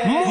Hmm.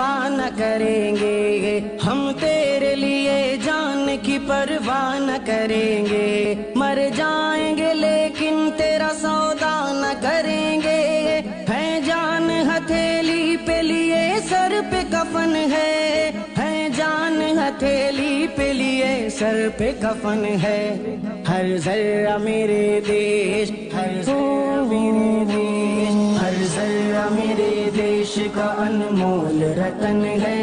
परवाह न करेंगे। हम तेरे लिए जान की परवाह न करेंगे। मर जाएँगे लेकिन तेरा सौदा न करेंगे। है जान हथेली पे लिए सर पे कफन है। है जान हथेली पे लिए सर पे कफन है। हर जरा मेरे देश, हर जरा मेरे देश। जरा मेरे देश का अनमोल रतन है।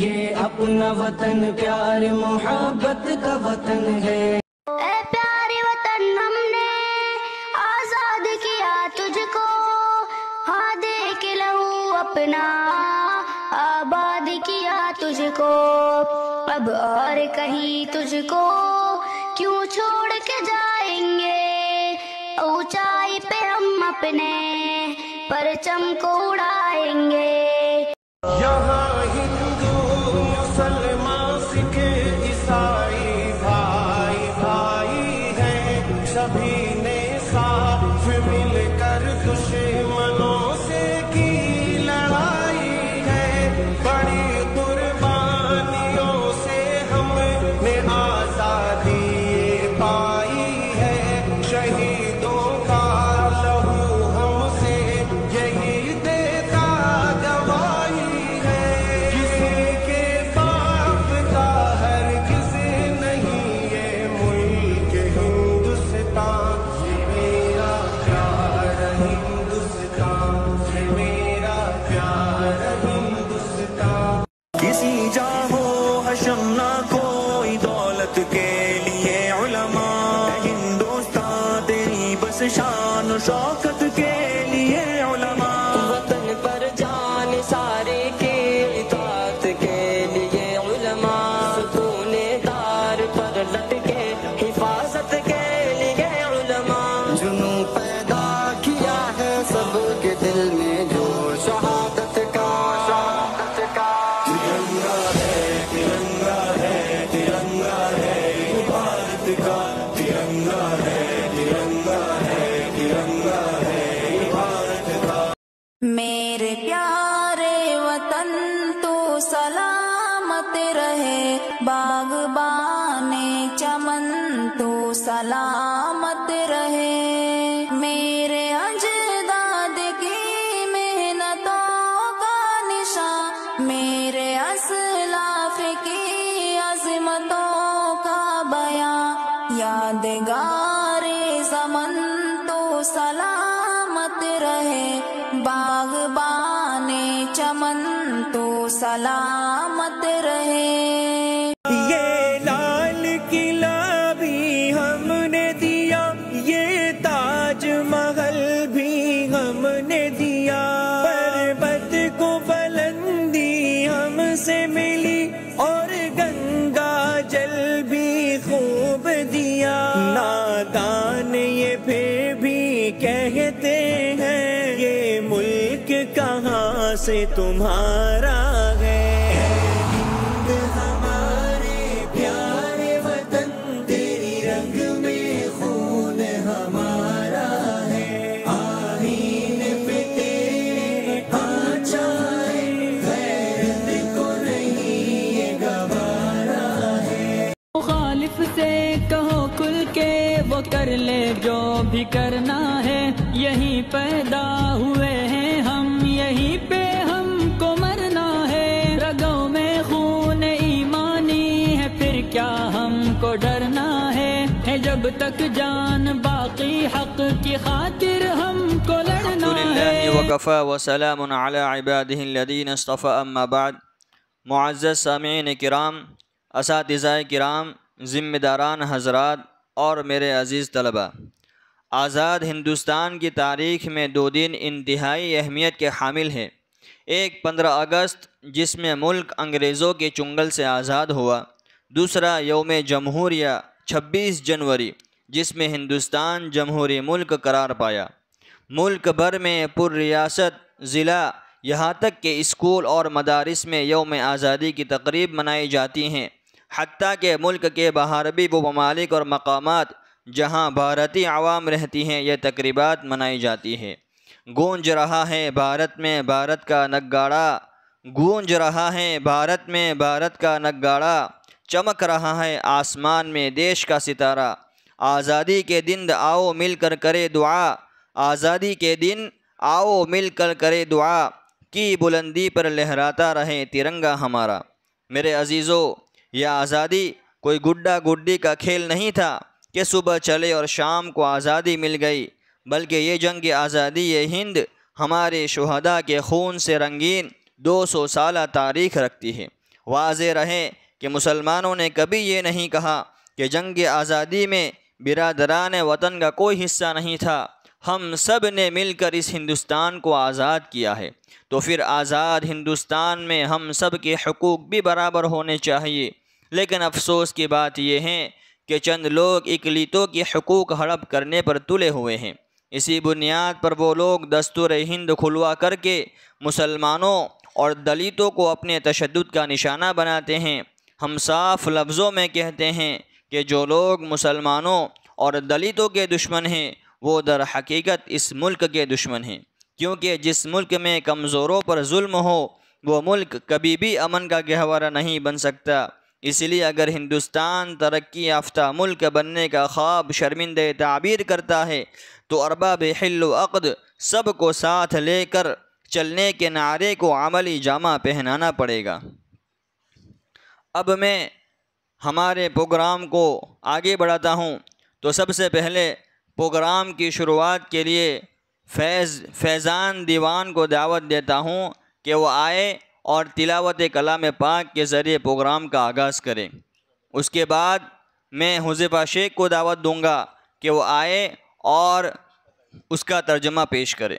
ये अपना वतन, प्यार, मोहब्बत का वतन है। सलामत रहे। ये लाल किला भी हमने दिया, ये ताज महल भी हमने दिया। पर्वत को बुलंदी हमसे मिली और गंगा जल भी खूब दिया। नादान ये फिर भी कहते हैं, ये मुल्क कहाँ से तुम्हारा जब तक जान बाकी हक की खातिर हमको लड़ना वसलाम मुअज़्ज़ज़ सामीन किराम असातिज़ा किराम ज़िम्मेदारान हज़रात और मेरे अज़ीज़ तलबा। आज़ाद हिंदुस्तान की तारीख़ में दो दिन इंतहाई अहमियत के हामिल हैं। एक पंद्रह अगस्त जिसमें मुल्क अंग्रेज़ों के चुंगल से आज़ाद हुआ। दूसरा यौम जमहूरिया छब्बीस जनवरी, जिसमें हिंदुस्तान जमहूरी मुल्क करार पाया। मुल्क भर में पुररियासत ज़िला, यहाँ तक कि स्कूल और मदारस में योम आज़ादी की तकरीब मनाई जाती हैं। हती के मुल्क के बाहर भी वो ममालिक और मकामात, जहाँ भारतीय आवाम रहती हैं, ये तकरीबात मनाई जाती है। गूंज रहा है भारत में भारत का नगाड़ा गूंज रहा है भारत में भारत का नगाड़ा चमक रहा है आसमान में देश का सितारा। आज़ादी के दिन आओ मिलकर करे दुआ। आज़ादी के दिन आओ मिलकर करे दुआ। की बुलंदी पर लहराता रहे तिरंगा हमारा। मेरे अजीज़ों, यह आज़ादी कोई गुड्डा गुड्डी का खेल नहीं था कि सुबह चले और शाम को आज़ादी मिल गई, बल्कि ये जंग आज़ादी, ये हिंद हमारे शहदा के खून से रंगीन 200 साल तारीख़ रखती है। वाज रहे कि मुसलमानों ने कभी ये नहीं कहा कि जंग आज़ादी में बिरादरान वतन का कोई हिस्सा नहीं था। हम सबने मिलकर इस हिंदुस्तान को आज़ाद किया है। तो फिर आज़ाद हिंदुस्तान में हम सब के हकूक़ भी बराबर होने चाहिए। लेकिन अफसोस की बात यह है कि चंद लोग इकलीतों के हकूक़ हड़प करने पर तुले हुए हैं। इसी बुनियाद पर वो लोग दस्तूर हिंद खुलवा करके मुसलमानों और दलितों को अपने तशद का निशाना बनाते हैं। हम साफ़ लफ्ज़ों में कहते हैं कि जो लोग मुसलमानों और दलितों के दुश्मन हैं, वो दर हकीकत इस मुल्क के दुश्मन हैं। क्योंकि जिस मुल्क में कमज़ोरों पर जुल्म हो, वो मुल्क कभी भी अमन का गहवारा नहीं बन सकता। इसलिए अगर हिंदुस्तान तरक्की याफ्ता मुल्क बनने का ख्वाब शर्मिंद ताबीर करता है तो अरबाब हिल्लक़द सबको साथ लेकर चलने के नारे को अमली जामा पहनाना पड़ेगा। अब मैं हमारे प्रोग्राम को आगे बढ़ाता हूँ। तो सबसे पहले प्रोग्राम की शुरुआत के लिए फैज़, फैज़ान दीवान को दावत देता हूँ कि वो आए और तिलावत कलाम पाक के ज़रिए प्रोग्राम का आगाज़ करें। उसके बाद मैं हुज़ैफ़ा शेख को दावत दूँगा कि वो आए और उसका तर्जमा पेश करें।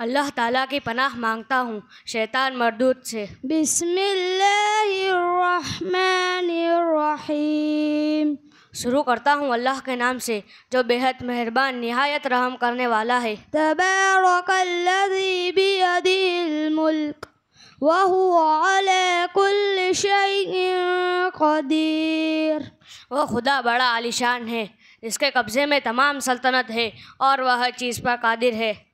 अल्लाह ताला की पनाह मांगता हूँ शैतान मरदूत से बिस्मिल्लाहिर्रहमानिर्रहीम शुरू करता हूँ अल्लाह के नाम से जो बेहद मेहरबान निहायत रहम करने वाला है तबारकल्लज़ी बियदिहिल मुल्क वहुव अला कुल्लि शैइन क़दीर वह खुदा बड़ा आलिशान है जिसके कब्ज़े में तमाम सल्तनत है और वह हर चीज़ पर कादिर है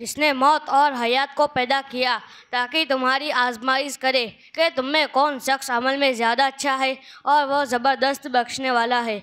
जिसने मौत और हयात को पैदा किया ताकि तुम्हारी आजमाइश करे कि तुम में कौन शख्स अमल में ज़्यादा अच्छा है और वह ज़बरदस्त बख्शने वाला है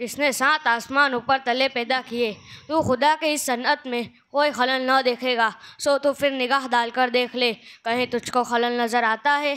जिसने सात आसमान ऊपर तले पैदा किए तू खुदा के इस सनत में कोई खलल न देखेगा सो तू फिर निगाह डालकर देख ले कहीं तुझको खलल नज़र आता है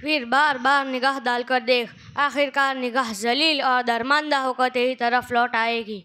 फिर बार बार निगाह डालकर देख आखिरकार निगाह जलील और दरमानदा होकर तेरी तरफ लौट आएगी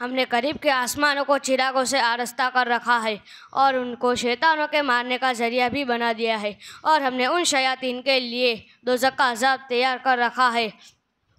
हमने करीब के आसमानों को चिरागों से आरस्ता कर रखा है और उनको शैतानों के मारने का जरिया भी बना दिया है और हमने उन शयातीन के लिए दोजक का अजाब तैयार कर रखा है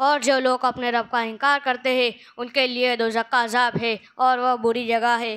और जो लोग अपने रब का इनकार करते हैं उनके लिए दोजक का अजाब है और वह बुरी जगह है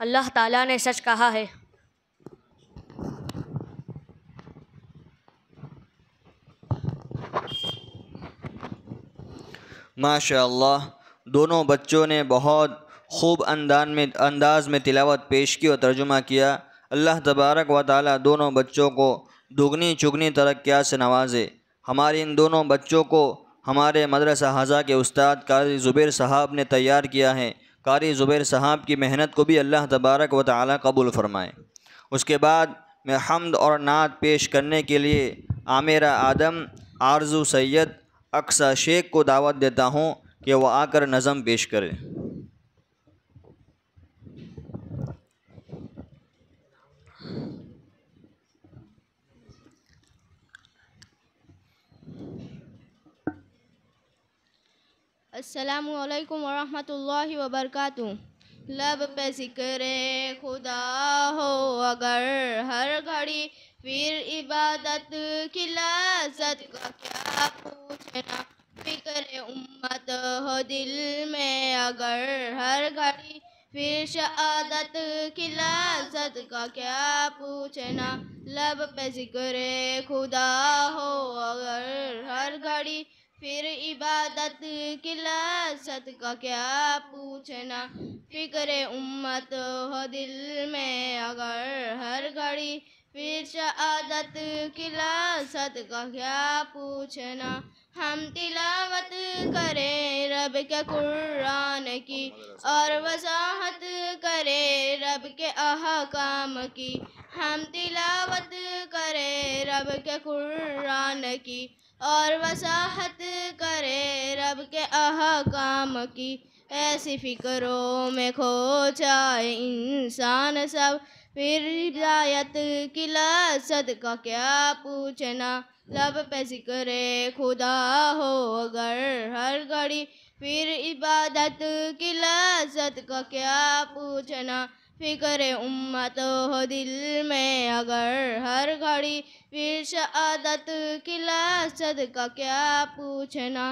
अल्लाह ताला ने सच कहा है माशा दोनों बच्चों ने बहुत खूब अंदाज में अंदाज में तिलावत पेश की और तर्जुमा किया। अल्लाह तबारक व ताली दोनों बच्चों को दुगनी चुगनी तरक्यात से नवाजे। हमारे इन दोनों बच्चों को हमारे मदरसा हज़ा के उस्ताद कारी ज़ुबैर साहब ने तैयार किया है। कारी ज़ुबैर साहब की मेहनत को भी अल्लाह तबारक व ताली कबूल फ़रमाए। उसके बाद मैं हमद और नात पेश करने के लिए आमेरा आदम, आरज़ू सैद अक्सा शेख को दावत देता हूँ। कि वह आकर नज़म पेश करे। असलकम वरहमतुल्लाहि वबरकातुहू। लब पे ज़िक्र खुदा हो, अगर हर घड़ी फिर इबादत की लज्जत का क्या पूछना? फ़िक्र उम्मत हो दिल में अगर हर घड़ी फिर शहादत लज्जत का क्या पूछना? लब पे ज़िक्र खुदा हो, अगर हर घड़ी फिर इबादत की लज्जत का क्या पूछना? फ़िक्र उम्मत हो दिल में अगर हर घड़ी फिर शहादत किला लज्जत का क्या पूछना? हम तिलावत करें रब के कुरान की और वजाहत करें रब के अहकाम की। हम तिलावत करें रब के कुरान की और वसाहत करें रब के अहकाम की। ऐसी फिक्रों में खो जाए इंसान सब फिर हिदायत किला सदका का क्या पूछना? लब पे ज़िक्र खुदा हो अगर हर घड़ी। फिर इबादत किला सद का क्या पूछना? फ़िक्र उम्मत हो दिल में अगर हर घड़ी। फिर शहादत किला लज्जत का क्या पूछना?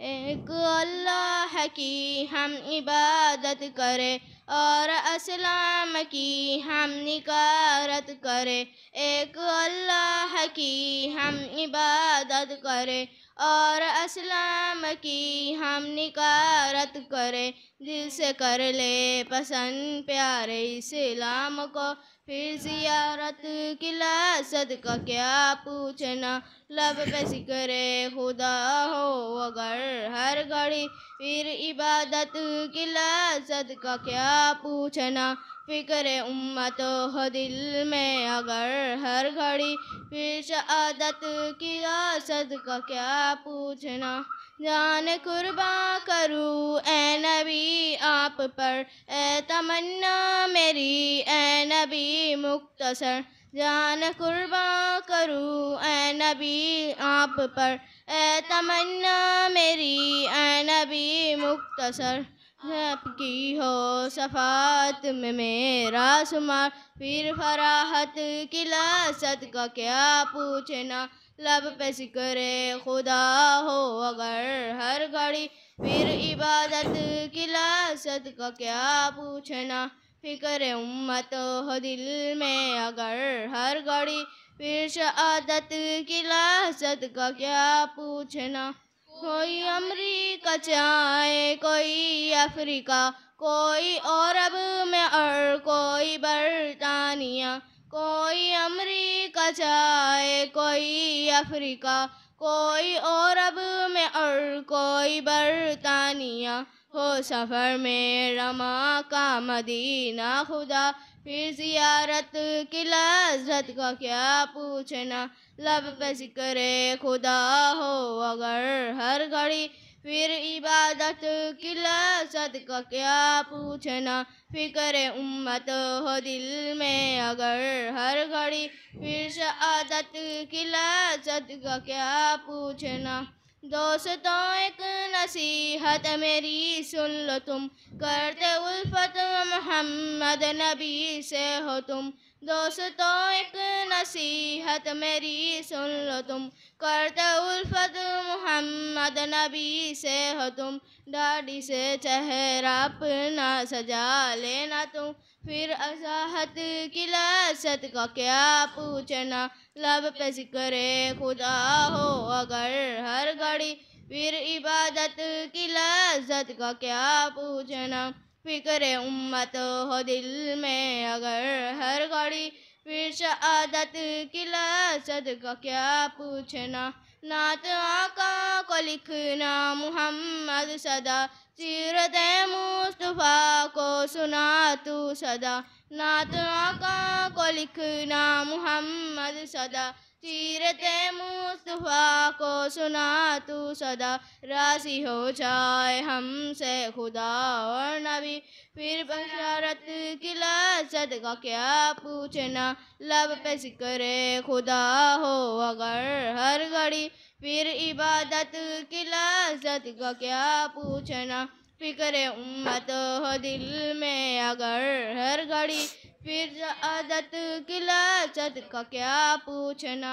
एक अल्लाह की हम इबादत करें और असलाम की हम निकारत करें। एक अल्लाह की हम इबादत करें और असलाम की हम निकारत करें। दिल से कर ले पसंद प्यारे इस्लाम को फिर जियारत किला लज्जत का क्या पूछना? लब पे ज़िक्र खुदा हो, अगर हर घड़ी फिर इबादत किला लज्जत का क्या पूछना? फ़िक्र उम्मत हो दिल में, अगर हर घड़ी फिर शहादत की लज्जत का क्या पूछना? जान कुर्बा करूँ ए नबी आप पर। ए तमन्ना मेरी ए नबी मुख्तसर जान कुर्बा करूँ ए नबी आप पर। ए तमन्ना मेरी ए नबी मुख्तसर की हो सफात में मेरा शुमार। फिर फराहत किला लसत का क्या पूछना। लब पे सिकरे खुदा हो अगर हर घड़ी। फिर इबादत की लसत का क्या पूछना? फ़िक्र उम्मत हो दिल में अगर हर घड़ी। फिर शहादत की लसत का क्या पूछना? कोई अमरीका चाहे, कोई अफ्रीका, कोई अरब में और कोई बरतानिया। कोई अमरीका चाहे कोई अफ्रीका, कोई अरब में और कोई बरतानिया। हो सफ़र में रमा का मदीना, खुदा फिर जियारत की लज्जत का क्या पूछना? लब पे सिकरे खुदा हो अगर हर घड़ी फिर इबादत किला लज्जत का क्या पूछना? फ़िक्र उम्मत हो दिल में अगर हर घड़ी। फिर शहादत किला लज्जत का क्या पूछना? दोस्तों, एक नसीहत मेरी सुन लो तुम। करते उल्फत मोहम्मद नबी से हो तुम। दोस्तों एक नसीहत मेरी सुन लो तुम। करते उल्फत मोहम्मद नबी से हो तुम। दाढ़ी से चेहरा अपना सजा लेना तुम। फिर असाहत की लसत का क्या पूछना? लब पे सिकरे खुदा हो अगर हर घड़ी। फिर इबादत की लज्जत का क्या पूछना? फ़िक्र उम्मत हो दिल में अगर हर घड़ी फिर शहादत किला लज्जत का क्या पूछना? नात आका को लिखना, मोहम्मद सदा। सीरत मुस्तफ़ा को सुना तू सदा। नात आका को लिखना, मोहम्मद सदा। सीरत मुस्तफ़ा को सुना तू सदा। राज़ी हो जाए हमसे खुदा और नबी। फिर बशारत किला लज्जत का क्या पूछना? लब पे सिकरे खुदा हो अगर हर घड़ी। फिर इबादत किला लज्जत का क्या पूछना? फ़िक्र उम्मत हो दिल में अगर हर घड़ी। फिर आदत की लज्जत का क्या पूछना।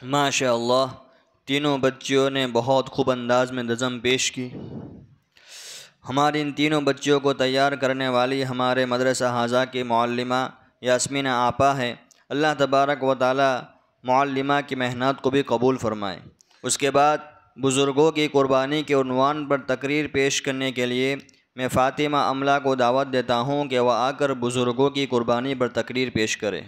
माशा तीनों बच्चियों ने बहुत खूब अंदाज में नज़म पेश की। हमारी इन तीनों बच्चियों को तैयार करने वाली हमारे मदरसा हाजा की मौलमा यासमीन आपा है। अल्लाह तबारक व ताली मौलमा की मेहनत को भी कबूल फरमाए। उसके बाद बुज़ुर्गों की कुर्बानी के उनवान पर तकरीर पेश करने के लिए मैं फ़ातिमा अमला को दावत देता हूँ कि वह आकर बुज़ुर्गों की कुर्बानी पर तकरीर पेश करे।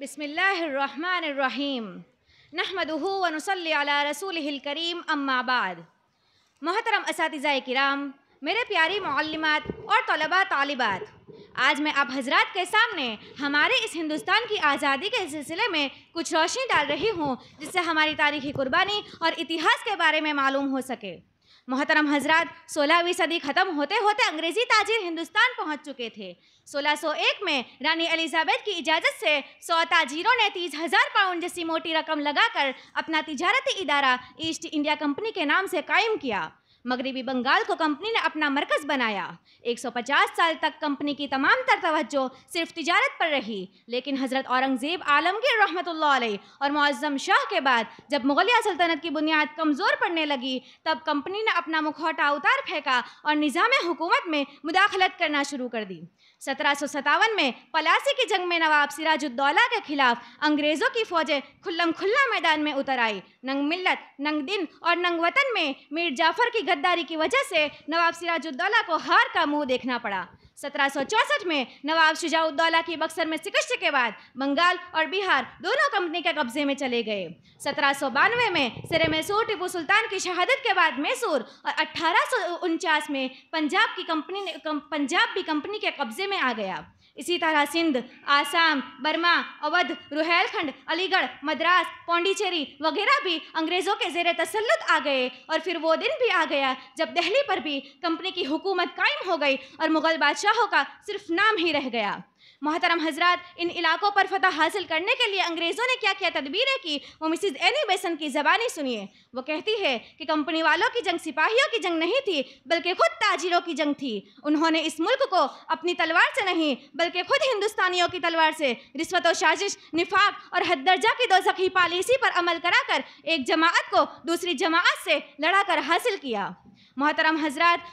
बिस्मिल्लाहिर्रहमानिर्रहीम। नहमदुहु व नुसल्ली अला रसूलिहिल करीम। अम्मा बाद। मोहतरम इस मेरे प्यारी मालमत और तलबा तालिबात, आज मैं आप हजरात के सामने हमारे इस हिंदुस्तान की आज़ादी के सिलसिले में कुछ रोशनी डाल रही हूँ, जिससे हमारी तारीखी कुर्बानी और इतिहास के बारे में मालूम हो सके। मोहतरम हजरात, सोलहवीं सदी ख़त्म होते होते अंग्रेज़ी ताजिर हिंदुस्तान पहुँच चुके थे। 1601 में रानी एलिजाबेथ की इजाज़त से सौ ताजिरों ने तीस हज़ार पाउंड जैसी मोटी रकम लगाकर अपना तिजारती इदारा ईस्ट इंडिया कंपनी के नाम से कायम किया। मगरबी बंगाल को कंपनी ने अपना मरकज़ बनाया। 150 साल तक कंपनी की तमाम तर तवज्जो सिर्फ़ तिजारत पर रही, लेकिन हज़रत औरंगज़ेब आलमगीर अलैह और मुअज़्ज़म शाह के बाद जब मुगलिया सल्तनत की बुनियाद कमज़ोर पड़ने लगी, तब कंपनी ने अपना मुखौटा उतार फेंका और निज़ाम हुकूमत में मुदाखलत करना शुरू कर दी। सत्रह सौ सतावन में पलासी की जंग में नवाब सिराजुद्दौला के खिलाफ अंग्रेज़ों की फौजें खुल्लम खुल्ला मैदान में उतर आई। नंग मिल्लत नंग दिन और नंग वतन में मीर जाफ़र की गद्दारी की वजह से नवाब सिराजुद्दौला को हार का मुँह देखना पड़ा। 1764 में नवाब शुजाउद्दौला की बक्सर में शिकस्त के बाद बंगाल और बिहार दोनों कंपनी के कब्जे में चले गए। सत्रह में सिरे मैसूर टीपू सुल्तान की शहादत के बाद मैसूर और उनचास में पंजाब की कंपनी ने पंजाब भी कंपनी के कब्जे में आ गया। इसी तरह सिंध, आसाम, बर्मा, अवध, रुहेलखंड, अलीगढ़, मद्रास, पौंडीचेरी वगैरह भी अंग्रेज़ों के जेर तसलत आ गए और फिर वो दिन भी आ गया जब दिल्ली पर भी कंपनी की हुकूमत कायम हो गई और मुग़ल बादशाहों का सिर्फ़ नाम ही रह गया। मोहतरम हजरात, इन इलाकों पर फतह हासिल करने के लिए अंग्रेज़ों ने क्या क्या तदबीरें की? वो मिसिज एनी बेसन की ज़बानी सुनिए। वो कहती है कि कंपनी वालों की जंग सिपाहियों की जंग नहीं थी, बल्कि खुद ताजिरों की जंग थी। उन्होंने इस मुल्क को अपनी तलवार से नहीं, बल्कि खुद हिंदुस्तानियों की तलवार से रिश्वत व साजिश, निफाक और हद दर्जा की दो सखी पॉलिसी पर अमल कराकर एक जमात को दूसरी जमात से लड़ाकर हासिल किया। मोहतरम हजरात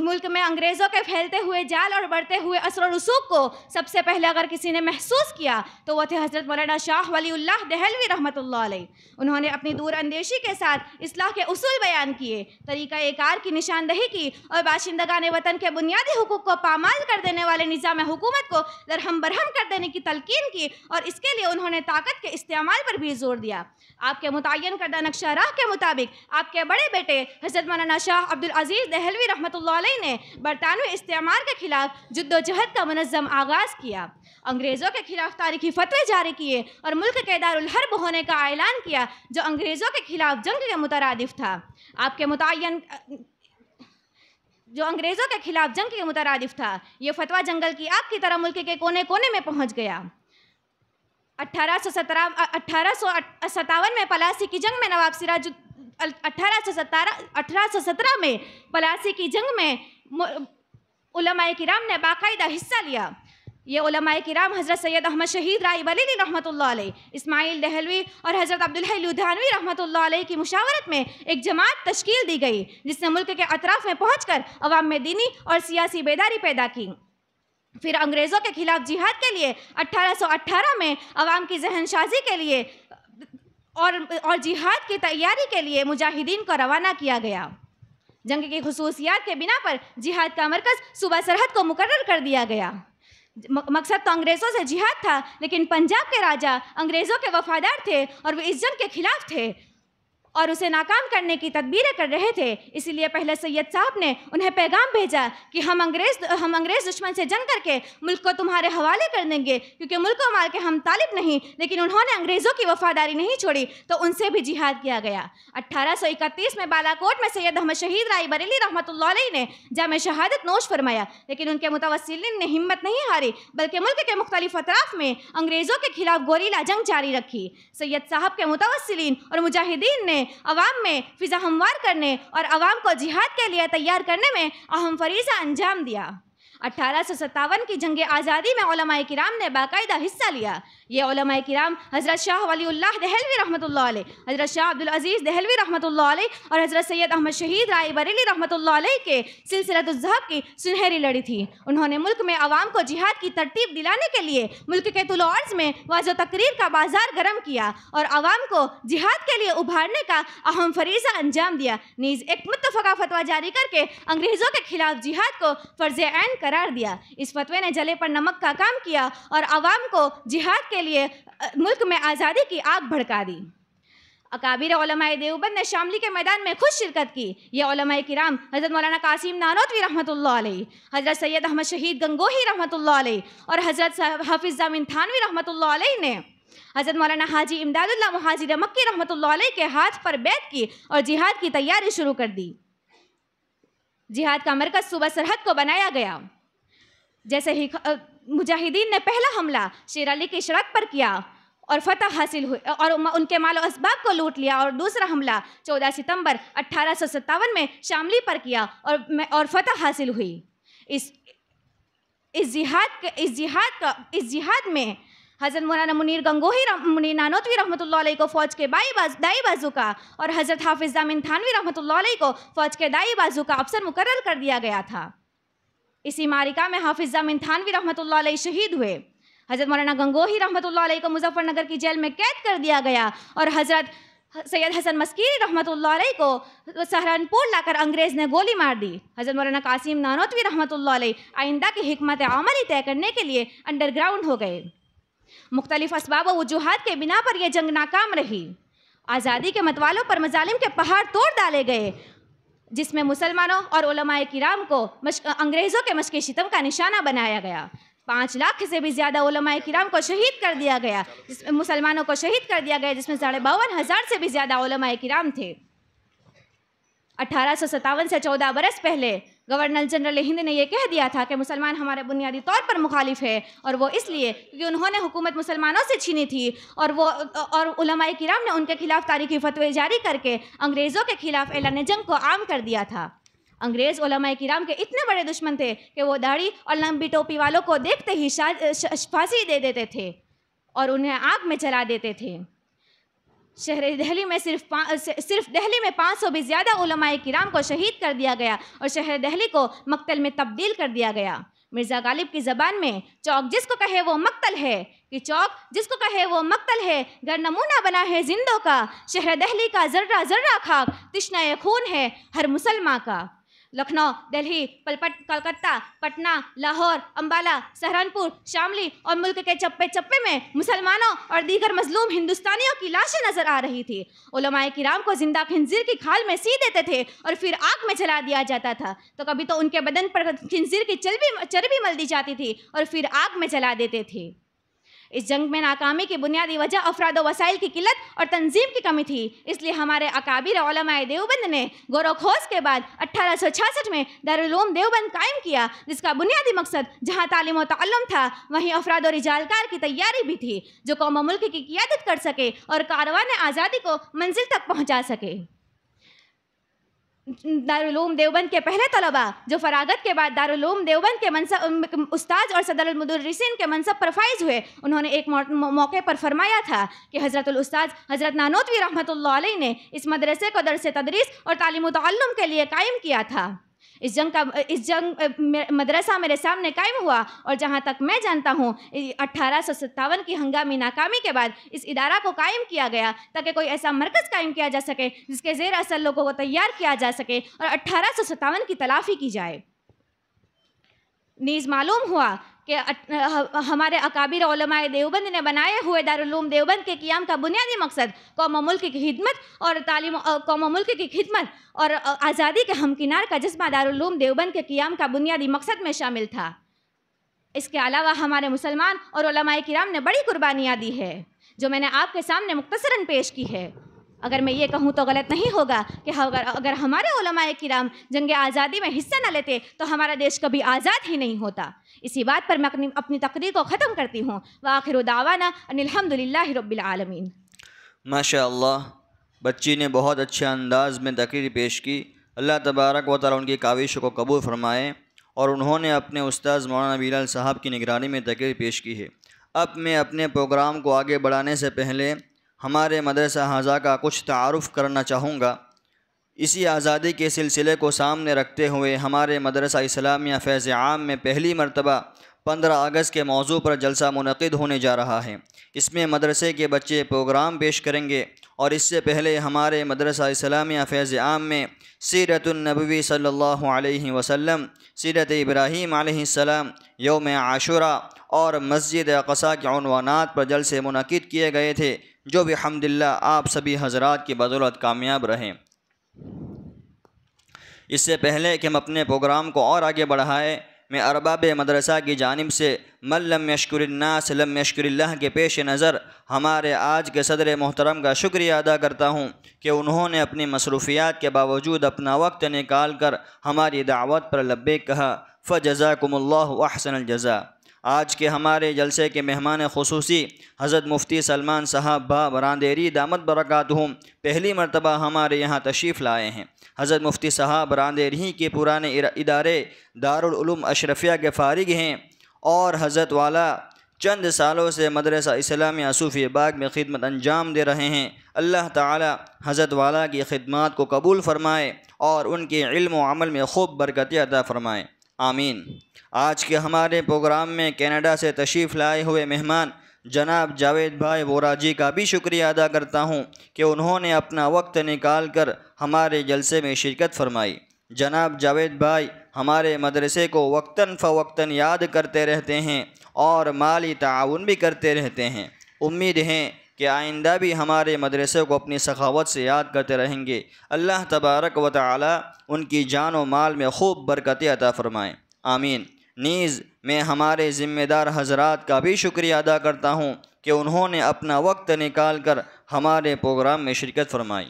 मुल्क में अंग्रेज़ों के फैलते हुए जाल और बढ़ते हुए असर रसूख को सबसे पहले अगर किसी ने महसूस किया तो वह थे हज़रत मौलाना शाह वलीउल्लाह दहलवी रहमत उन्होंने अपनी दूर अंदेशी के साथ इसलाह के उसूल बयान किए, तरीका एकार की निशानदही की और बाशिंदगान वतन के बुनियादी हकूक़ को पामाल कर देने वाले निज़ाम हुकूमत को दरहम बरहम कर देने की तलकिन की और इसके लिए उन्होंने ताकत के इस्तेमाल पर भी ज़ोर दिया। आपके मुतन करदा नक्शा राह के मुताबिक आपके बड़े बेटे हज़रत मौलाना शाह अब्दुल अज़ीज़ दहलवी रहमतुल्लाह अलैह ने बरतानवी इस्तेमार के खिलाफ जद्दोजहद का मनज़म आगाज़ किया। अंग्रेज़ों के खिलाफ तारीखी फतवे जारी किए और मुल्क के दारुल हर्ब होने का ऐलान किया, जो अंग्रेज़ों के खिलाफ जंग के मुतरादिफ था। आपके मुतन जो अंग्रेज़ों के खिलाफ जंग के मुतरादिफ था, ये फतवा जंगल की आग की तरह मुल्क के कोने कोने में पहुँच गया। अट्ठारह सौ सत्रह अट्ठारह सौ सत्तावन में पलासी की जंग में नवाब सिराज अठारह सौ सत्रह में पलासी की जंग में उलमाए किराम ने बाकायदा हिस्सा लिया। ये उलमाए किराम हज़रत सैयद अहमद शहीद राई बलीली अलैह, इस्माइल दहलवी और हज़रत अब्दुल हई लुधियानवी रहमतुल्लाह की मुशावरत में एक जमात तश्कील दी गई, जिसने मुल्क के अतराफ़ में पहुँच कर अवाम में दीनी और सियासी बेदारी पैदा की। फिर अंग्रेज़ों के खिलाफ जिहाद के लिए 1818 में अवाम की जहनशाजी के लिए और और जिहाद की तैयारी के लिए मुजाहिदीन को रवाना किया गया। जंग की खसूसियात के बिना पर जिहाद का मरकज़ सुबह सरहद को मुकर कर दिया गया। मकसद तो अंग्रेज़ों से जिहाद था, लेकिन पंजाब के राजा अंग्रेज़ों के वफादार थे और वे इस जंग के खिलाफ थे। और उसे नाकाम करने की तदबीरें कर रहे थे। इसीलिए पहले सैयद साहब ने उन्हें पैगाम भेजा कि हम अंग्रेज़ हम अंग्रेज़ दुश्मन से जंग करके मुल्क को तुम्हारे हवाले कर देंगे, क्योंकि मुल्क मार के हम तालिब नहीं, लेकिन उन्होंने अंग्रेज़ों की वफादारी नहीं छोड़ी तो उनसे भी जिहाद किया गया। 1831 में बालाकोट में सैयद अहमद शहीद राय बरेली रहमत ने जाम शहादत नोश फरमाया, लेकिन उनके मुतवसिलिन ने हिम्मत नहीं हारी, बल्कि मुल्क के मुख्तलिफ़ अतराफ में अंग्रेज़ों के खिलाफ गोरीला जंग जारी रखी। सैयद साहब के मुतवसिलिन और मुजाहिदीन ने अवाम में फिजा हमवार करने और अवाम को जिहाद के लिए तैयार करने में अहम फरीजा अंजाम दिया। अठारह सौ सत्तावन की जंग आज़ादी में किराम ने बाकायदा हिस्सा लिया। ये किराम हज़रत शाह वलीउल्लाह दहलवी अलैह, हज़रत शाह अब्दुल अज़ीज़ दहलवी अलैह और हज़रत सैयद अहमद शहीद राय बरेली अलैह के सिलसिलतुज़हब की सुनहरी लड़ी थी। उन्होंने मुल्क में आवाम को जिहाद की तरतीब दिलाने के लिए मुल्क के तुलो अर्ज़ में वाजो तकरीर का बाज़ार गर्म किया और अवाम को जिहाद के लिए उभारने का अहम फरीजा अंजाम दिया। नीज एक मुतफ़ा फतवा जारी करके अंग्रेज़ों के खिलाफ जिहाद को फ़र्ज़ ऐन करार दिया। इस फतवे ने जले पर नमक का काम किया और अवाम को जिहाद के लिए मुल्क में आज़ादी की आग भड़का दी। अकाबिर उलमाए देवबंद ने शामली के मैदान में खुद शिरकत की। ये किराम हज़रत मौलाना कासिम नानोतवी अलैह, हज़रत सैयद अहमद शहीद गंगोही अलैह और हज़रत हाफिज़ जामिन थानवी अलैह ने हज़रत मौलाना हाजी इमदादुल्लाह मुहाजिर मक्की अलैह के हाथ पर बैत की और जिहाद की तैयारी शुरू कर दी। जिहाद का मरकज़ सूबा सरहद को बनाया गया। जैसे ही मुजाहिदीन ने पहला हमला शेर अली की शरत पर किया और फतह हासिल हुई, और उनके मालो इसबाब को लूट लिया और दूसरा हमला 14 सितंबर अट्ठारह में शामली पर किया और और फतह हासिल हुई। इस इस जिहाद इस जिहाद का, इस जिहाद में हज़रत मौलाना मुनीर गंगोही मुनीर नानोतवी अलैह को फ़ौज के बाई बाज, दाई बाजू का और हज़रत हाफिज़ जामिन थानवी रहमत को फ़ौज के दाई बाजू का अफसर मुकर कर दिया गया था। इसी मारिका में हाफिज़ जामिन थानवी रहमतुल्लाह अलैह शहीद हुए। हज़रत मौलाना गंगोही रहमत को मुजफ्फरनगर की जेल में कैद कर दिया गया और हज़रत सैयद हसन मस्कीरी रहमत को सहारनपुर लाकर अंग्रेज़ ने गोली मार दी। हज़रत मौलाना कासिम नानोतवी रहमत आइंदा की हिकमत अमली तय करने के लिए अंडरग्राउंड हो गए। मुख्तलिफ़ इसबाब वजूहत के बिना पर यह जंग नाकाम रही। आज़ादी के मतवालों पर मजालिम के पहाड़ तोड़ डाले गए जिसमें मुसलमानों और उलमाए किराम को अंग्रेज़ों के मशक शितम का निशाना बनाया गया। पाँच लाख से भी ज़्यादा उलमाए किराम को शहीद कर दिया गया। जिसमें मुसलमानों को शहीद कर दिया गया, जिसमें साढ़े बावन हज़ार से भी ज़्यादा उलमाए किराम थे। अठारह सौ सत्तावन से चौदह बरस पहले गवर्नर जनरल हिंद ने यह कह दिया था कि मुसलमान हमारे बुनियादी तौर पर मुखालिफ है और वो इसलिए क्योंकि उन्होंने हुकूमत मुसलमानों से छीनी थी और वो, और उलमाए किराम ने उनके खिलाफ तारीखी फतवे जारी करके अंग्रेज़ों के खिलाफ एलान जंग को आम कर दिया था। अंग्रेज़ उलमाए किराम के इतने बड़े दुश्मन थे कि वो दाढ़ी और लंबी टोपी वालों को देखते ही फांसी दे देते थे और उन्हें आग में जला देते थे। शहर दिल्ली में सिर्फ़ सिर्फ़ दिल्ली में 500 भी ज़्यादा उलमाए किराम को शहीद कर दिया गया और शहर दिल्ली को मक्तल में तब्दील कर दिया गया। मिर्ज़ा गालिब की ज़बान में चौक जिसको कहे वो मक्तल है, कि चौक जिसको कहे वो मक्तल है गर नमूना बना है जिंदों का, शहर दिल्ली का जर्रा जर्रा खाक तिश्ना खून है हर मुसलमान का। लखनऊ दिल्ली, पलपट, कलकत्ता, पटना, लाहौर, अंबाला, सहारनपुर, शामली और मुल्क के चप्पे चप्पे में मुसलमानों और दीगर मजलूम हिंदुस्तानियों की लाशें नज़र आ रही थी। उलमाए किराम को ज़िंदा खंजीर की खाल में सी देते थे और फिर आग में जला दिया जाता था। तो कभी तो उनके बदन पर खंजीर की चर्बी चर्बी मल दी जाती थी और फिर आग में जला देते थे। इस जंग में नाकामी की बुनियादी वजह अफराद वसाइल की किल्लत और तंजीम की कमी थी। इसलिए हमारे अकाबिर देवबंद ने गौरव खोज के बाद अट्ठारह में दारुलूम देवबंद कायम किया, जिसका बुनियादी मकसद जहाँ तालीम तल्लुम था, वहीं अफराद और रिजालकार की तैयारी भी थी, जो कौम मुल्क की क्यादत कर सके और कारवान आज़ादी को मंजिल तक पहुँचा सके। दारुलूम देवबंद के पहले तलबा, जो फरागत के बाद दारुलूम देवबंद के मनसब उस्ताद और सदर सदरमदरसिन के मनसब पर फाइज हुए। उन्होंने एक मौके पर फरमाया था कि हज़रतुल उस्ताद, हज़रत नानोतवी रहमत ने इस मदरसे को दरस तदरीस और तालीम तल्लुम के लिए कायम किया था। इस जंग का, इस जंग मदरसा मेरे सामने कायम हुआ और जहाँ तक मैं जानता हूँ अट्ठारह की हंगामी नाकामी के बाद इस इदारा को कायम किया गया, ताकि कोई ऐसा मरकज़ कायम किया जा सके, जिसके ज़ेर असर लोगों को तैयार किया जा सके और अट्ठारह की तलाफ़ी की जाए। नीज़ मालूम हुआ कि हमारे अकाबिर देवबंद ने बनाए हुए दारुलूम देवबंद के क़ियाम का बुनियादी मकसद कौम मुल्क की खिदमत और तालीम कौम मुल्क की खिदमत और आज़ादी के हमकिनार का जज्बा दारुलूम देवबंद के क्याम का बुनियादी मकसद में शामिल था। इसके अलावा हमारे मुसलमान और किराम ने बड़ी कुर्बानियाँ दी है, जो मैंने आपके सामने मुख्तसरन पेश की है। अगर मैं ये कहूँ तो गलत नहीं होगा कि अगर अगर हमारे उलमाए किराम जंग आज़ादी में हिस्सा न लेते तो हमारा देश कभी आज़ाद ही नहीं होता। इसी बात पर मैं अपनी अपनी तकरीर को ख़त्म करती हूँ। व आखिर दावाना अनिलहमदिल्ला रबालमीन माशा बच्ची ने बहुत अच्छे अंदाज में तकरीर पेश की। अल्लाह तबारक व ताली उनकी काविश को कबूल फरमाए और उन्होंने अपने उस्ताद मौलाना बीलाल साहब की निगरानी में तकरीर पेश की है। अब मैं अपने प्रोग्राम को आगे बढ़ाने से पहले हमारे मदरसा हाजा का कुछ तारफ़ करना चाहूँगा। इसी आज़ादी के सिलसिले को सामने रखते हुए हमारे मदरसा इस्लामिया फैज़ आम में पहली मरतबा पंद्रह अगस्त के मौजू पर जलसा मुनद होने जा रहा है। इसमें मदरसे के बच्चे प्रोग्राम पेश करेंगे और इससे पहले हमारे मदरसा इस्लामिया फैज़ आम में सीरतुलनबी सल्लल्लाहु वसम सीरत इब्राहीम यौम आशुरा और मस्जिद अक़सा के अनवानात पर जलसे मुनद किए गए थे। जो भी हमदिल्ला, आप सभी हजरात की बदौलत कामयाब रहें। इससे पहले कि हम अपने प्रोग्राम को और आगे बढ़ाएँ, मैं अरबाब मदरसा की जानब से मल्लम यशकुरन्नास लम यशकुरिल्लाह के पेश नज़र हमारे आज के सदर मोहतरम का शुक्रिया अदा करता हूँ कि उन्होंने अपनी मसरूफियात के बावजूद अपना वक्त निकाल कर हमारी दावत पर लब्बे कहा। फ़जज़ाकुमुल्लाह जज़ा। आज के हमारे जलसे के मेहमान खसूसी हज़रत मुफ्ती सलमान साहब बा बरानदेरी दामद बरक़ातहम पहली मरतबा हमारे यहाँ तशरीफ़ लाए हैं। हज़रत मुफ्ती साहब बरानदेरी के पुराने इदारे दारुल अशरफिया के फ़ारिग हैं और हज़रत वाला चंद सालों से मदरसा इस्लामी असूफ़ी बाग में खिदमत अंजाम दे रहे हैं। अल्लाह ताला हज़रत वाला की खिदमत को कबूल फ़रमाए और उनके इल्म अमल में खूब बरकत अदा फ़रमाए। आमीन। आज के हमारे प्रोग्राम में कनाडा से तशरीफ़ लाए हुए मेहमान जनाब जावेद भाई वोरा जी का भी शुक्रिया अदा करता हूँ कि उन्होंने अपना वक्त निकाल कर हमारे जलसे में शिरकत फरमाई। जनाब जावेद भाई हमारे मदरसे को वक्ता फ़वक्ता याद करते रहते हैं और माली ताउन भी करते रहते हैं। उम्मीद है कि आइंदा भी हमारे मदरसे को अपनी सखावत से याद करते रहेंगे। अल्लाह तबारक व ताली उनकी जान व माल में खूब बरकत अता फ़रमाएँ। आमीन। नीज़ मैं हमारे ज़िम्मेदार हजरात का भी शुक्रिया अदा करता हूँ कि उन्होंने अपना वक्त निकाल कर हमारे प्रोग्राम में शिरकत फरमाई।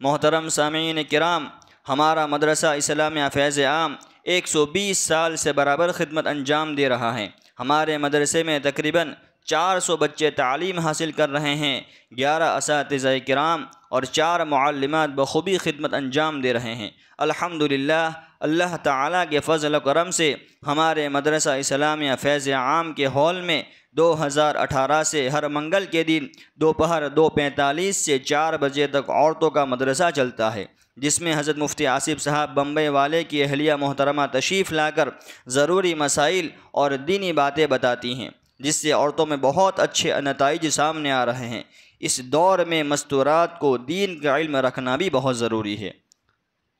मोहतरम सामीन कराम, हमारा मदरसा इस्लामिया फैज़ आम 120 साल से बराबर खिदमत अंजाम दे रहा है। हमारे मदरसे में तकरीबन 400 बच्चे तालीम हासिल कर रहे हैं, ग्यारह इस कराम और चार मालमात बखूबी खिदमत अंजाम दे रहे हैं। अल्हम्दुलिल्लाह अल्लाह ताला के फ़ज़ल करम से हमारे मदरसा इस्लामिया फैज़ आम के हॉल में 2018 से हर मंगल के दिन दोपहर दो पैंतालीस से चार बजे तक औरतों का मदरसा चलता है, जिसमें हज़रत मुफ्ती आसिफ साहब बम्बई वाले की अहलिया मोहतरमा तशरीफ़ लाकर ज़रूरी मसाइल और दीनी बातें बताती हैं, जिससे औरतों में बहुत अच्छे नतज सामने आ रहे हैं। इस दौर में मस्तूरात को दीन का इल्म रखना भी बहुत ज़रूरी है।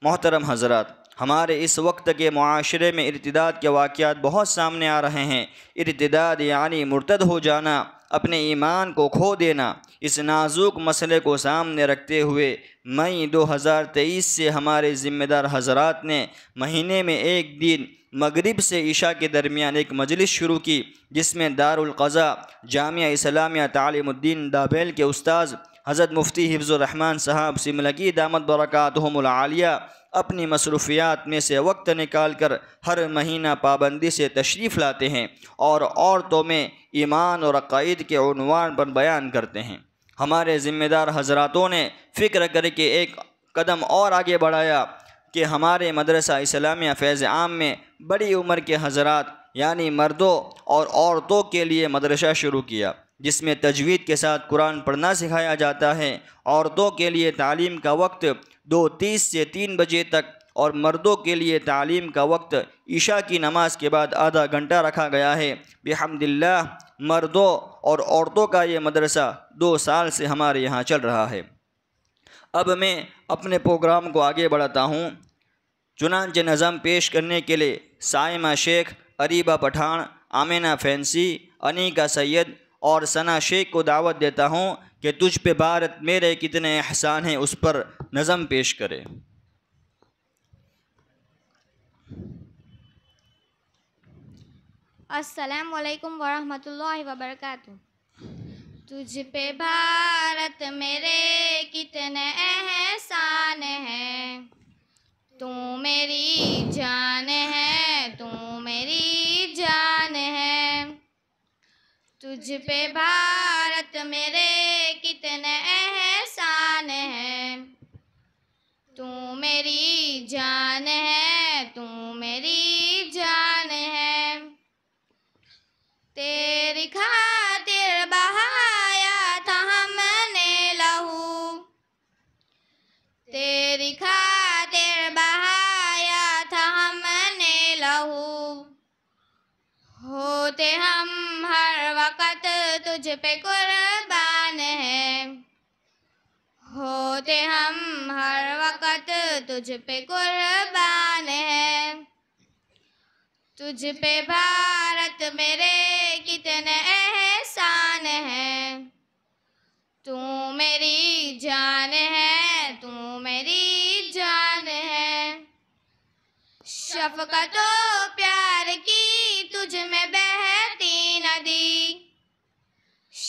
मोहतरम हज़रत हमारे इस वक्त के माशरे में इर्तदाद के वाक़ात बहुत सामने आ रहे हैं। इर्तदाद यानी मुर्तद हो जाना, अपने ईमान को खो देना, इस नाजुक मसले को सामने रखते हुए मई 2023 से हमारे ज़िम्मेदार हजरात ने महीने में एक दिन मगरिब से ईशा के दरमियान एक मजलिस शुरू की, जिसमें दारुलक़ज़ा जामिया इस्लामिया तालीमुद्दीन दाबेल के उस्ताद हज़रत मुफ्ती हिफ्ज़ुररहमान साहब सिमलकी दामद बरक़ातहमुलिया अपनी मसरूफियात में से वक्त निकाल कर हर महीना पाबंदी से तशरीफ़ लाते हैं और औरतों में ईमान और अकायद के अनवान पर बयान करते हैं। हमारे ज़िम्मेदार हजरातों ने फ़िक्र करके एक कदम और आगे बढ़ाया कि हमारे मदरसा इस्लामिया फैज़ आम में बड़ी उम्र के हजरात, यानी मर्दों और औरतों के लिए मदरसा शुरू किया, जिसमें तजवीद के साथ कुरान पढ़ना सिखाया जाता है। औरतों के लिए तालीम का वक्त दो तीस से तीन बजे तक और मर्दों के लिए तालीम का वक्त ईशा की नमाज़ के बाद आधा घंटा रखा गया है। बेहमदिल्ला मर्दों और औरतों का ये मदरसा दो साल से हमारे यहाँ चल रहा है। अब मैं अपने प्रोग्राम को आगे बढ़ाता हूँ। चुनाच नज़म पेश करने के लिए साइमा शेख, अरीबा पठान, आमिना फैंसी, अनीका सैयद और सना शेख को दावत देता हूँ कि तुझ पे भारत मेरे कितने एहसान हैं, उस पर नज़म पेश करे। अस्सलाम वालेकुम वरहमतुल्लाहि वबरकातुहू। तुझ पे भारत मेरे कितने एहसान हैं, तू मेरी जान है, तू मेरी जान है। तुझ पे भारत मेरे कितने एहसान हैं। तू मेरी जान है, तू मेरी जान है। तेरी खातिर बहाया था हमने लहू। तेरी खातिर बहाया था हमने लहू। होते हम हर तुझ पे कुर्बान हैं। होते हम हर वक़्त तुझ पे कुर्बान हैं। तुझ पे भारत मेरे कितने एहसान हैं। तू मेरी जान है, तू मेरी जान है। शफकतो प्यार की तुझ में बहती नदी।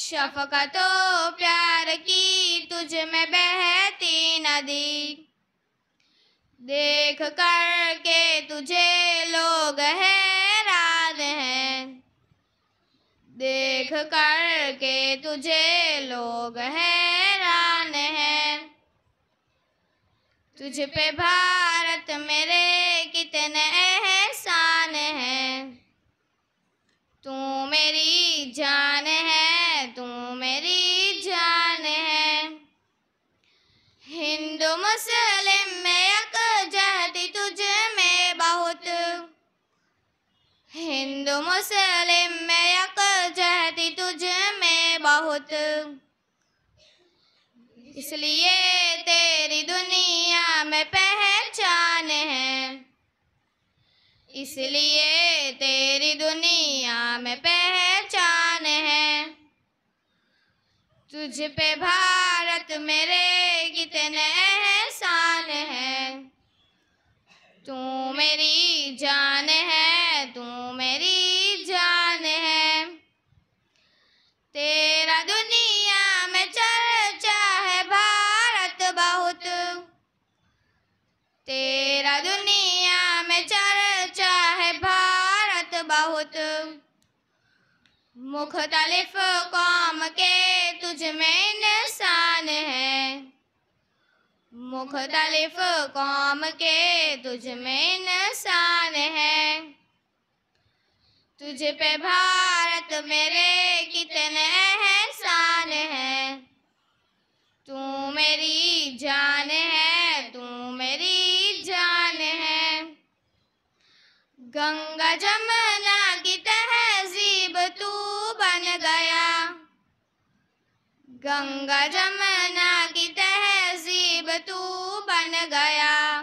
शफकतो प्यार की तुझ में बहती नदी। देख कर के तुझे लोग हैरान हैं। देख कर के तुझे लोग हैरान हैं। तुझ पे भारत मेरे कितने एहसान तू मेरी जान है, तू मेरी जान है। हिंदू मुस्लिम में यकजहती तुझ में बहुत। हिंदू मुस्लिम में यकजहती तुझ में बहुत। इसलिए तेरी दुनिया में पहचान है। इसलिए तेरी दुनिया में पहचान है। तुझ पे भारत मेरे कितने एहसान है। तू मेरी जान है, तू मेरी जान है। तेरा दुनिया में चर्चा है भारत बहुत। तेरा दुनिया में चर्चा बहुत मुख्तलिफ़ कौम के तुझ में इंसान है। मुख्तलिफ़ कौम के तुझ में इंसान है। तुझ पे भारत मेरे कितने एहसान है। तू मेरी जान है, तू मेरी गंगा जमुना की तहजीब तू बन गया। गंगा जमुना की तहजीब तू बन गया।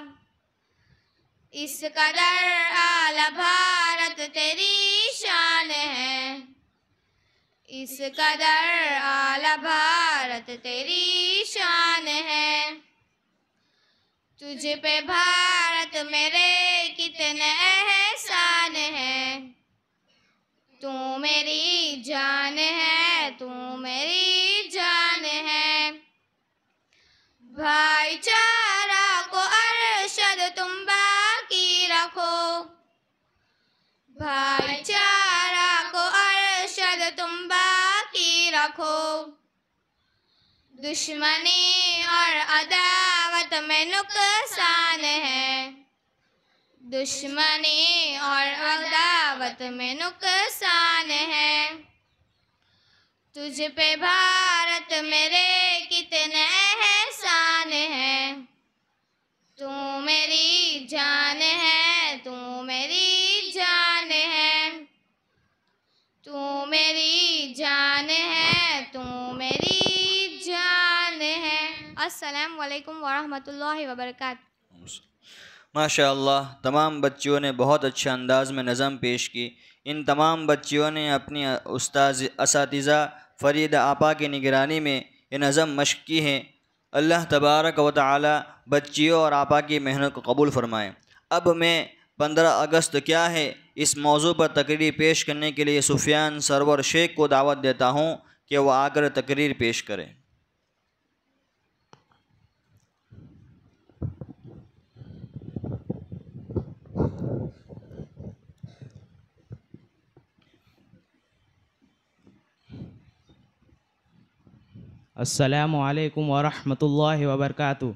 इस कदर आला भारत तेरी शान है। इस कदर आला भारत तेरी शान है। तुझ पे भारत मेरे कितने एहसान है। तू मेरी जान है, तू मेरी जान है। भाईचारा को अरशद तुम बाकी रखो। भाईचारा को अरशद तुम बाकी रखो। दुश्मनी और अदावत में नुकसान है। दुश्मनी और अदावत में नुकसान है। तुझ पे भारत मेरे कितने एहसान है। तू मेरी जान है, तू मेरी जान है। तू मेरी जान है, तू मेरी जान है। अस्सलाम वालेकुम वरहमतुल्लाहि माशा तमाम बच्चियों ने बहुत अच्छे अंदाज में नज़म पेश की। इन तमाम बच्चियों ने अपनी उस्ताज इस फ़रीद आपा की निगरानी में ये नज़म मश्क की है। अल्लाह तबारक व ताली बच्चियों और आपा की मेहनत को कबूल फ़रमाए। अब मैं पंद्रह अगस्त क्या है, इस मौजू पर तकरीर पेश करने के लिए सुफियान सरवर शेख को दावत देता हूँ कि वह आकर तकरीर पेश करें। वबरकातुहू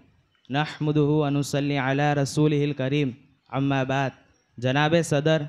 नहमदुहु अनुसल्ली अला रसूलिहिल करीम अम्मा बाद जनाब सदर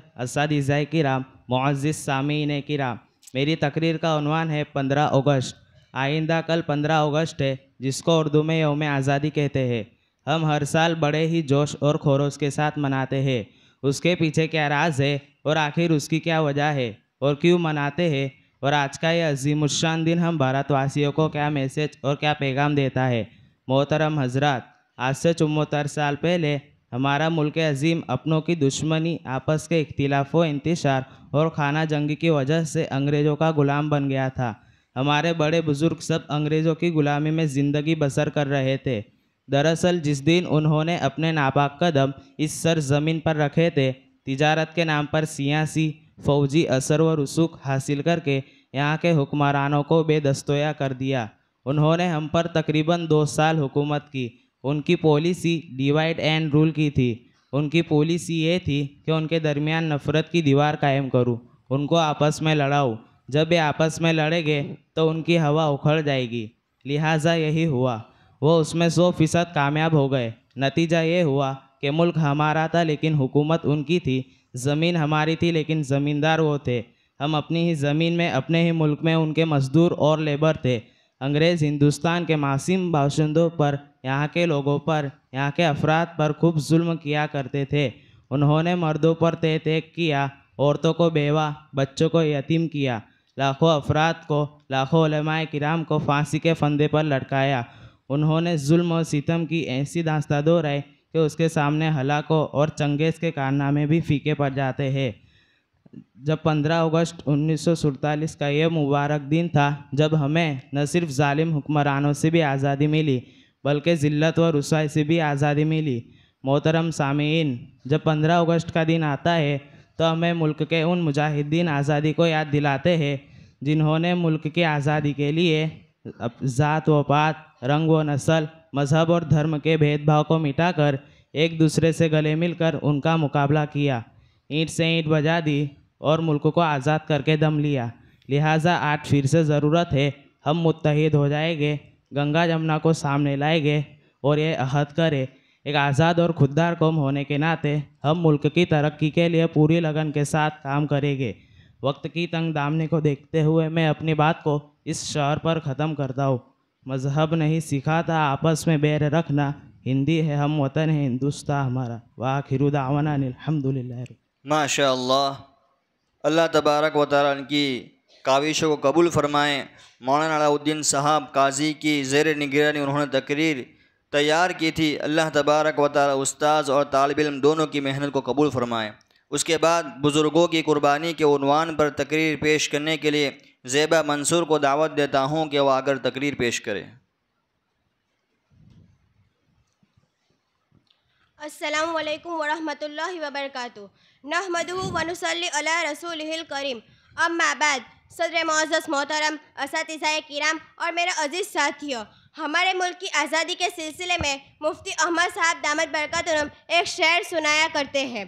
इसाई किराम मुअज़्ज़िज़ सामीन किराम मेरी तकरीर का उन्वान है पंद्रह अगस्त। आइंदा कल पंद्रह अगस्त है, जिसको उर्दू में यौम आज़ादी कहते हैं। हम हर साल बड़े ही जोश और खरोश के साथ मनाते हैं। उसके पीछे क्या राज है और आखिर उसकी क्या वजह है और क्यों मनाते हैं? और आज का ये अजीमुशान दिन हम भारतवासियों को क्या मैसेज और क्या पैगाम देता है? मोहतरम हज़रत, आज से चुम्बोतर साल पहले हमारा मुल्क अजीम अपनों की दुश्मनी, आपस के इख्तिलाफ़, इंतशार और खाना जंगी की वजह से अंग्रेज़ों का ग़ुलाम बन गया था। हमारे बड़े बुज़ुर्ग सब अंग्रेज़ों की ग़ुलामी में ज़िंदगी बसर कर रहे थे। दरअसल जिस दिन उन्होंने अपने नापाक कदम इस सर ज़मीन पर रखे थे, तिजारत के नाम पर सियासी फौजी असर व रसूख हासिल करके यहाँ के हुक्मरानों को बेदस्तोया कर दिया। उन्होंने हम पर तकरीबन दो साल हुकूमत की। उनकी पॉलिसी डिवाइड एंड रूल की थी। उनकी पॉलिसी ये थी कि उनके दरमियान नफ़रत की दीवार कायम करूँ, उनको आपस में लड़ाऊँ। जब ये आपस में लड़ेंगे तो उनकी हवा उखड़ जाएगी। लिहाजा यही हुआ। वो उसमें सौ फ़ीसद कामयाब हो गए। नतीजा ये हुआ कि मुल्क हमारा था, लेकिन हुकूमत उनकी थी। ज़मीन हमारी थी, लेकिन ज़मींदार वो थे। हम अपनी ही ज़मीन में, अपने ही मुल्क में उनके मज़दूर और लेबर थे। अंग्रेज़ हिंदुस्तान के मासूम बाशिंदों पर, यहाँ के लोगों पर, यहाँ के अफराद पर खूब जुल्म किया करते थे। उन्होंने मर्दों पर तय तय किया, औरतों को बेवा, बच्चों को यतीम किया, लाखों अफराद को, लाखों उलमाए किराम को फांसी के फंदे पर लटकाया। उन्होंने जुल्म और सितम की ऐसी दास्ता दो रहे कि उसके सामने हलाकों और चंगेज़ के कारनामे भी फीके पड़ जाते हैं। जब 15 अगस्त उन्नीस का ये मुबारक दिन था, जब हमें न सिर्फ़ जालिम हुक्मरानों से भी आज़ादी मिली, बल्कि ज़िल्लत व रसाई से भी आज़ादी मिली। मोहतरम सामीन, जब 15 अगस्त का दिन आता है तो हमें मुल्क के उन मुजाहिदीन आज़ादी को याद दिलाते हैं, जिन्होंने मुल्क की आज़ादी के लिए ज़ात व पात, रंग व नस्ल मज़हब और धर्म के भेदभाव को मिटाकर एक दूसरे से गले मिलकर उनका मुकाबला किया। ईंट से ईंट बजा दी और मुल्क को आज़ाद करके दम लिया। लिहाजा आज फिर से ज़रूरत है, हम मुतहद हो जाएँगे, गंगा जमुना को सामने लाएँगे और ये अहद करें। एक आज़ाद और खुददार कौम होने के नाते हम मुल्क की तरक्की के लिए पूरी लगन के साथ काम करेंगे। वक्त की तंग दामने को देखते हुए मैं अपनी बात को इस शहर पर ख़त्म करता हूँ। मज़हब नहीं सिखाता आपस में बैर रखना। हिंदी है हम वतन है, हिंदुस्तान हमारा। वाह माशा अल्लाह तबारक व ताला इनकी काविशों को कबूल फरमाएँ। मौलाना अलाउद्दीन साहब काजी की ज़ेर निगरानी, उन्होंने तकरीर तैयार की थी। अल्लाह तबारक व ताला उस्ताद और तालब इम दोनों की मेहनत को कबूल फरमाएँ। उसके बाद बुज़ुर्गों की कुर्बानी के उनवान पर तकरीर पेश करने के लिए ज़ेबा मंसूर को दावत देता हूँ कि वह आकर तकरीर पेश करे। अस्सलाम वालेकुम वरहमतुल्लाहि वबरकातुहू। नहमदुहु व नुसल्ली अला रसूलिहिल करीम। अम्मा बाद, सदर मुअज़्ज़ज़ मोहतरम असातिज़ाए किराम और मेरे अज़ीज़ साथियों, हमारे मुल्क की आज़ादी के सिलसिले में मुफ्ती अहमद साहब दामद बरकतुलम एक शेर सुनाया करते हैं।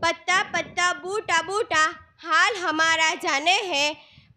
पत्ता पत्ता बूटा बूटा, हाल हमारा जाने है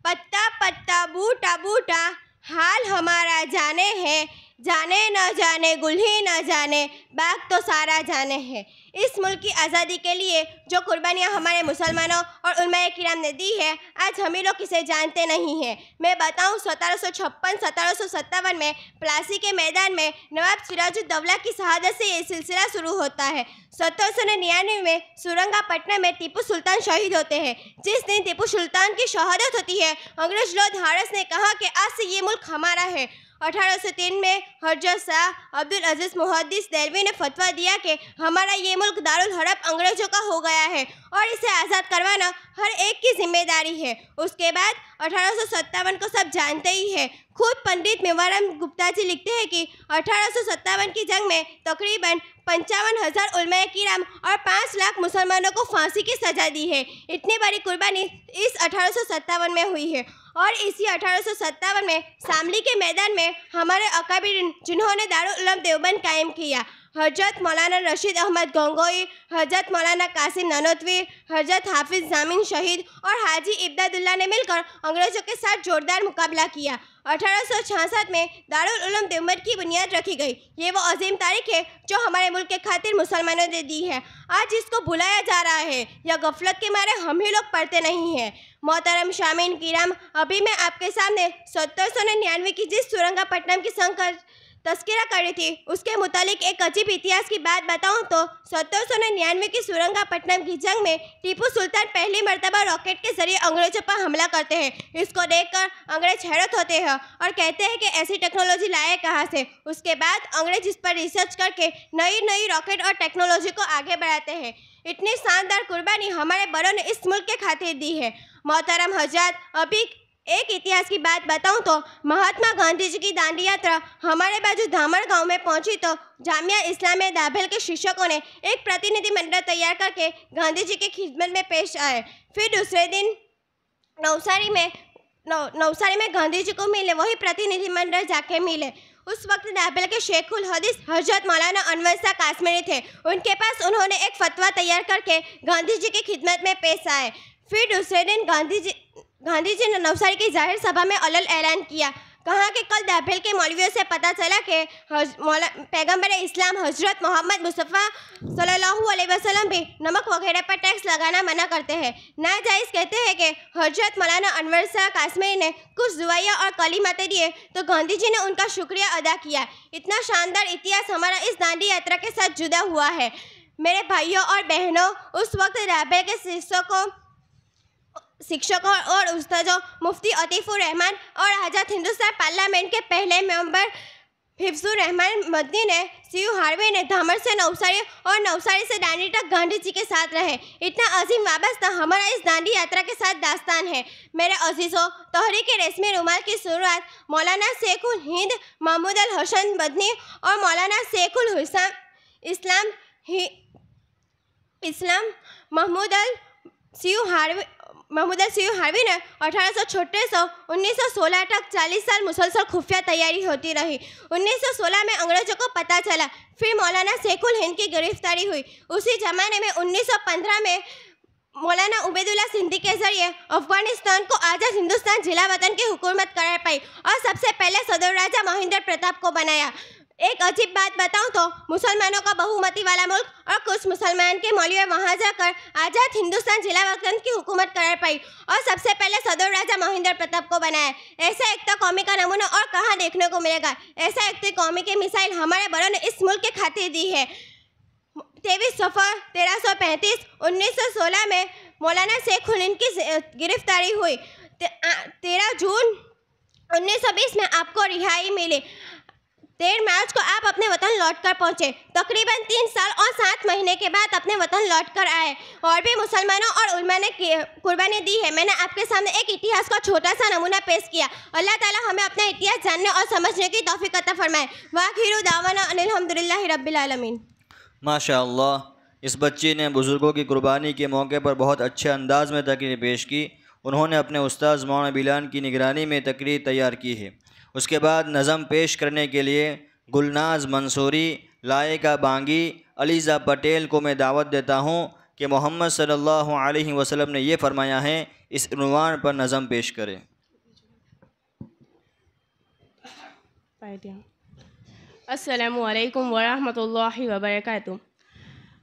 पत्ता पत्ता बूटा बूटा हाल हमारा जाने है। जाने न जाने गुल ही न जाने, बाग तो सारा जाने हैं। इस मुल्क की आज़ादी के लिए जो कुर्बानियाँ हमारे मुसलमानों और उलमाए किराम ने दी है, आज हम ही लोग इसे जानते नहीं हैं। मैं बताऊँ, सत्रह सौ छप्पन, सत्रह सौ सत्तावन में प्लासी के मैदान में नवाब सिराजुद्दौला की शहादत से ये सिलसिला शुरू होता है। सत्रह सौ निन्यानवे में सुरंगापट्टनम में टीपू सुल्तान शहीद होते हैं। जिस दिन टीपू सुल्तान की शहादत होती है, अंग्रेज़ लॉर्ड हारस ने कहा कि आज से ये मुल्क हमारा है। 1803 में हरजत शाह अब्दुल अज़ीज़ मुहद्दिस देलवी ने फतवा दिया कि हमारा ये मुल्क दारुल हड़प अंग्रेज़ों का हो गया है और इसे आज़ाद करवाना हर एक की ज़िम्मेदारी है। उसके बाद अठारह सौ सत्तावन को सब जानते ही है। खुद पंडित मेवाराम गुप्ता जी लिखते हैं कि अठारह सौ सत्तावन की जंग में तकरीबन पंचावन हज़ार उलमा किराम और पाँच लाख मुसलमानों को फांसी की सजा दी है। इतनी बड़ी कुर्बानी इस अठारह सौ सत्तावन में हुई है। और इसी अठारह सौ सत्तावन में शामली के मैदान में हमारे अकाबिर जिन्होंने दारुल उलूम देवबंद कायम किया। हज़रत मौलाना रशीद अहमद गंगोई, हज़रत मौलाना कासिम ननोतवी, हज़रत हाफिज जामिन शहीद और हाजी इब्दादुल्ला ने मिलकर अंग्रेज़ों के साथ जोरदार मुकाबला किया। अठारह सौ छियासठ में दारुल उलूम देवबंद की बुनियाद रखी गई। ये वो अजीम तारीख है जो हमारे मुल्क के खातिर मुसलमानों ने दी है। आज इसको भुलाया जा रहा है। या गफलत के मारे हम ही लोग पढ़ते नहीं हैं। मोहतरम शामीन किराम, अभी मैं आपके सामने सत्तर सौ निन्यानवे की जिस सुरंगापट्टनम की संकर तस्करा करी थी। उसके मुतालिक एक अजीब इतिहास की बात बताऊँ तो सत्तर सौ निन्यानवे की सुरंगापट्टनम की जंग में टीपू सुल्तान पहली मरतबा रॉकेट के ज़रिए अंग्रेज़ों पर हमला करते हैं। इसको देखकर अंग्रेज़ हैरत होते हैं और कहते हैं कि ऐसी टेक्नोलॉजी लाए कहाँ से? उसके बाद अंग्रेज़ इस पर रिसर्च करके नई नई रॉकेट और टेक्नोलॉजी को आगे बढ़ाते हैं। इतनी शानदार कुर्बानी हमारे बड़ों ने इस मुल्क के खातिर दी है। मोहतरम हज़रत, अभी एक इतिहास की बात बताऊँ तो महात्मा गांधी जी की दांडी यात्रा हमारे बाजू धामर गाँव में पहुँची तो जामिया इस्लामिया दाभेल के शिक्षकों ने एक प्रतिनिधि मंडल तैयार करके गांधी जी की खिदमत में पेश आए। फिर दूसरे दिन नवसारी में नौ नवसारी में गांधी जी को मिले, वही प्रतिनिधि मंडल जाके मिले। उस वक्त दाबेल के शेखुल हदीस, हज़रत मौलाना अनवर शाह काश्मीरी थे। उनके पास उन्होंने एक फतवा तैयार करके गांधी जी की खिदमत में पेश आए। फिर दूसरे दिन गांधी जी गांधी जी ने नवसारी की ज़ाहिर सभा में अलल ऐलान किया। कहा कि कल दाभेल के मौलवियों से पता चला कि मौला पैगंबर इस्लाम हज़रत मोहम्मद मुस्तफ़ा सल्लल्लाहु अलैहि वसल्लम भी नमक वगैरह पर टैक्स लगाना मना करते हैं। नाजायज़ कहते हैं कि हज़रत मौलाना अनवर शाह काश्मीरी ने कुछ दुआया और कली कलीमतें दिए तो गांधी जी ने उनका शुक्रिया अदा किया। इतना शानदार इतिहास हमारा इस दांडी यात्रा के साथ जुदा हुआ है। मेरे भाइयों और बहनों, उस वक्त राबे के शिष्यों को शिक्षकों और उस्तादों, मुफ्ती अतीफ़ुर रहमान और आज़ाद हिंदुस्तान पार्लियामेंट के पहले मेंबर हिफ्जुर रहमान मदनी ने सीयू हार्वे ने धामर से नवसारी और नवसारी से दांडी तक गांधी जी के साथ रहे। इतना अजीम वाबस्ता हमारा इस दांडी यात्रा के साथ दास्तान है। मेरे अजीज़ों तहरीक रेशमी रुमाल की शुरुआत मौलाना शेखुल हिंद, महमूद अल हसन मदनी और मौलाना शेखुल हुसैन इस्लाम ही इस्लाम, महमूद अल सीयू हार्वे महमूद सीयू हार्वी ने अठारह सौ छोटे सौ उन्नीस सौ सोलह तक चालीस साल मुसलसल खुफिया तैयारी होती रही। उन्नीस सौ सोलह में अंग्रेज़ों को पता चला, फिर मौलाना शेखुल हिंद की गिरफ्तारी हुई। उसी जमाने में उन्नीस सौ पंद्रह में मौलाना उबैदुल्ला सिंधी के ज़रिए अफ़गानिस्तान को आज़ाद हिंदुस्तान जिला वतन की हुकूमत करार पाई और सबसे पहले सदर राजा महेंद्र प्रताप को बनाया। एक अजीब बात बताऊँ तो मुसलमानों का बहुमती वाला मुल्क और कुछ मुसलमान के मौलवी वहाँ जाकर आज़ाद हिंदुस्तान जिला वतन की हुकूमत करार पाई और सबसे पहले सदर राजा महेंद्र प्रताप को बनाया। ऐसा एकता कौमी का नमूना और कहाँ देखने को मिलेगा? ऐसा एकता कौमी की मिसाइल हमारे बड़ों ने इस मुल्क के खातिर दी है। तेईस सफ़र तेरह सौ पैंतीस, उन्नीस सौ सोलह में मौलाना शेख हुनैन की गिरफ्तारी हुई। तेरह जून उन्नीस सौ बीस में आपको रिहाई मिली। तेरह मार्च को आप अपने वतन लौट कर पहुँचे। तकरीबन तीन साल और सात महीने के बाद अपने वतन लौट कर आए। और भी मुसलमानों और उलमा ने कुर्बानी दी है। मैंने आपके सामने एक इतिहास का छोटा सा नमूना पेश किया। अल्लाह ताला हमें अपना इतिहास जानने और समझने की अता फरमाए। वाखिर दावाना अनिलहमदिल्ला माशा इस बच्ची ने बुज़ुर्गों की कुर्बानी के मौके पर बहुत अच्छे अंदाज में तकरीर पेश की। उन्होंने अपने उस्ताद मौना बिलान की निगरानी में तकरीर तैयार की है। उसके बाद नज़म पेश करने के लिए गुलनाज मंसूरी, लायका बांगी, अलीज़ा पटेल को मैं दावत देता हूँ कि मोहम्मद सल्लल्लाहु अलैहि वसल्लम ने यह फरमाया है, इस उनवान पर नज़म पेश करें। असलकम वरहमतुल्लाहि वबरकातुहू।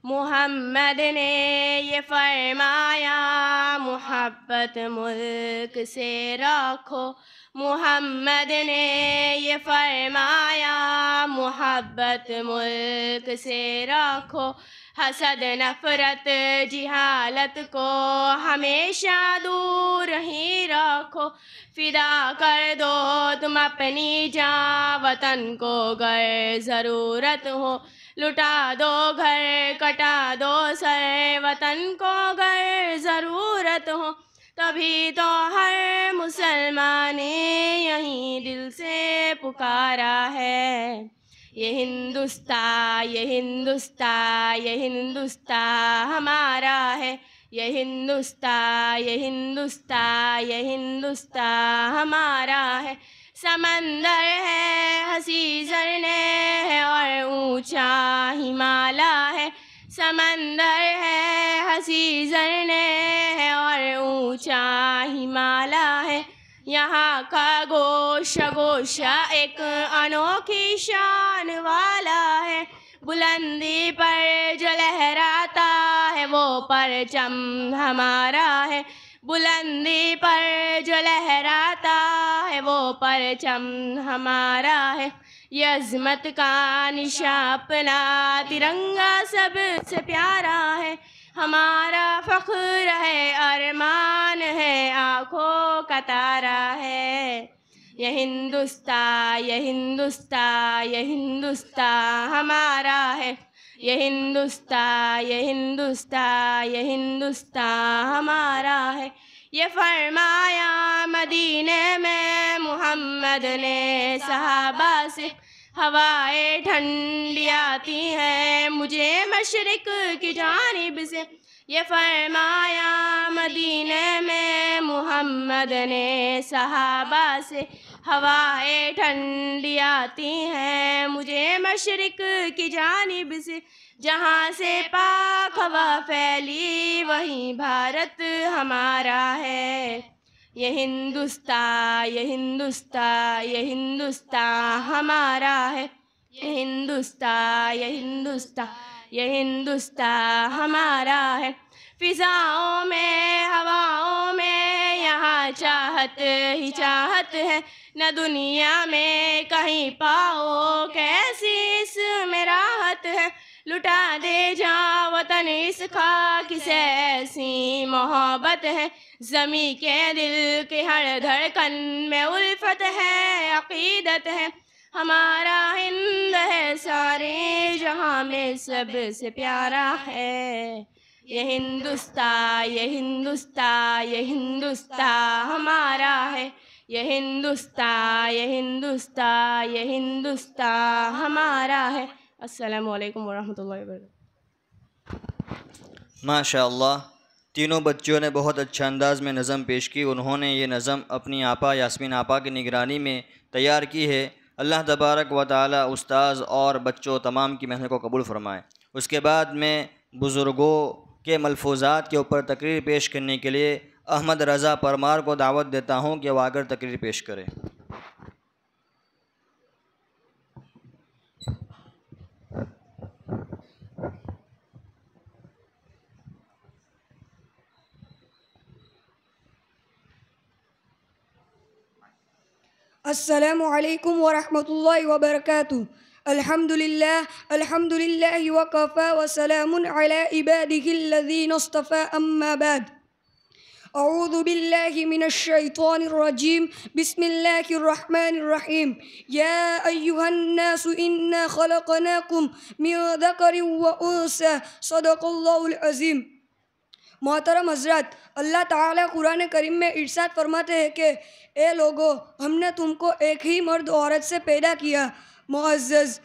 मोहम्मद ने ये फरमाया, मोहब्बत मुल्क से रखो। मोहम्मद ने ये फरमाया, मोहब्बत मुल्क से रखो। हसद, नफरत, जिहालत को हमेशा दूर ही रखो। फिदा कर दो तुम अपनी जा वतन को गर ज़रूरत हो। लुटा दो घर, कटा दो सर, वतन को घर ज़रूरत हो, तभी तो हर मुसलमान ने यहीं दिल से पुकारा है। ये हिंदुस्तान ये हिंदुस्तान ये हिंदुस्तान हमारा है। ये हिंदुस्तान ये हिंदुस्तान ये हिंदुस्तान हमारा है। समंदर है, हँसी झरने है और ऊँचा हिमालय है। समंदर है, हँसी झरने है और ऊँचा हिमालय है। यहाँ का गोशा गोशा एक अनोखी शान वाला है। बुलंदी पर जो लहराता है, वो परचम हमारा है। बुलंदी पर जो लहराता है, वो परचम हमारा है। यजमत का निशा अपना, तिरंगा सबसे प्यारा है। हमारा फ़ख्र है, अरमान है, आँखों का तारा है। यह हिंदुस्तान यह हिंदुस्तान यह हिंदुस्तान हमारा है। ये हिंदुस्तान ये हिंदुस्तान ये हिंदुस्तान हमारा है। ये फरमाया मदीने में मोहम्मद ने सहाबा से, हवाएँ ठंडी आती हैं मुझे मशरक की जानिब से। ये फरमाया मदीने में मोहम्मद ने सहाबा से हवाएँ ठंडी आती हैं। मुझे मशरक की जानिब से, जहाँ से पाक हवा फैली, वहीं भारत हमारा है। ये हिंदुस्तान ये हिंदुस्तान ये हिंदुस्तान हमारा है। ये हिंदुस्तान ये हिंदुस्तान ये हिंदुस्तान हमारा है। फिजाओं में, हवाओं में यहाँ चाहत ही चाहत है, न दुनिया में कहीं पाओ कैसी इसमें राहत है। लुटा दे जा वतन इस खाक से ऐसी मोहब्बत है। जमी के दिल के हर धड़कन में उल्फत है, अकीदत है। हमारा हिंद है सारे, जहाँ में सबसे प्यारा है। ये हिंदुस्ता ये हिंदुस्ता ये हिंदुस्ता हमारा है। ये हिंदुस्ता ये हिंदुस्ता ये हिंदुस्ता हमारा है। अस्सलाम वालेकुम वरहमतुल्लाहि वबरकातुहू। माशा तीनों बच्चियों ने बहुत अच्छा अंदाज में नज़म पेश की। उन्होंने ये नज़म अपनी आपा यास्मीन आपा की निगरानी में तैयार की है। अल्लाह तबारक व ताली उस्ताज़ और बच्चों तमाम की मेहनत को कबूल फरमाए। उसके बाद में बुज़ुर्गों के मलफूज़ात के ऊपर तकरीर पेश करने के लिए अहमद रज़ा परमार को दावत देता हूँ कि वह आकर तकरीर पेश करें। असलकम वरहमल वबरक अल्हम्दुलिल्लाह अल्हम्दुलिल्लाह वकफ़ा वसलामुन अला इबादिहिल्लज़ीन इस्तफ़ा अम्मा बाद अऊज़ु बिल्लाहि मिनश्शैतानिर रजीम बिस्मिल्लाहिर रहमानिर रहीम या अय्युहन्नासु इन्ना खलक़नाकुम मिन ज़करिन व उन्सा सदक़ल्लाहुल अज़ीम मोहतरम हज़रत अल्लाह ताला कुरान करीम में इरशाद फरमाते हैं कि ए लोगो हमने तुमको एक ही मर्द औरत से पैदा किया मुआज़ इस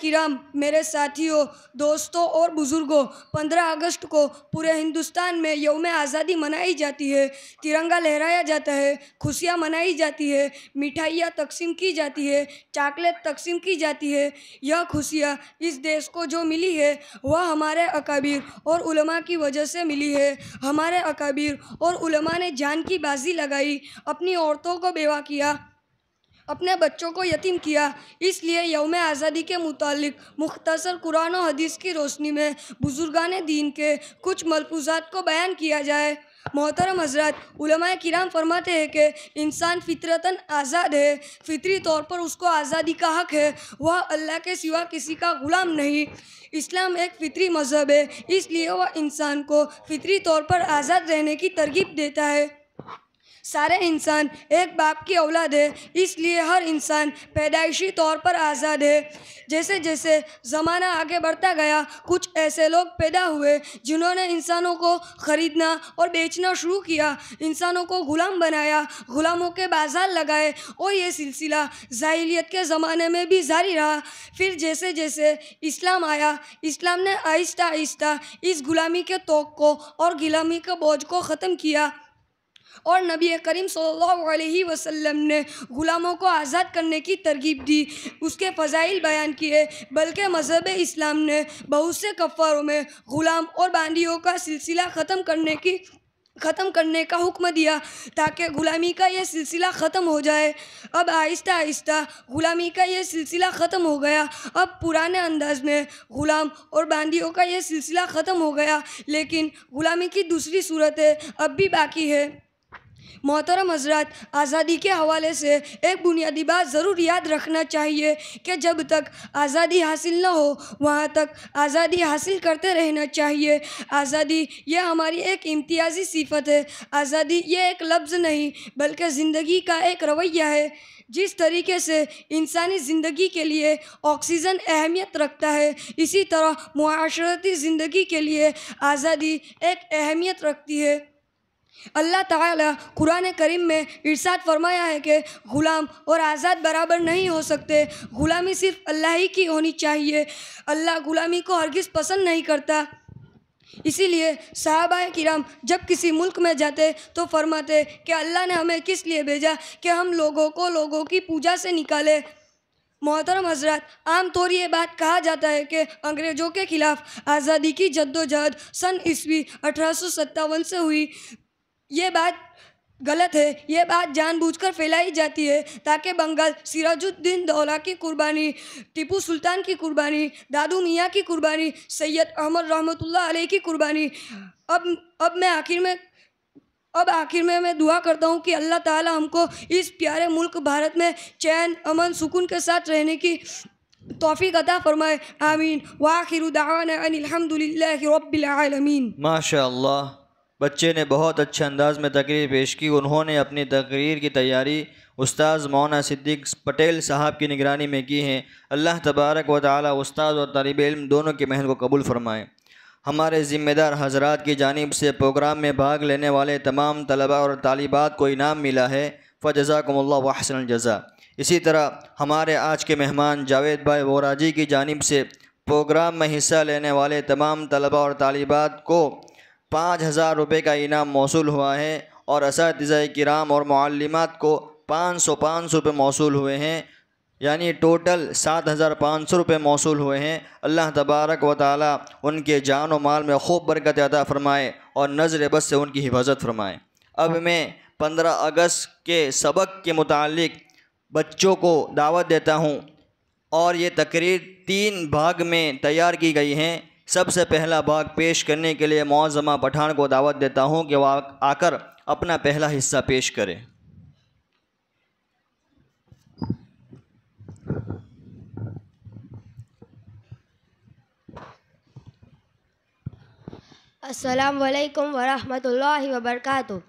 किराम, मेरे साथियों, दोस्तों और बुज़ुर्गों, पंद्रह अगस्त को पूरे हिंदुस्तान में यौम आज़ादी मनाई जाती है, तिरंगा लहराया जाता है, खुशियाँ मनाई जाती है, मिठाइयाँ तकसीम की जाती है, चॉकलेट तकसीम की जाती है। यह खुशियाँ इस देश को जो मिली है, वह हमारे अकाबिर और उलमा की वजह से मिली है। हमारे अकाबिर और उलमा ने जान की बाजी लगाई, अपनी औरतों को बेवा किया अपने बच्चों को यतीम किया। इसलिए यौम आज़ादी के मुतालिक मुख्तसर कुरान और हदीस की रोशनी में बुजुर्गान दीन के कुछ मलफूजात को बयान किया जाए। मोहतरम हज़रत किराम फरमाते हैं कि इंसान फितरतन आज़ाद है। फितरी तौर पर उसको आज़ादी का हक है। वह अल्लाह के सिवा किसी का ग़ुलाम नहीं। इस्लाम एक फितरी मज़हब है। इसलिए वह इंसान को फितरी तौर पर आज़ाद रहने की तरगीब देता है। सारे इंसान एक बाप की औलाद है, इसलिए हर इंसान पैदाइशी तौर पर आज़ाद है। जैसे जैसे ज़माना आगे बढ़ता गया, कुछ ऐसे लोग पैदा हुए जिन्होंने इंसानों को ख़रीदना और बेचना शुरू किया। इंसानों को ग़ुलाम बनाया, ग़ुलामों के बाज़ार लगाए और ये सिलसिला जाहिलियत के ज़माने में भी जारी रहा। फिर जैसे जैसे इस्लाम आया, इस्लाम ने आहिस्ता आहिस्ता इस ग़ुलामी के तोक़ को और ग़ुलामी के बोझ को ख़त्म किया। और नबी करीम सल्लल्लाहु अलैहि वसल्लम ने ग़ुलामों को आज़ाद करने की तरगीब दी, उसके फ़जाइल बयान किए, बल्कि मज़हब इस्लाम ने बहुत से कफ़ारों में ग़ुलाम और बांदियों का सिलसिला ख़त्म करने की, ख़त्म करने का हुक्म दिया ताकि ग़ुलामी का यह सिलसिला ख़त्म हो जाए। अब आहिस्ता आहिस्ता ग़ुलामी का यह सिलसिला ख़त्म हो गया। अब पुराने अंदाज में ग़ुलाम और बांदियों का यह सिलसिला ख़त्म हो गया, लेकिन ग़ुलामी की दूसरी सूरतें अब भी बाकी है। मोहतरम हज़रत आज़ादी के हवाले से एक बुनियादी बात ज़रूर याद रखना चाहिए कि जब तक आज़ादी हासिल न हो, वहाँ तक आज़ादी हासिल करते रहना चाहिए। आज़ादी ये हमारी एक इम्तियाज़ी सिफत है। आज़ादी ये एक लफ्ज़ नहीं, बल्कि ज़िंदगी का एक रवैया है, जिस तरीके से इंसानी ज़िंदगी के लिए ऑक्सीजन अहमियत रखता है, इसी तरह मुआशरती ज़िंदगी के लिए आज़ादी एक अहमियत रखती है। अल्लाह ताला कुरान करीम में इरशाद फरमाया है कि ग़ुलाम और आज़ाद बराबर नहीं हो सकते। ग़ुलामी सिर्फ़ अल्लाह ही की होनी चाहिए। अल्लाह ग़ुलामी को हरगिज़ पसंद नहीं करता। इसीलिए साहबा किराम जब किसी मुल्क में जाते तो फरमाते कि अल्लाह ने हमें किस लिए भेजा कि हम लोगों को लोगों की पूजा से निकाले। मोहतरम हज़रत, आम तौर ये बात कहा जाता है कि अंग्रेज़ों के ख़िलाफ़ आज़ादी की जद्दोजहद सन ईस्वी अठारह सौ सत्तावन से हुई। ये बात गलत है, ये बात जानबूझकर फैलाई जाती है ताकि बंगाल सिराजुद्दीन दौला की कुर्बानी, टीपू सुल्तान की कुर्बानी, दादू मियाँ की कुर्बानी, सैयद अहमद रहमतुल्लाह अलैह की कुर्बानी। अब अब मैं आखिर में, अब आखिर में मैं दुआ करता हूँ कि अल्लाह ताला हमको इस प्यारे मुल्क भारत में चैन, अमन, सुकून के साथ रहने की तौफीक अता फरमाए। आमीन। वाखिर दावाना अनिलहम्दुलिल्लाहि रब्बिल माशा बच्चे ने बहुत अच्छे अंदाज में तकरीर पेश की। उन्होंने अपनी तकरीर की तैयारी उस्ताद मौना सिद्दीक पटेल साहब की निगरानी में की है। अल्लाह तबारक व ताली उस्ताद और तालब इल्म दोनों की मेहनत को कबूल फरमाए। हमारे ज़िम्मेदार हजरात की जानिब से प्रोग्राम में भाग लेने वाले तमाम तलबा और तालिबात को इनाम मिला है। फ़जज़ाकमल्ला वहसन जज़ा। इसी तरह हमारे आज के मेहमान जावेद भाई वोराजी की जानिब से प्रोग्राम में हिस्सा लेने वाले तमाम तलबा और तालिबात को पाँच हज़ार रुपये का इनाम मौसू हुआ है और इस किराम और मालमात को पाँच सौ पाँच सौ रुपये मौसू हुए हैं। यानी टोटल सात हज़ार पाँच सौ रुपये मौसू हुए हैं। अल्लाह तबारक व ताली उनके जान व माल में खूब बरकत अदा फ़रमाए और नज़र बस से उनकी हिफाजत फरमाए। अब मैं पंद्रह अगस्त के सबक के मुतालिक बच्चों को दावत देता हूँ और ये तकरीर तीन भाग में तैयार की गई हैं। सबसे पहला भाग पेश करने के लिए मौज़मा पठान को दावत देता हूँ कि वह आकर अपना पहला हिस्सा पेश करें। अस्सलाम वालेकुम वरहमतुल्लाहि वबरकातुहू।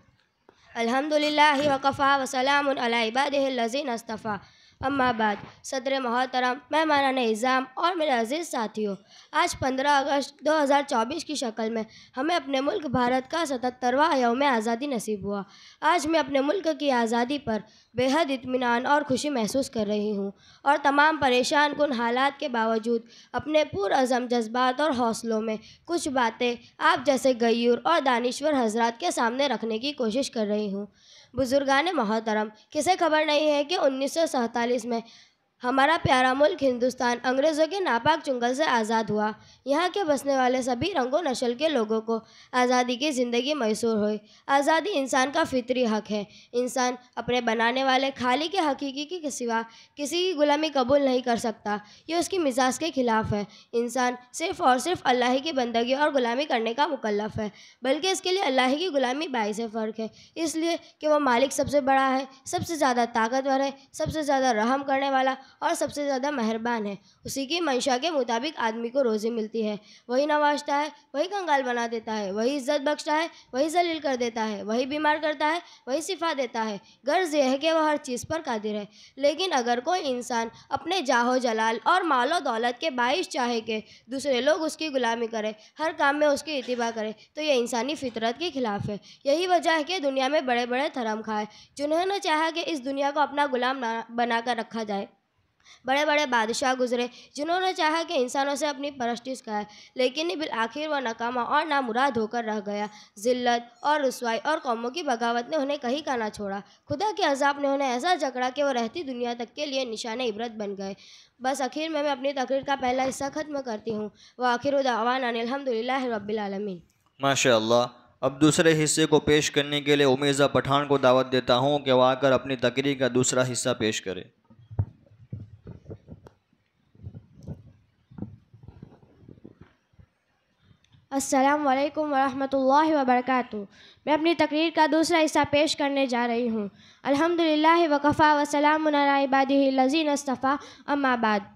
अल्हम्दुलिल्लाहि वकफ़ा वसलाम अला इबादिहिल्लज़ीन अस्तफ़ा। अम्मा बाद सदर मोहतरम मेहमान इज़ाम और मेरे अज़ीज़ साथियों, आज 15 अगस्त 2024 की शक्ल में हमें अपने मुल्क भारत का सतहत्तरवा यौम आज़ादी नसीब हुआ। आज मैं अपने मुल्क की आज़ादी पर बेहद इतमान और खुशी महसूस कर रही हूँ और तमाम परेशान कन हालात के बावजूद अपने पुरज़म जज्बात और हौसलों में कुछ बातें आप जैसे गयूर और दानश्वर हजरात के सामने रखने की कोशिश कर रही हूँ। बुजुर्गान मोहतरम। किसे खबर नहीं है कि उन्नीस में हमारा प्यारा मुल्क हिंदुस्तान अंग्रेज़ों के नापाक चुंगल से आज़ाद हुआ। यहाँ के बसने वाले सभी रंगों नस्ल के लोगों को आज़ादी की ज़िंदगी मैसूर हुई। आज़ादी इंसान का फितरी हक है। इंसान अपने बनाने वाले खाली के हकीकी के सिवा किसी की गुलामी कबूल नहीं कर सकता। ये उसकी मिजाज के ख़िलाफ़ है। इंसान सिर्फ़ और सिर्फ़ अल्लाह की बंदगी और ग़ुलामी करने का मुकलफ है, बल्कि इसके लिए अल्लाह की ग़ुलामी बाई से फ़र्क है। इसलिए कि वह मालिक सबसे बड़ा है, सबसे ज़्यादा ताकतवर है, सबसे ज़्यादा रहम करने वाला और सबसे ज़्यादा मेहरबान है। उसी की मंशा के मुताबिक आदमी को रोज़ी मिलती है। वही नवाजता है, वही कंगाल बना देता है, वही इज़्ज़त बख्शता है, वही जलील कर देता है, वही बीमार करता है, वही सिफा देता है। गर्ज यह है कि वह हर चीज़ पर कादिर है। लेकिन अगर कोई इंसान अपने जाहो जलाल और मालो दौलत के बाइश चाहे कि दूसरे लोग उसकी गुलामी करें, हर काम में उसकी इतबा करें तो यह इंसानी फितरत के खिलाफ है। यही वजह है कि दुनिया में बड़े बड़े धर्म खाए, जिन्होंने चाहा कि इस दुनिया को अपना गुलाम बनाकर रखा जाए। बड़े बड़े बादशाह गुजरे, जिन्होंने चाहा कि इंसानों से अपनी परस्टिश कराए लेकिन बिल आखिर वह नाकामा और नामुराद होकर रह गया। ज़िल्लत और रसवाई और कौमों की बगावत ने उन्हें कहीं का ना छोड़ा। खुदा के अजाब ने उन्हें ऐसा जकड़ा कि वो रहती दुनिया तक के लिए निशान इबरत बन गए। बस आखिर में मैं अपनी तकरीर का पहला हिस्सा ख़त्म करती हूँ। वह आखिर दावान अलहमदिल्ला रबालमीन माशा अब दूसरे हिस्से को पेश करने के लिए उमेज़ा पठान को दावत देता हूँ कि वह आकर अपनी तकरीर का दूसरा हिस्सा पेश करे। अस्सलाम वालेकुम वरहमतुल्लाहि मैं अपनी तकरीर का दूसरा हिस्सा पेश करने जा रही हूँ। अल्हम्दुलिल्लाह वकफ़ा वसलाम इबादिही लजीन अस्तफ़ा अम्माबाद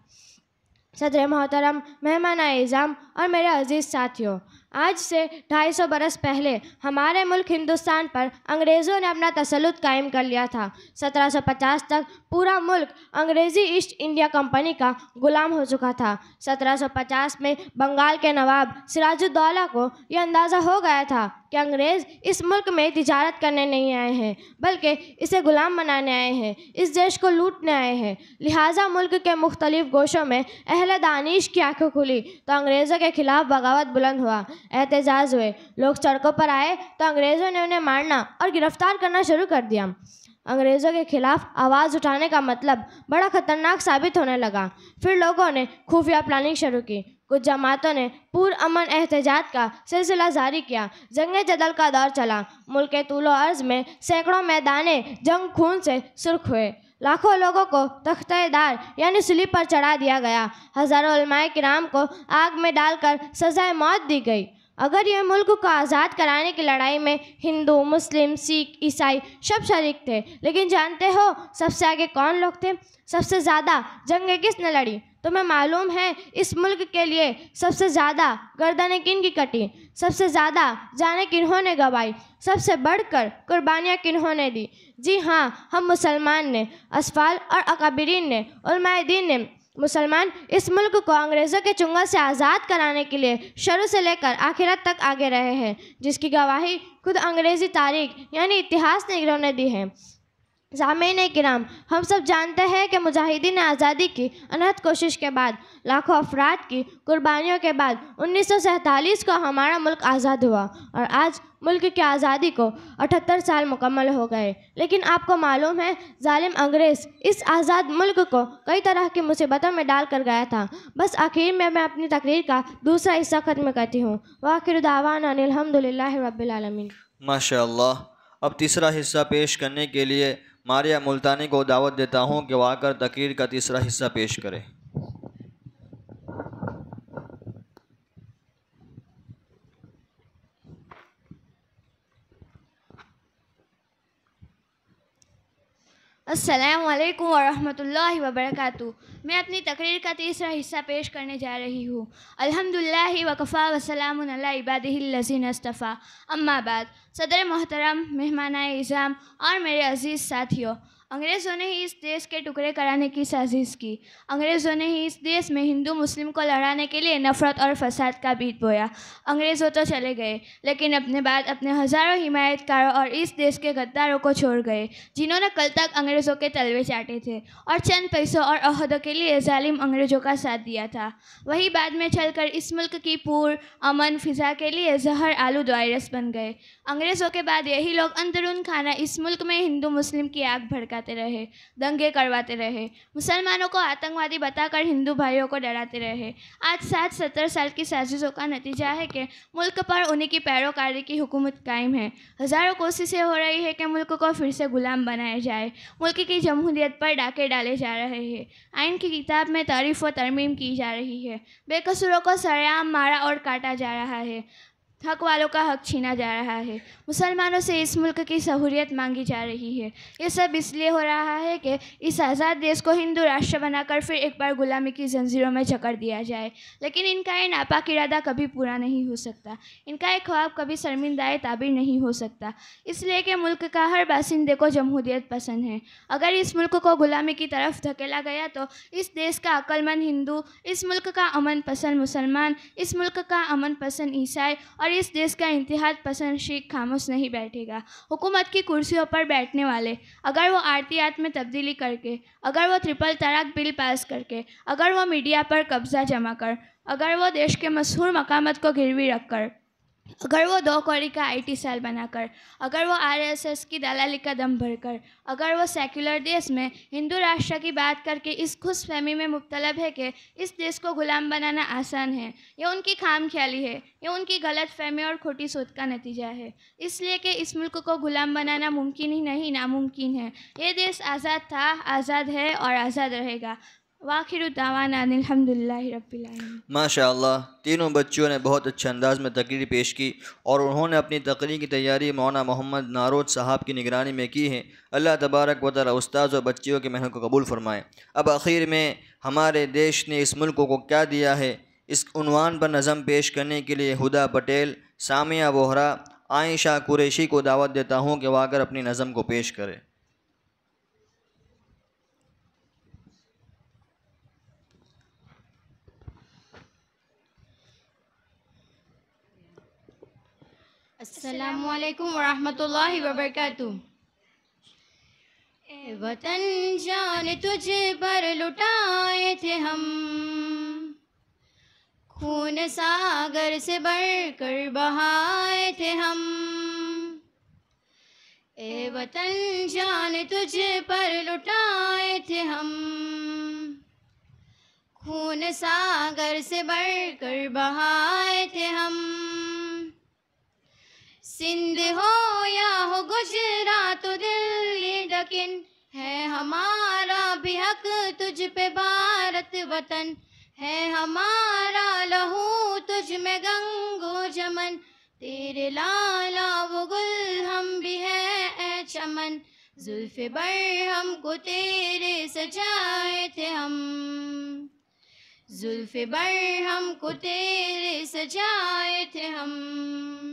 सदर मोहतरम, मेहमान एज़ाम और मेरे अज़ीज़ साथियों आज से 250 बरस पहले हमारे मुल्क हिंदुस्तान पर अंग्रेज़ों ने अपना तसलुत कायम कर लिया था। 1750 तक पूरा मुल्क अंग्रेज़ी ईस्ट इंडिया कंपनी का गुलाम हो चुका था। 1750 में बंगाल के नवाब सिराजुद्दौला को यह अंदाज़ा हो गया था कि अंग्रेज़ इस मुल्क में तिजारत करने नहीं आए हैं, बल्कि इसे ग़ुलाम बनाने आए हैं, इस देश को लूटने आए हैं। लिहाजा मुल्क के मुख्तलिफ़ गोशों में अहल दानिश की आँखें खुली तो अंग्रेज़ों के ख़िलाफ़ बगावत बुलंद हुआ, एहतजाज हुए। लोग सड़कों पर आए तो अंग्रेज़ों ने उन्हें मारना और गिरफ़्तार करना शुरू कर दिया। अंग्रेज़ों के ख़िलाफ़ आवाज़ उठाने का मतलब बड़ा ख़तरनाक साबित होने लगा। फिर लोगों ने खुफिया प्लानिंग शुरू की कुछ जमातों ने पूर अमन एहतजाज का सिलसिला जारी किया। जंग जदल का दौर चला। मुल्क के तूलो अर्ज़ में सैकड़ों मैदाने जंग खून से सुर्ख हुए। लाखों लोगों को तख्तेदार यानी स्लीप पर चढ़ा दिया गया। हज़ारों कराम को आग में डालकर सज़ाए मौत दी गई। अगर यह मुल्क को आज़ाद कराने की लड़ाई में हिंदू, मुस्लिम, सिख, ईसाई सब शरीक थे, लेकिन जानते हो सबसे आगे कौन लोग थे? सबसे ज़्यादा जंगें किसने लड़ी? तुम्हें मालूम है इस मुल्क के लिए सबसे ज़्यादा गर्दनें किन की कटी? सबसे ज़्यादा जाने किन्होंने गवाई? सबसे बढ़कर कुर्बानियाँ किन्होंने दी? जी हाँ हम मुसलमान ने, असफाल और अकाबरीन ने उलमाए दीन ने मुसलमान इस मुल्क को अंग्रेज़ों के चुंगल से आज़ाद कराने के लिए शुरू से लेकर आखिरत तक आगे रहे हैं, जिसकी गवाही खुद अंग्रेज़ी तारीख यानी इतिहास ने दी है। जामीन किराम। हम सब जानते हैं कि मुजाहिदीन आज़ादी की अनहद कोशिश के बाद, लाखों अफराद की कुर्बानियों के बाद उन्नीस को हमारा मुल्क आज़ाद हुआ और आज मुल्क की आज़ादी को अठहत्तर साल मुकम्मल हो गए। लेकिन आपको मालूम है, जालिम अंग्रेज़ इस आज़ाद मुल्क को कई तरह की मुसीबतों में डाल कर गया था। बस आखिर में मैं अपनी तकरीर का दूसरा हिस्सा ख़त्म करती हूँ। वाखिर दावान रबालमीन माशा अब तीसरा हिस्सा पेश करने के लिए मारिया मुल्तानी को दावत देता हूँ कि वह आकर तकीर का तीसरा हिस्सा पेश करे। असलकम वरहमल वबरक मैं अपनी तकरीर का तीसरा हिस्सा पेश करने जा रही हूँ। अलहमदिल्ला वकफ़ा वसलाम इबादिल्लज़ीन अम्माबाद अम्मा सदर मोहतरम, मेहमान इज़ाम और मेरे अज़ीज़ साथियों अंग्रेज़ों ने ही इस देश के टुकड़े कराने की साजिश की। अंग्रेज़ों ने ही इस देश में हिंदू मुस्लिम को लड़ाने के लिए नफ़रत और फसाद का बीत बोया। अंग्रेज़ों तो चले गए, लेकिन अपने बाद अपने हज़ारों हिमायतकारों और इस देश के गद्दारों को छोड़ गए, जिन्होंने कल तक अंग्रेज़ों के तलवे चाटे थे और चंद पैसों और अहदों के लिए जालिम अंग्रेज़ों का साथ दिया था। वही बाद में चलकर इस मुल्क की पूर, अमन, फ़िज़ा के लिए जहर आलूद वायरस बन गए। अंग्रेज़ों के बाद यही लोग अंदरून खाना इस मुल्क में हिंदू मुस्लिम की आग भड़काते रहे, दंगे करवाते रहे। मुसलमानों को आतंकवादी बताकर हिंदू भाइयों को डराते रहे। आज सात सत्तर साल की साजिशों का नतीजा है कि मुल्क पर उन्हीं की पैरोकारी की हुकूमत कायम है। हज़ारों कोशिशें हो रही है कि मुल्क को फिर से गुलाम बनाया जाए। मुल्क की जमहूरियत पर डाके डाले जा रहे हैं। आइन की किताब में तारीफ़ व तरमीम की जा रही है। बेकसूरों को सरेआम मारा और काटा जा रहा है। हक वालों का हक छीना जा रहा है। मुसलमानों से इस मुल्क की सहूलियत मांगी जा रही है। ये सब इसलिए हो रहा है कि इस आज़ाद देश को हिंदू राष्ट्र बनाकर फिर एक बार गुलामी की जंजीरों में जकड़ दिया जाए। लेकिन इनका ये नापाक इरादा कभी पूरा नहीं हो सकता। इनका एक ख्वाब कभी शर्मिंदाए ताबीर नहीं हो सकता। इसलिए कि मुल्क का हर बासिंदे को जमहूरियत पसंद है। अगर इस मुल्क को गुलामी की तरफ़ धकेला गया तो इस देश का अक्लमंद हिंदू, इस मुल्क का अमन पसंद मुसलमान, इस मुल्क का अमन पसंद ईसाई और इस देश का इंतहाद पसंद शीख खामोश नहीं बैठेगा। हुकूमत की कुर्सियों पर बैठने वाले, अगर वो आरतीयात में तब्दीली करके, अगर वो ट्रिपल तलाक बिल पास करके, अगर वो मीडिया पर कब्जा जमा कर, अगर वो देश के मशहूर मकामत को गिरवी रख कर अगर वो दो कौड़ी का आईटी सेल बनाकर, अगर वो आरएसएस की दलाली का दम भरकर, अगर वो सेक्युलर देश में हिंदू राष्ट्र की बात करके इस खुश फहमी में मुबतलब है कि इस देश को गुलाम बनाना आसान है यह उनकी खाम ख्याली है, ये उनकी गलत फहमी और खोटी सोच का नतीजा है। इसलिए कि इस मुल्क को गुलाम बनाना मुमकिन ही नहीं, नामुमकिन है। ये देश आज़ाद था, आज़ाद है और आज़ाद रहेगा। वाखिर माशा तीनों बच्चों ने बहुत अच्छे अंदाज में तकरीर पेश की और उन्होंने अपनी तकरीर की तैयारी मौना मोहम्मद नारोज साहब की निगरानी में की है। अल्लाह तबारक व उस्ताद और बच्चियों की मेहनत को कबूल फरमाए। अब आखिर में हमारे देश ने इस मुल्क को क्या दिया है? इस उनवान पर नज़म पेश करने के लिए हुदा पटेल, सामिया बोहरा, आयशा कुरैशी को दावत देता हूँ कि वह अपनी नज़म को पेश करें। असलकम वरहमतुल्लाहि वबरकातुह ए वतन जान तुझ पर लुटाए थे हम खून सागर से बढ़कर बहाए थे हम ए वतन जान तुझ पर लुटाए थे हम खून सागर से बढ़कर बहाए थे हम सिंध हो या हो गुजरात, दिल्ली दकिन है हमारा भी हक तुझ पे भारत वतन, है हमारा लहू तुझ में गंगो जमन, तेरे लाला वो गुल हम भी है ए चमन, जुल्फ बर हमको तेरे सजाए थे हम, जुल्फ बर हमको तेरे सजाए थे हम।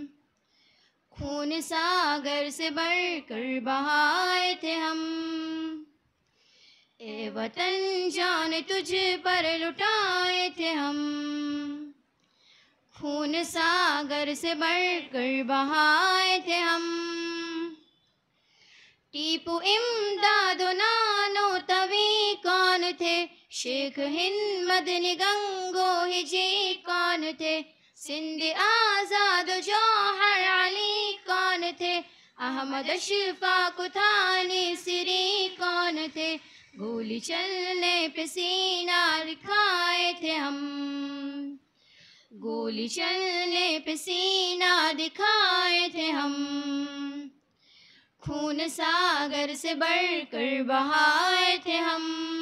खून सागर से बढ़कर बहाए थे हम। ए वतन जान तुझ पर लुटाए थे हम। खून सागर से बढ़कर बहाए थे हम। टीपू इमदादो नानो तवी कौन थे, शेख हिंद मदनी गंगो हिजी कौन थे। सिंध आज़ाद जौहर अली कौन थे? अहमद अशफाक थानी सिरी कौन थे? गोली चलने पे सीना दिखाए थे हम। गोली चलने पे सीना दिखाए थे हम। खून सागर से बढ़कर बहाए थे हम।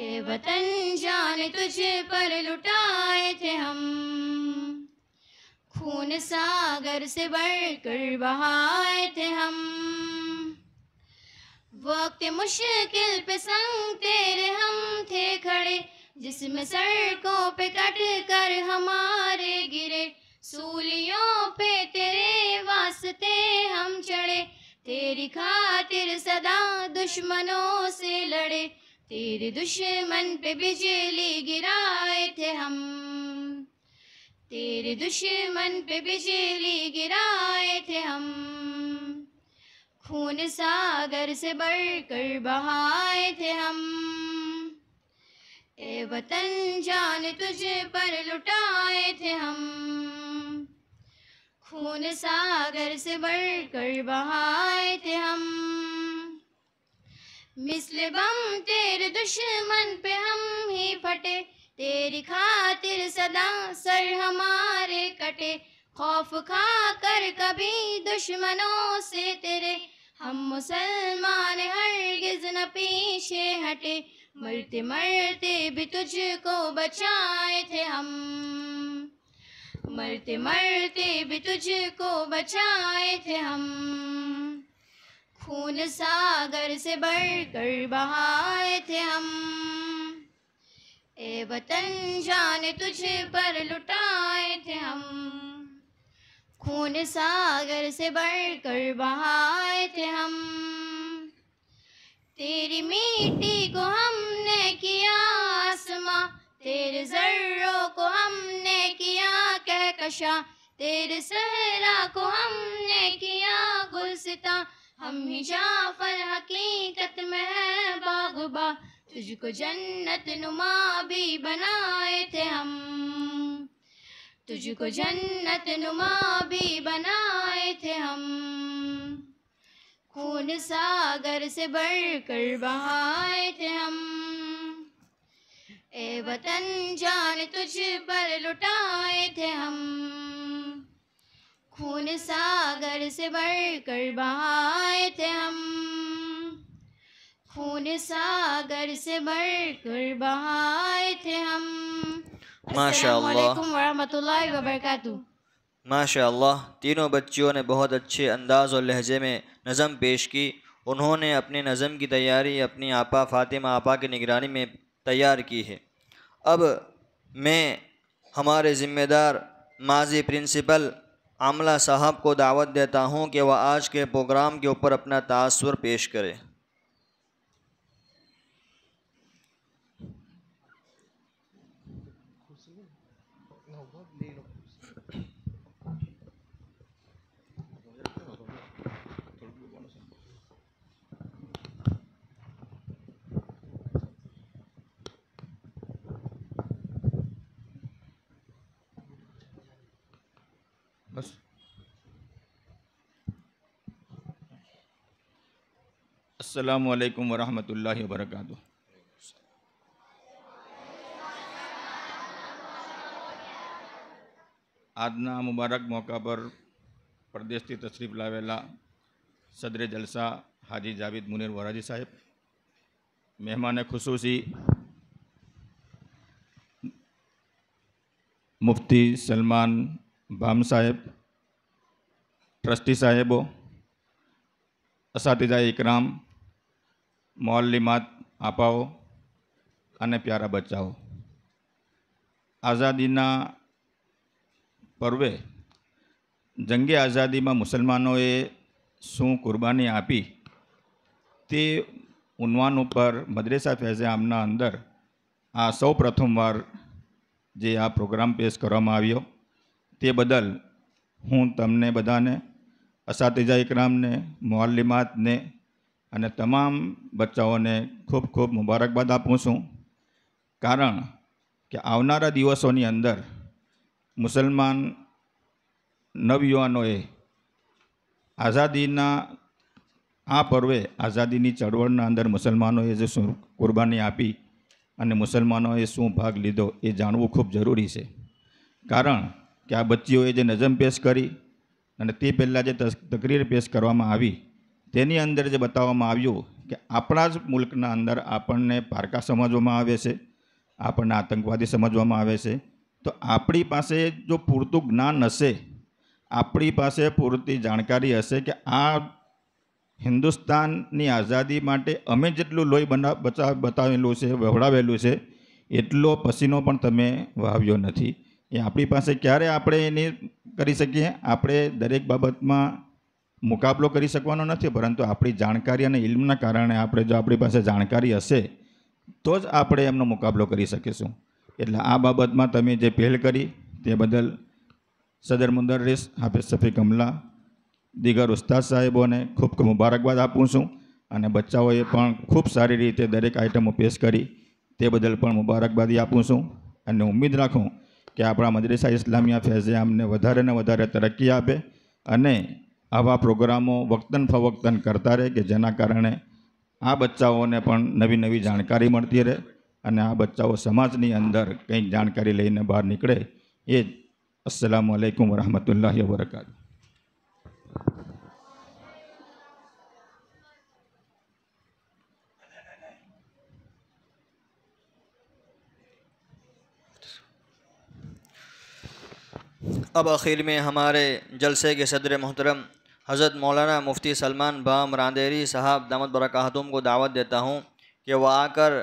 ए वतन जान तुझ पर लुटाए थे हम। खून सागर से बढ़कर बहाए थे हम। वक्त मुश्किल पे संग तेरे हम थे खड़े, जिसमें सड़कों पे कट कर हमारे गिरे। सूलियों पे तेरे वास्ते हम चढ़े, तेरी खातिर सदा दुश्मनों से लड़े। तेरे दुश्मन पे बिजली गिराए थे हम। तेरे दुश्मन पे बिजली गिराए थे हम। खून सागर से बढ़कर बहाए थे हम। ए वतन जान तुझे पर लुटाए थे हम। खून सागर से बढ़कर बहाए थे हम। मिसल बम, तेरे दुश्मन पे हम ही फटे। तेरी खातिर सदा सर हमारे कटे। खौफ खा कर कभी दुश्मनों से तेरे। हम मुसलमान हरगिज न पीछे हटे। मरते मरते भी तुझको बचाए थे हम। मरते मरते भी तुझको बचाए थे हम। खून सागर से बढ़कर बहाए थे हम। ए वतन जान तुझ पर लुटाए थे हम। खून सागर से बढ़कर बहाए थे हम। तेरी मिट्टी को हमने किया आसमां, तेरे जर्रों को हमने किया कहकशा, तेरे सहरा को हमने किया गुलसिता हम जाफ़र हकीकत में है बागबा। तुझको जन्नत नुमा भी बनाए थे हम। तुझको जन्नत नुमा भी बनाए थे हम। खून सागर से बढ़कर बहाए थे हम। ए वतन जान तुझ पर लुटाए थे हम। खून सागर से बढ़कर बहाए थे हम। खून सागर से बढ़कर बहाए थे हम। वरहमतुल्लाहि वबरकातुहू। माशाअल्लाह तीनों बच्चियों ने बहुत अच्छे अंदाज और लहजे में नज़म पेश की। उन्होंने अपने नज़म की तैयारी अपनी आपा फ़ातिमा आपा की निगरानी में तैयार की है। अब मैं हमारे ज़िम्मेदार माजी प्रिंसिपल आमला साहब को दावत देता हूँ कि वह आज के प्रोग्राम के ऊपर अपना तासर पेश करें बस अस्सलामुअलैकुम वरहमतुल्लाहि वबरकातुहू આજના મુબારક મોકા પર પરદેશથી તશરીફ લાવેલા સદરે જલસા હાજી જાવેદ મુનીર વરાજી સાહેબ મહેમાન ખુશૂસી મુફ્તી સલમાન ભામ સાહેબ ટ્રસ્ટી સાહેબો અસાતિજા ઇકરામ મોલ્લિમાત આપાઓ અને પ્યારા બચાવો આઝાદીના પર્વે જંગે આઝાદીમાં મુસલમાનોએ શું કુરબાની આપી તે ઉન્વાન ઉપર મદ્રેસા ફૈઝે આમના અંદર આ સૌ પ્રથમવાર જે આ પ્રોગ્રામ પેશ કરવામાં આવ્યો તે બદલ હું તમને બધાને અસાતિજા ઇકરામને મુઅલ્લિમાતને અને તમામ બચ્ચાઓને ખૂબ ખૂબ મુબારકબાદ આપું છું. કારણ કે આવનારા દિવસોની અંદર મુસલમાન નવયુવાનોએ આઝાદીના, આ પર્વે આઝાદીની ચળવળના અંદર મુસલમાનોએ જે શું કુરબાની આપી અને મુસલમાનોએ શું ભાગ લીધો એ જાણવું ખૂબ જરૂરી છે. કારણ કે આ બચ્ચીઓએ જે નજમ પેશ કરી અને તે પહેલાં જે તકરીર પેશ કરવામાં આવી તેની અંદર જે બતાવવામાં આવ્યું કે આપણા જ મુલ્કના અંદર આપણને પારકા સમજવામાં આવે છે, આપણને આતંકવાદી સમજવામાં આવે છે. તો આપણી પાસે જો પૂરતું જ્ઞાન હશે, આપણી પાસે પૂરતી જાણકારી હશે કે આ હિન્દુસ્તાનની આઝાદી માટે અમે જેટલું લોહી બના, બચા, બતાવેલું છે વહવડાવેલું છે, એટલો પસીનો પણ તમે વાવ્યો નથી. એ આપણી પાસે ક્યારે આપણે એની કરી શકીએ? આપણે દરેક બાબતમાં મુકાબલો કરી શકવાનો નથી, પરંતુ આપણી જાણકારી અને ઇલ્મના કારણે આપણે જો આપણી પાસે જાણકારી હશે, તો જ આપણે એમનો મુકાબલો કરી શકીશું. એટલે આ બાબતમાં તમે જે પહેલ કરી, તે બદલ સદર મુદરરીસ હાફિઝ સફી કમલા, દીગર ઉસ્તાદ સાહેબોને ખૂબ ખૂબ મુબારકબાદ આપું છું અને બચ્ચાઓએ પણ ખૂબ સારી રીતે દરેક આઇટમો પેશ કરી, તે બદલ પણ મુબારકબાદી આપું છું. અને ઉમ્મીદ રાખું કે આપણા મદરેસા ઇસ્લામિયા ફૈઝે અમને વધારે ને વધારે તરક્કી આપે અને આવા પ્રોગ્રામો વક્તન ફવક્તન કરતા રહે કે જેના કારણે આ બચ્ચાઓને પણ નવી નવી જાણકારી મળતી રહે અને આ બચ્ચાઓ સમાજની અંદર કંઈક જાણકારી લઈને બહાર નીકળે એ જ અસલામ આલેકુમ વરહમતુલ્લાહ વબરકાત अब आखिर में हमारे जलसे के सदर मोहतरम हज़रत मौलाना मुफ्ती सलमान बाम रांदेरी साहब दामद बरकातुम को दावत देता हूँ कि वह आकर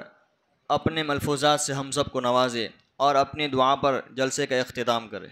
अपने मलफूजात से हम सबको नवाजे और अपनी दुआ पर जलसे का अख्ताम करे।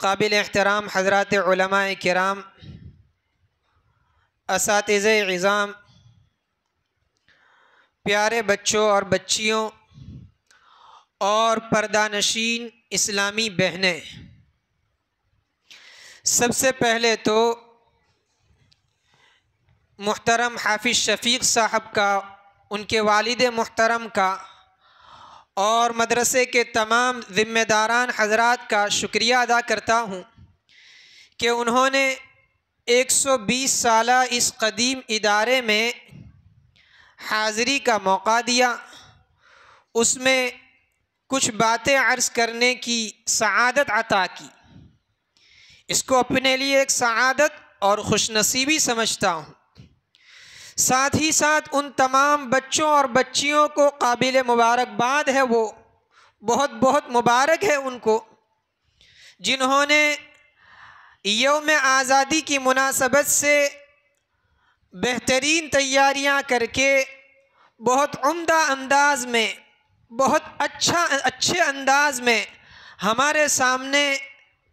काबिल एहतराम हज़रत कराम इस इज़ाम, प्यारे बच्चों और बच्चियों और पर्दानशीन इस्लामी बहनें। सबसे पहले तो मुहतरम हाफिज़ शफ़ीक साहब का, उनके वालिद मुहतरम का और मदरसे के तमाम ज़िम्मेदारान हजरात का शुक्रिया अदा करता हूँ कि उन्होंने 120 साल इस कदीम इदारे में हाज़री का मौका दिया। उसमें कुछ बातें अर्ज़ करने की सआदत अता की। इसको अपने लिए एक सआदत और खुशनसीबी समझता हूँ। साथ ही साथ उन तमाम बच्चों और बच्चियों को काबिल मुबारकबाद है वो, बहुत बहुत मुबारक है उनको, जिन्होंने यौम आज़ादी की मुनासबत से बेहतरीन तैयारियाँ करके बहुत उम्दा अंदाज में, बहुत अच्छा अच्छे अंदाज में हमारे सामने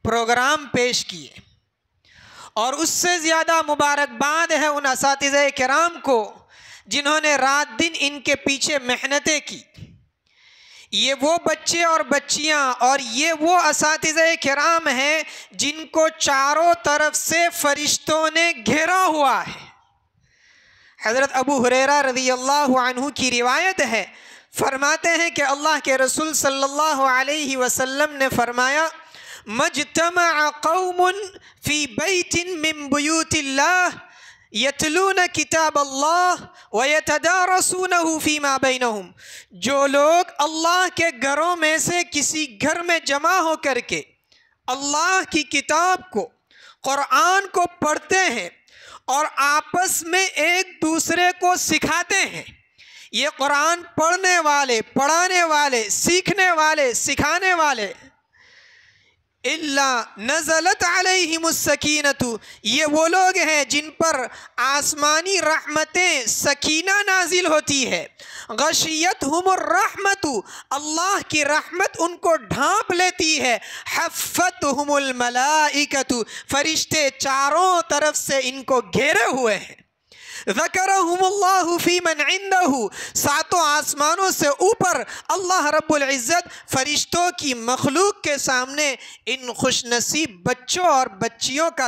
प्रोग्राम पेश किए। और उससे ज़्यादा मुबारकबाद है उन इस कराम को, जिन्होंने रात दिन इनके पीछे मेहनतें की। ये वो बच्चे और बच्चियाँ और ये वो इस कराम हैं जिनको चारों तरफ़ से फरिश्तों ने घेरा हुआ है। हज़रत अबू हुरेरा रज़ी अल्लाह की रिवायत है, फरमाते हैं कि अल्लाह के रसूल सल्लल्लाहु अलैहि वसल्लम ने फरमाया मजतमा कौमुन फ़ी बैतिन मिन यतलून किताब अल्लाह व यतदारसूनहु फ़ीमा बैनहुम जो लोग अल्लाह के घरों में से किसी घर में जमा हो करके अल्लाह की किताब को कुरान को पढ़ते हैं और आपस में एक दूसरे को सिखाते हैं ये कुरान पढ़ने वाले पढ़ाने वाले सीखने वाले सिखाने वाले इल्ला नज़लत अलैहिमुस्सकीनतु ये वो लोग हैं जिन पर आसमानी रहमतें सकीना नाजिल होती है। गशियत रहमतु, अल्लाह की रहमत उनको ढांप लेती है। हफ़त हमल मलाइकतु, फरिश्ते चारों तरफ़ से इनको घेरे हुए हैं। सातों आसमानों से ऊपर अल्लाह रब्बुल इज़्ज़त फ़रिश्तों की मखलूक के सामने इन खुशनसीब बच्चों और बच्चियों का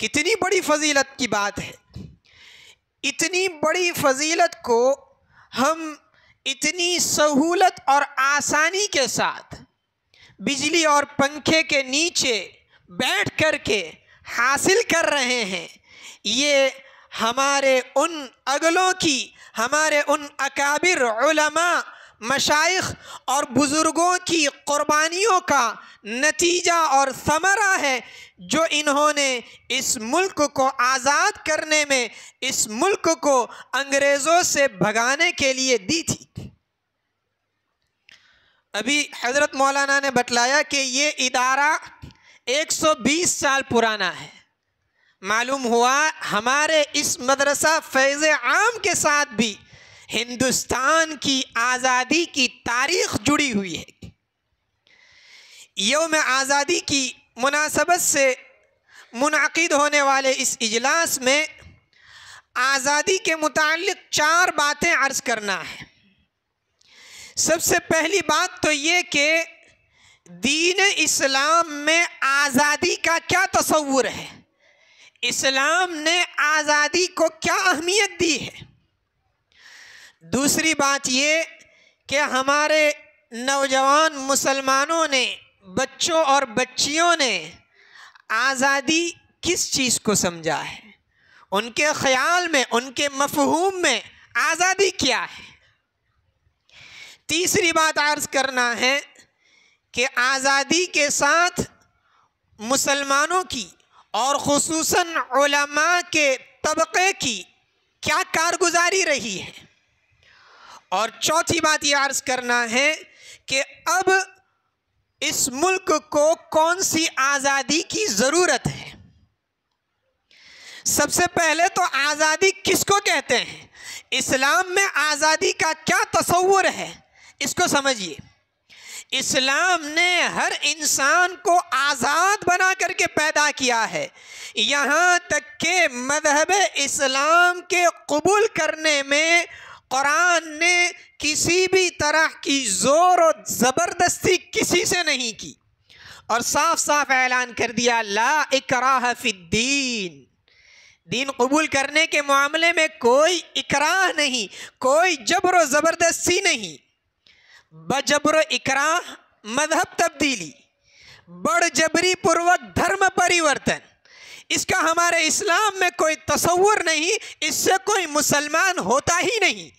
कितनी बड़ी फजीलत की बात है। इतनी बड़ी फजीलत को हम इतनी सहूलत और आसानी के साथ बिजली और पंखे के नीचे बैठ कर के हासिल कर रहे हैं। ये हमारे उन अगलों की, हमारे उन अकाबिर, उलमा, मशाइख और बुज़ुर्गों की क़ुरबानियों का नतीजा और समरा है जो इन्होंने इस मुल्क को आज़ाद करने में, इस मुल्क को अंग्रेज़ों से भगाने के लिए दी थी। अभी हज़रत मौलाना ने बतलाया कि ये इदारा 120 साल पुराना है। मालूम हुआ हमारे इस मदरसा फैज़ आम के साथ भी हिंदुस्तान की आज़ादी की तारीख जुड़ी हुई है। योम आज़ादी की मुनासबत से मुनद होने वाले इस इजलास में आज़ादी के मुतालिक चार बातें अर्ज़ करना है। सबसे पहली बात तो ये कि दीन इस्लाम में आज़ादी का क्या तस्वुर है? इस्लाम ने आज़ादी को क्या अहमियत दी है? दूसरी बात ये कि हमारे नौजवान मुसलमानों ने, बच्चों और बच्चियों ने आज़ादी किस चीज़ को समझा है? उनके ख्याल में, उनके मफहूम में आज़ादी क्या है? तीसरी बात अर्ज़ करना है कि आज़ादी के साथ मुसलमानों की और खसूस के तबक़े की क्या कारगुजारी रही है? और चौथी बात यह अर्ज़ करना है कि अब इस मुल्क को कौन सी आज़ादी की ज़रूरत है? सबसे पहले तो आज़ादी किसको कहते हैं? इस्लाम में आज़ादी का क्या तस्वुर है? इसको समझिए। इस्लाम ने हर इंसान को आज़ाद बना करके पैदा किया है। यहाँ तक के मज़हब इस्लाम के कबूल करने में कुरान ने किसी भी तरह की ज़ोर और ज़बरदस्ती किसी से नहीं की। और साफ़ साफ़ ऐलान कर दिया, ला इकराह फिद्दीन दीन। कबूल करने के मामले में कोई इकराह नहीं, कोई जबर व ज़बरदस्ती नहीं। बजबर इकरा मज़हब तब्दीली, बड़ जबरी पूर्वक धर्म परिवर्तन। इसका हमारे इस्लाम में कोई तस्वुर नहीं, इससे कोई मुसलमान होता ही नहीं।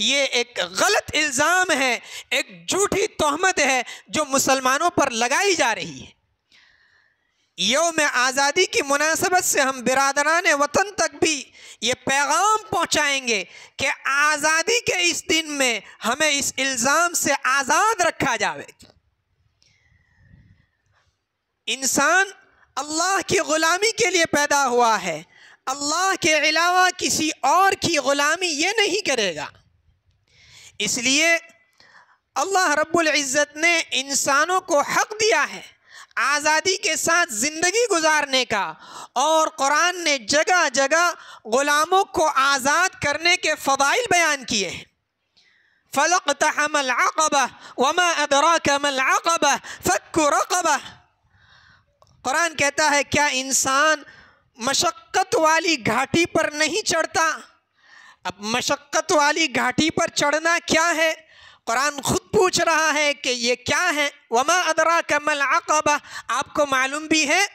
ये एक गलत इल्ज़ाम है, एक झूठी तोहमत है जो मुसलमानों पर लगाई जा रही है। योम आज़ादी की मुनासबत से हम बिरादरान वतन तक भी ये पैगाम पहुँचाएँगे कि आज़ादी के इस दिन में हमें इस इल्ज़ाम से आज़ाद रखा जाए इंसान अल्लाह की ग़ुलामी के लिए पैदा हुआ है। अल्लाह के अलावा किसी और की ग़ुलामी ये नहीं करेगा। इसलिए अल्लाह रब्बुल इज़्ज़त ने इंसानों को हक दिया है आज़ादी के साथ ज़िंदगी गुजारने का और कुरान ने जगह जगह ग़ुलामों को आज़ाद करने के फ़वाइल बयान किए हैं। फ़लक तहमल अक़बा वमा अदरा कमल अक़बा रक़बा। कुरान कहता है, क्या इंसान मशक्क़त वाली घाटी पर नहीं चढ़ता? अब मशक्क़त वाली घाटी पर चढ़ना क्या है? कुरान खुद पूछ रहा है कि ये क्या है? वमा अदरा कमल अक़बा। आपको मालूम भी है,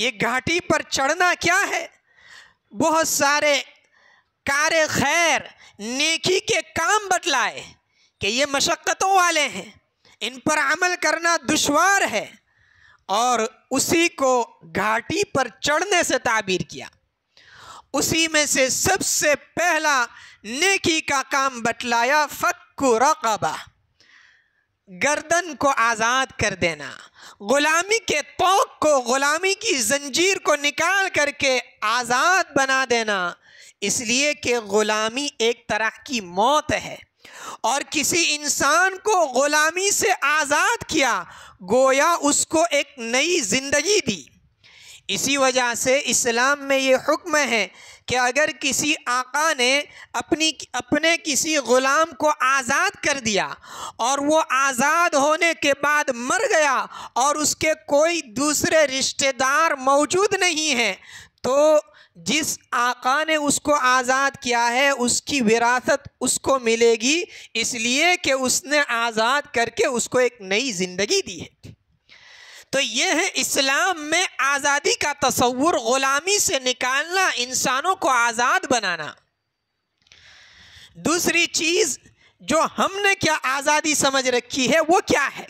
ये घाटी पर चढ़ना क्या है? बहुत सारे कार खैर नेकी के काम बतलाए कि ये मशक्क़तों वाले हैं। इन पर अमल करना दुशवार है। और उसी को घाटी पर चढ़ने से ताबीर किया। उसी में से सबसे पहला नेकी का काम बतलाया, फ़क्कु रक़बा। गर्दन को आज़ाद कर देना। ग़ुलामी के तोक को, ग़ुलामी की जंजीर को निकाल करके आज़ाद बना देना। इसलिए कि ग़ुलामी एक तरह की मौत है। और किसी इंसान को ग़ुलामी से आज़ाद किया, गोया उसको एक नई ज़िंदगी दी। इसी वजह से इस्लाम में ये हुक्म है कि अगर किसी आका ने अपनी, अपने किसी ग़ुलाम को आज़ाद कर दिया और वो आज़ाद होने के बाद मर गया और उसके कोई दूसरे रिश्तेदार मौजूद नहीं हैं तो जिस आका ने उसको आज़ाद किया है, उसकी विरासत उसको मिलेगी, इसलिए कि उसने आज़ाद करके उसको एक नई ज़िंदगी दी है। तो ये है इस्लाम में आज़ादी का तस्वुर ग़ुलामी से निकालना, इंसानों को आज़ाद बनाना। दूसरी चीज़ जो हमने क्या आज़ादी समझ रखी है, वो क्या है?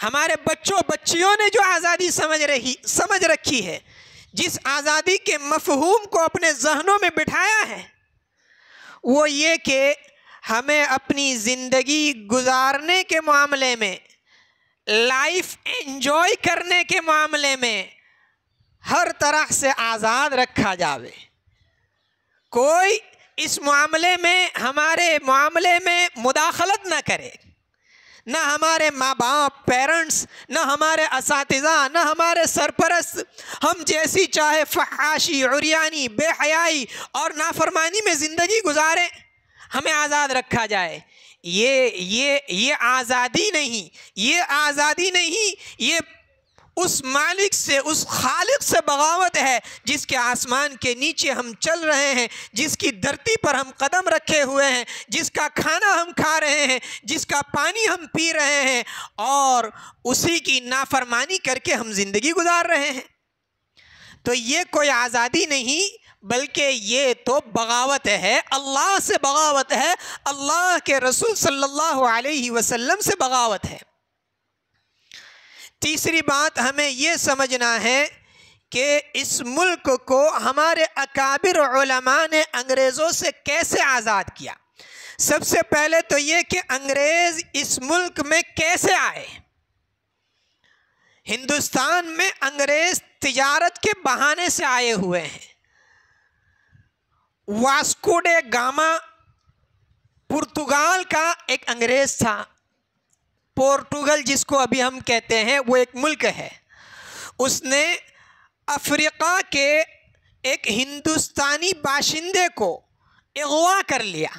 हमारे बच्चों, बच्चियों ने जो आज़ादी समझ रही, समझ रखी है, जिस आज़ादी के मफहूम को अपने जहनों में बिठाया है, वो ये कि हमें अपनी ज़िंदगी गुजारने के मामले में लाइफ एंजॉय करने के मामले में हर तरह से आज़ाद रखा जावे। कोई इस मामले में, हमारे मामले में मुदाखलत ना करे। न हमारे माँ बाप पेरेंट्स न हमारे इस न हमारे सरपरस्त, हम जैसी चाहे फहाशी, उरियानी, बेहयाई और नाफरमानी में ज़िंदगी गुजारें, हमें आज़ाद रखा जाए। ये ये ये आज़ादी नहीं, ये आज़ादी नहीं, ये उस मालिक से, उस खालिक से बगावत है, जिसके आसमान के नीचे हम चल रहे हैं, जिसकी धरती पर हम कदम रखे हुए हैं, जिसका खाना हम खा रहे हैं, जिसका पानी हम पी रहे हैं, और उसी की नाफरमानी करके हम ज़िंदगी गुजार रहे हैं। तो ये कोई आज़ादी नहीं बल्कि ये तो बगावत है, अल्लाह से बगावत है, अल्लाह के रसूल सल्लल्लाहु अलैहि वसल्लम से बगावत है। तीसरी बात हमें ये समझना है कि इस मुल्क को हमारे अकाबिर ने अंग्रेज़ों से कैसे आज़ाद किया? सबसे पहले तो ये कि अंग्रेज़ इस मुल्क में कैसे आए? हिंदुस्तान में अंग्रेज़ तिजारत के बहाने से आए हुए हैं। वास्कोडे गामा पुर्तगाल का एक अंग्रेज़ था। पोर्टुगल जिसको अभी हम कहते हैं, वो एक मुल्क है। उसने अफ्रीका के एक हिंदुस्तानी बाशिंदे को अगवा कर लिया।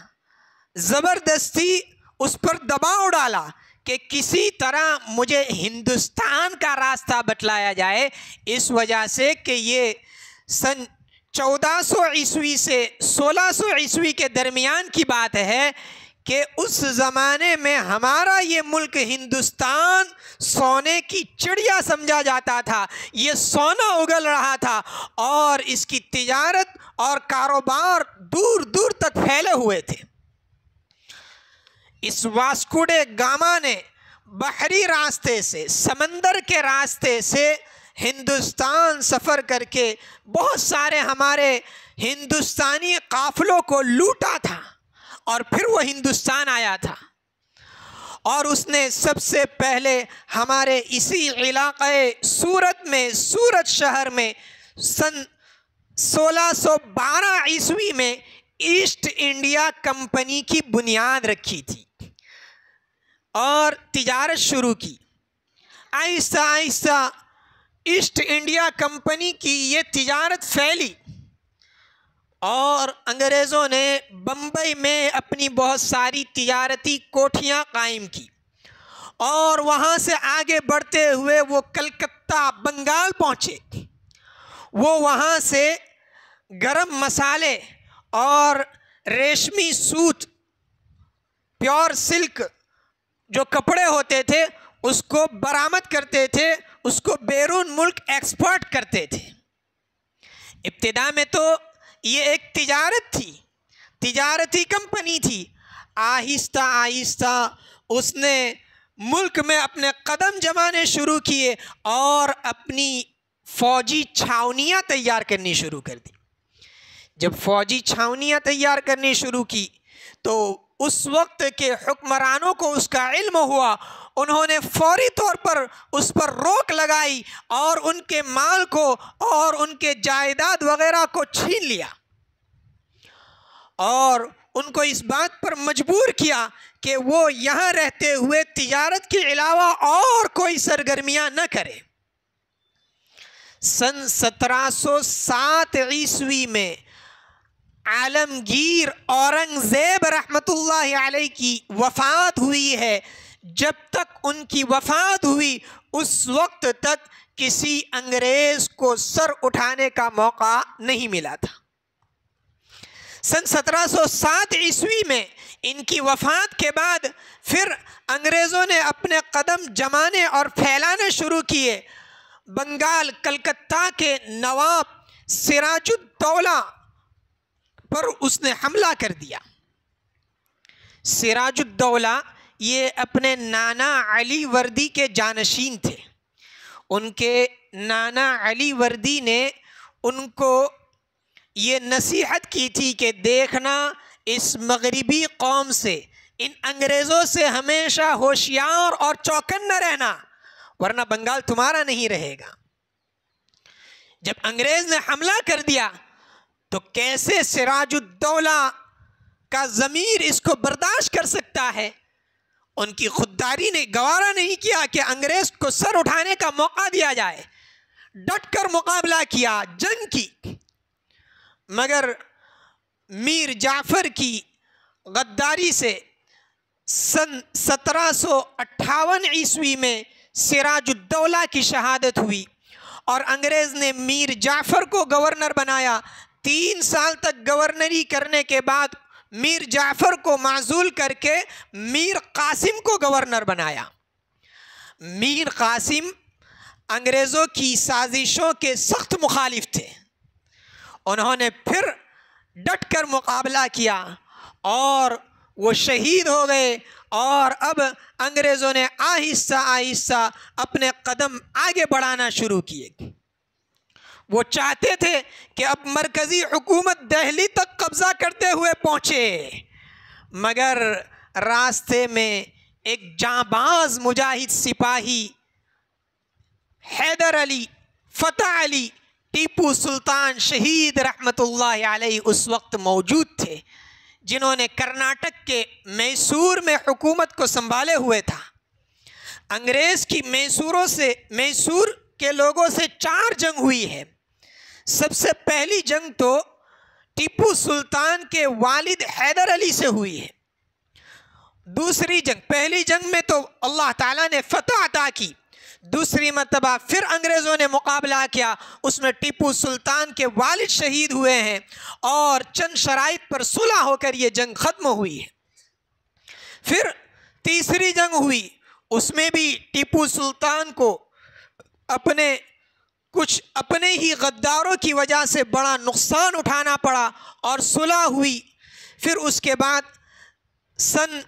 ज़बरदस्ती उस पर दबाव डाला कि किसी तरह मुझे हिंदुस्तान का रास्ता बतलाया जाए, इस वजह से कि ये सन 1400 ईस्वी से 1600 ईस्वी के दरमियान की बात है कि उस ज़माने में हमारा ये मुल्क हिंदुस्तान सोने की चिड़िया समझा जाता था। ये सोना उगल रहा था और इसकी तिजारत और कारोबार दूर दूर तक फैले हुए थे। इस वास्कुडे गामा ने बहरी रास्ते से, समंदर के रास्ते से हिंदुस्तान सफ़र करके बहुत सारे हमारे हिंदुस्तानी काफ़िलों को लूटा था और फिर वो हिंदुस्तान आया था। और उसने सबसे पहले हमारे इसी इलाक़े सूरत में, सूरत शहर में सन 1612 ईस्वी में ईस्ट इंडिया कंपनी की बुनियाद रखी थी और तिजारत शुरू की। Aahista Aahista east India company की ये तिजारत फैली। और अंग्रेज़ों ने बम्बई में अपनी बहुत सारी तिजारती कोठियाँ कायम की। और वहाँ से आगे बढ़ते हुए वो कलकत्ता, बंगाल पहुँचे। वो वहाँ से गरम मसाले और रेशमी सूत, प्योर सिल्क जो कपड़े होते थे, उसको बरामद करते थे उसको बैरून मुल्क एक्सपोर्ट करते थे। इब्तदा में तो ये एक तिजारत थी, तिजारती कंपनी थी। आहिस्ता आहिस्ता उसने मुल्क में अपने कदम जमाने शुरू किए और अपनी फौजी छावनियाँ तैयार करनी शुरू कर दी। जब फौजी छावनियाँ तैयार करनी शुरू की तो उस वक्त के हुक्मरानों को उसका इल्म हुआ उन्होंने फौरी तौर पर उस पर रोक लगाई और उनके माल को और उनके जायदाद वगैरह को छीन लिया। और उनको इस बात पर मजबूर किया कि वो यहाँ रहते हुए तिजारत के अलावा और कोई सरगर्मियाँ न करें। सन 1707 ईस्वी में आलमगीर औरंगज़ेब रहमतुल्लाह अलैह की वफ़ात हुई है। जब तक उनकी वफ़ात हुई, उस वक्त तक किसी अंग्रेज़ को सर उठाने का मौका नहीं मिला था। सन 1707 ईस्वी में इनकी वफ़ात के बाद फिर अंग्रेज़ों ने अपने कदम जमाने और फैलाने शुरू किए। बंगाल, कलकत्ता के नवाब सिराजुद्दौला पर उसने हमला कर दिया। सिराजुद्दौला ये अपने नाना अली वर्दी के जानशीन थे। उनके नाना अली वर्दी ने उनको ये नसीहत की थी कि देखना इस मगरबी कौम से, इन अंग्रेज़ों से हमेशा होशियार और चौकन्ना रहना, वरना बंगाल तुम्हारा नहीं रहेगा। जब अंग्रेज़ ने हमला कर दिया तो कैसे सिराजुद्दौला का ज़मीर इसको बर्दाश्त कर सकता है? उनकी खुददारी ने गवारा नहीं किया कि अंग्रेज़ को सर उठाने का मौका दिया जाए। डट कर मुकाबला किया जंग की। मगर मीर जाफ़र की गद्दारी से सन सत्रह सौ अट्ठावन ईस्वी में सिराजुद्दौला की शहादत हुई और अंग्रेज़ ने मीर जाफ़र को गवर्नर बनाया। तीन साल तक गवर्नरी करने के बाद मीर जाफ़र को माजूल करके मीर कासिम को गवर्नर बनाया। मीर कासिम अंग्रेज़ों की साजिशों के सख्त मुखालिफ थे। उन्होंने फिर डट कर मुकाबला किया और वो शहीद हो गए और अब अंग्रेज़ों ने आहिस्ता आहिस्ता अपने कदम आगे बढ़ाना शुरू किए। वो चाहते थे कि अब मरकज़ी हुकूमत दहली तक कब्ज़ा करते हुए पहुँचे। मगर रास्ते में एक जाबाज मुजाहिद सिपाही, हैदर अली, फ़तेह अली, टीपू सुल्तान शहीद रहमतुल्लाह अलैहि उस वक्त मौजूद थे, जिन्होंने कर्नाटक के मैसूर में हुकूमत को संभाले हुए था। अंग्रेज़ की मैसूरों से, मैसूर के लोगों से चार जंग हुई है। सबसे पहली जंग तो टीपू सुल्तान के वालिद हैदर अली से हुई है। दूसरी जंग, पहली जंग में तो अल्लाह ताला ने फतह अता की। दूसरी मरतबा फिर अंग्रेज़ों ने मुकाबला किया, उसमें टीपू सुल्तान के वालिद शहीद हुए हैं और चंद शराइ पर सुलह होकर ये जंग ख़त्म हुई है। फिर तीसरी जंग हुई, उसमें भी टीपू सुल्तान को अपने कुछ अपने ही गद्दारों की वजह से बड़ा नुकसान उठाना पड़ा और सुलह हुई। फिर उसके बाद सन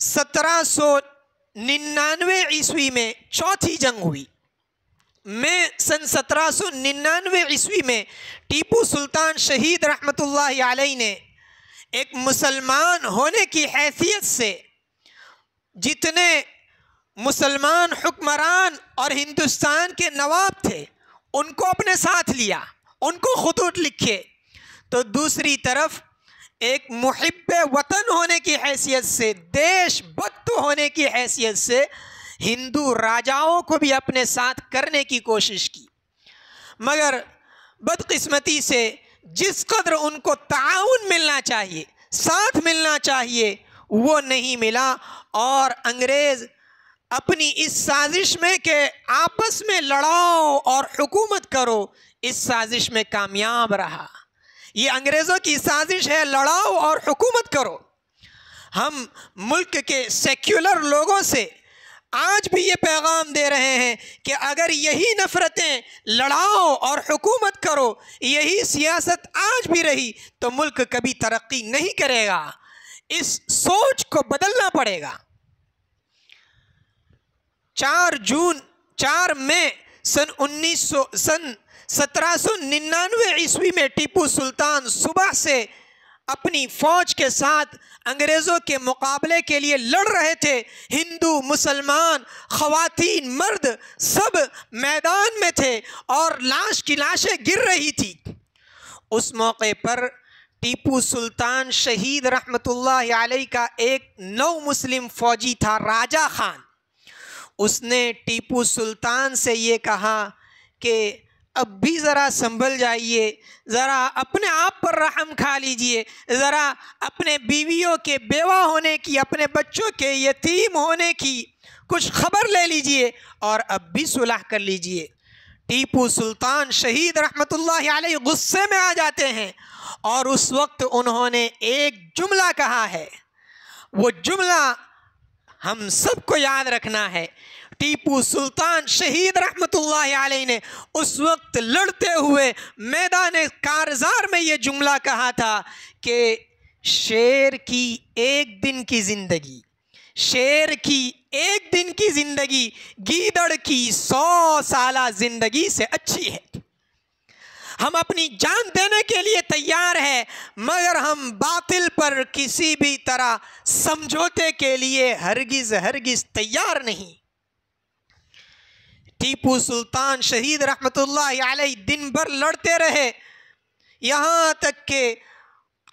सत्रह सौ निन्यानवे ईस्वी में चौथी जंग हुई। में सन सत्रह सौ निन्यानवे ईस्वी में टीपू सुल्तान शहीद रहमतुल्लाह अलैह ने एक मुसलमान होने की हैसियत से जितने मुसलमान हुक्मरान और हिंदुस्तान के नवाब थे उनको अपने साथ लिया, उनको खतूत लिखे। तो दूसरी तरफ़ एक मुहिब वतन होने की हैसियत से, देशभक्त होने की हैसियत से हिंदू राजाओं को भी अपने साथ करने की कोशिश की। मगर बदकिस्मती से जिस कदर उनको ताउन मिलना चाहिए, साथ मिलना चाहिए, वो नहीं मिला और अंग्रेज़ अपनी इस साजिश में कि आपस में लड़ाओ और हुकूमत करो, इस साजिश में कामयाब रहा। ये अंग्रेज़ों की साजिश है, लड़ाओ और हुकूमत करो। हम मुल्क के सेक्युलर लोगों से आज भी ये पैगाम दे रहे हैं कि अगर यही नफ़रतें लड़ाओ और हुकूमत करो, यही सियासत आज भी रही तो मुल्क कभी तरक्की नहीं करेगा। इस सोच को बदलना पड़ेगा। चार जून, चार मई सन 1900 सन सत्रह सौ निन्यानवे ईस्वी में टीपू सुल्तान सुबह से अपनी फौज के साथ अंग्रेज़ों के मुकाबले के लिए लड़ रहे थे। हिंदू, मुसलमान, खवातीन, मर्द सब मैदान में थे और लाश की लाशें गिर रही थी। उस मौके पर टीपू सुल्तान शहीद रहमतुल्लाह अलैह का एक नौ मुस्लिम फौजी था राजा खान। उसने टीपू सुल्तान से ये कहा कि अब भी ज़रा संभल जाइए, ज़रा अपने आप पर रहम खा लीजिए, ज़रा अपने बीवियों के बेवा होने की, अपने बच्चों के यतीम होने की कुछ खबर ले लीजिए और अब भी सुलह कर लीजिए। टीपू सुल्तान शहीद रहमतुल्लाह अलैह गुस्से में आ जाते हैं और उस वक्त उन्होंने एक जुमला कहा है। वो जुमला हम सबको याद रखना है। टीपू सुल्तान शहीद रहमतुल्लाह ने उस वक्त लड़ते हुए मैदान कारजार में ये जुमला कहा था कि शेर की एक दिन की ज़िंदगी, शेर की एक दिन की ज़िंदगी, गीदड़ की सौ साल ज़िंदगी से अच्छी है। हम अपनी जान देने के लिए तैयार हैं, मगर हम बातिल पर किसी भी तरह समझौते के लिए हरगिज हरगिज तैयार नहीं। टीपू सुल्तान शहीद रहमतुल्लाह अलैह दिन भर लड़ते रहे। यहाँ तक के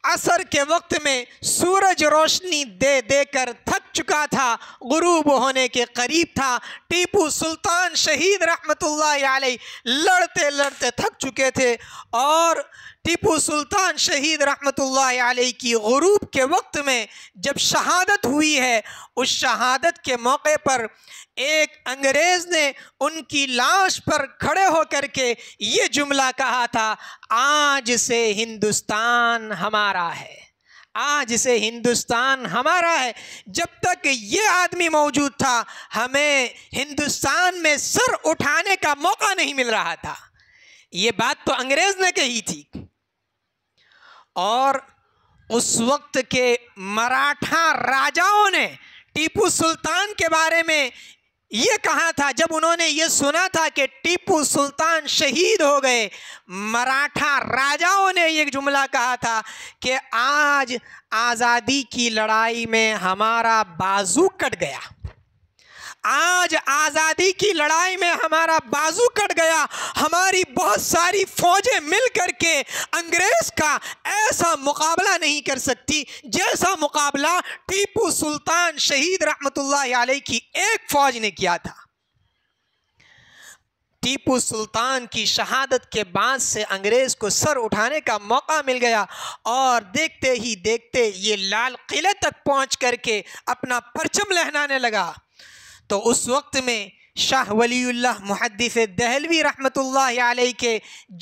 असर के वक्त में सूरज रोशनी दे, देकर थक चुका था, गुरूब होने के करीब था। टीपू सुल्तान शहीद रहमतुल्लाह अलैह लड़ते लड़ते थक चुके थे और टीपू सुल्तान शहीद रहमतुल्लाह अलैह की गुरूब के वक्त में जब शहादत हुई है, उस शहादत के मौके पर एक अंग्रेज़ ने उनकी लाश पर खड़े होकर के ये जुमला कहा था, आज से हिंदुस्तान हमारा है। आज से हिंदुस्तान हमारा है। जब तक ये आदमी मौजूद था, हमें हिंदुस्तान में सर उठाने का मौका नहीं मिल रहा था। ये बात तो अंग्रेज़ ने कही थी। और उस वक्त के मराठा राजाओं ने, टीपू सुल्तान के बारे में ये कहा था, जब उन्होंने ये सुना था कि टीपू सुल्तान शहीद हो गए, मराठा राजाओं ने ये जुमला कहा था कि आज आज़ादी की लड़ाई में हमारा बाजू कट गया। आज आज़ादी की लड़ाई में हमारा बाजू कट गया। हमारी बहुत सारी फौजें मिल करके अंग्रेज़ का ऐसा मुकाबला नहीं कर सकती, जैसा मुकाबला टीपू सुल्तान शहीद रहमतुल्लाह अलैह की एक फ़ौज ने किया था। टीपू सुल्तान की शहादत के बाद से अंग्रेज़ को सर उठाने का मौका मिल गया और देखते ही देखते ये लाल किले तक पहुँच करके अपना परचम लहनाने लगा। तो उस वक्त में शाह वलीउल्लाह मुहद्दिस दहलवी अलैह के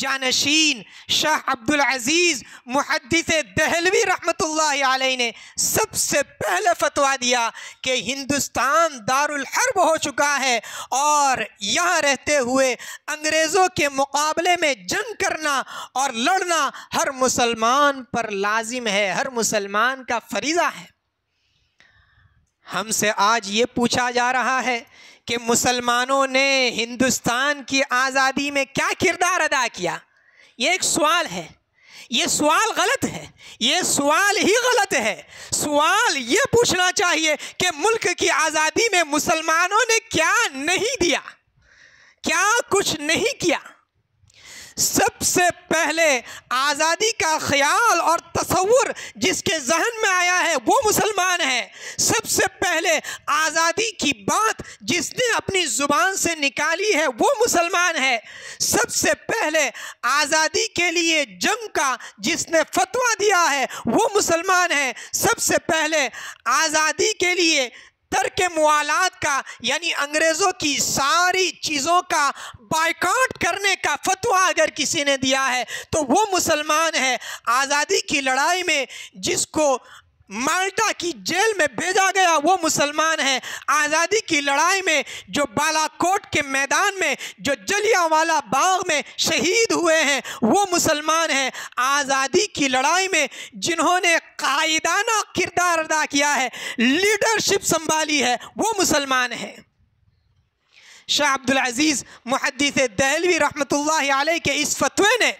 जानशीन शाह अब्दुल अज़ीज़ मुहद्दिस दहलवी अलैह ने सबसे पहले फतवा दिया कि हिंदुस्तान दारुल हर्ब हो चुका है और यहाँ रहते हुए अंग्रेज़ों के मुकाबले में जंग करना और लड़ना हर मुसलमान पर लाजिम है, हर मुसलमान का फरीज़ा है। हमसे आज ये पूछा जा रहा है कि मुसलमानों ने हिंदुस्तान की आज़ादी में क्या किरदार अदा किया? ये एक सवाल है। ये सवाल गलत है। ये सवाल ही गलत है। सवाल ये पूछना चाहिए कि मुल्क की आज़ादी में मुसलमानों ने क्या नहीं दिया? क्या कुछ नहीं किया? सबसे पहले आज़ादी का ख्याल और तस्वुर जिसके जहन में आया है, वो मुसलमान है। सबसे पहले आज़ादी की बात जिसने अपनी ज़ुबान से निकाली है, वो मुसलमान है। सबसे पहले आज़ादी के लिए जंग का जिसने फतवा दिया है, वो मुसलमान है। सबसे पहले आज़ादी के लिए तर्क मुआलात का, यानी अंग्रेज़ों की सारी चीज़ों का बाइकाट करने का फतवा अगर किसी ने दिया है तो वो मुसलमान है। आज़ादी की लड़ाई में जिसको माल्टा की जेल में भेजा गया वो मुसलमान है। आज़ादी की लड़ाई में जो बालाकोट के मैदान में, जो जलियांवाला बाग में शहीद हुए हैं, वो मुसलमान हैं। आज़ादी की लड़ाई में जिन्होंने कायदाना किरदार अदा किया है, लीडरशिप संभाली है, वो मुसलमान हैं। शाह अब्दुल अज़ीज़ मुहद्दिस दहलवी अलैह के इस फतवे ने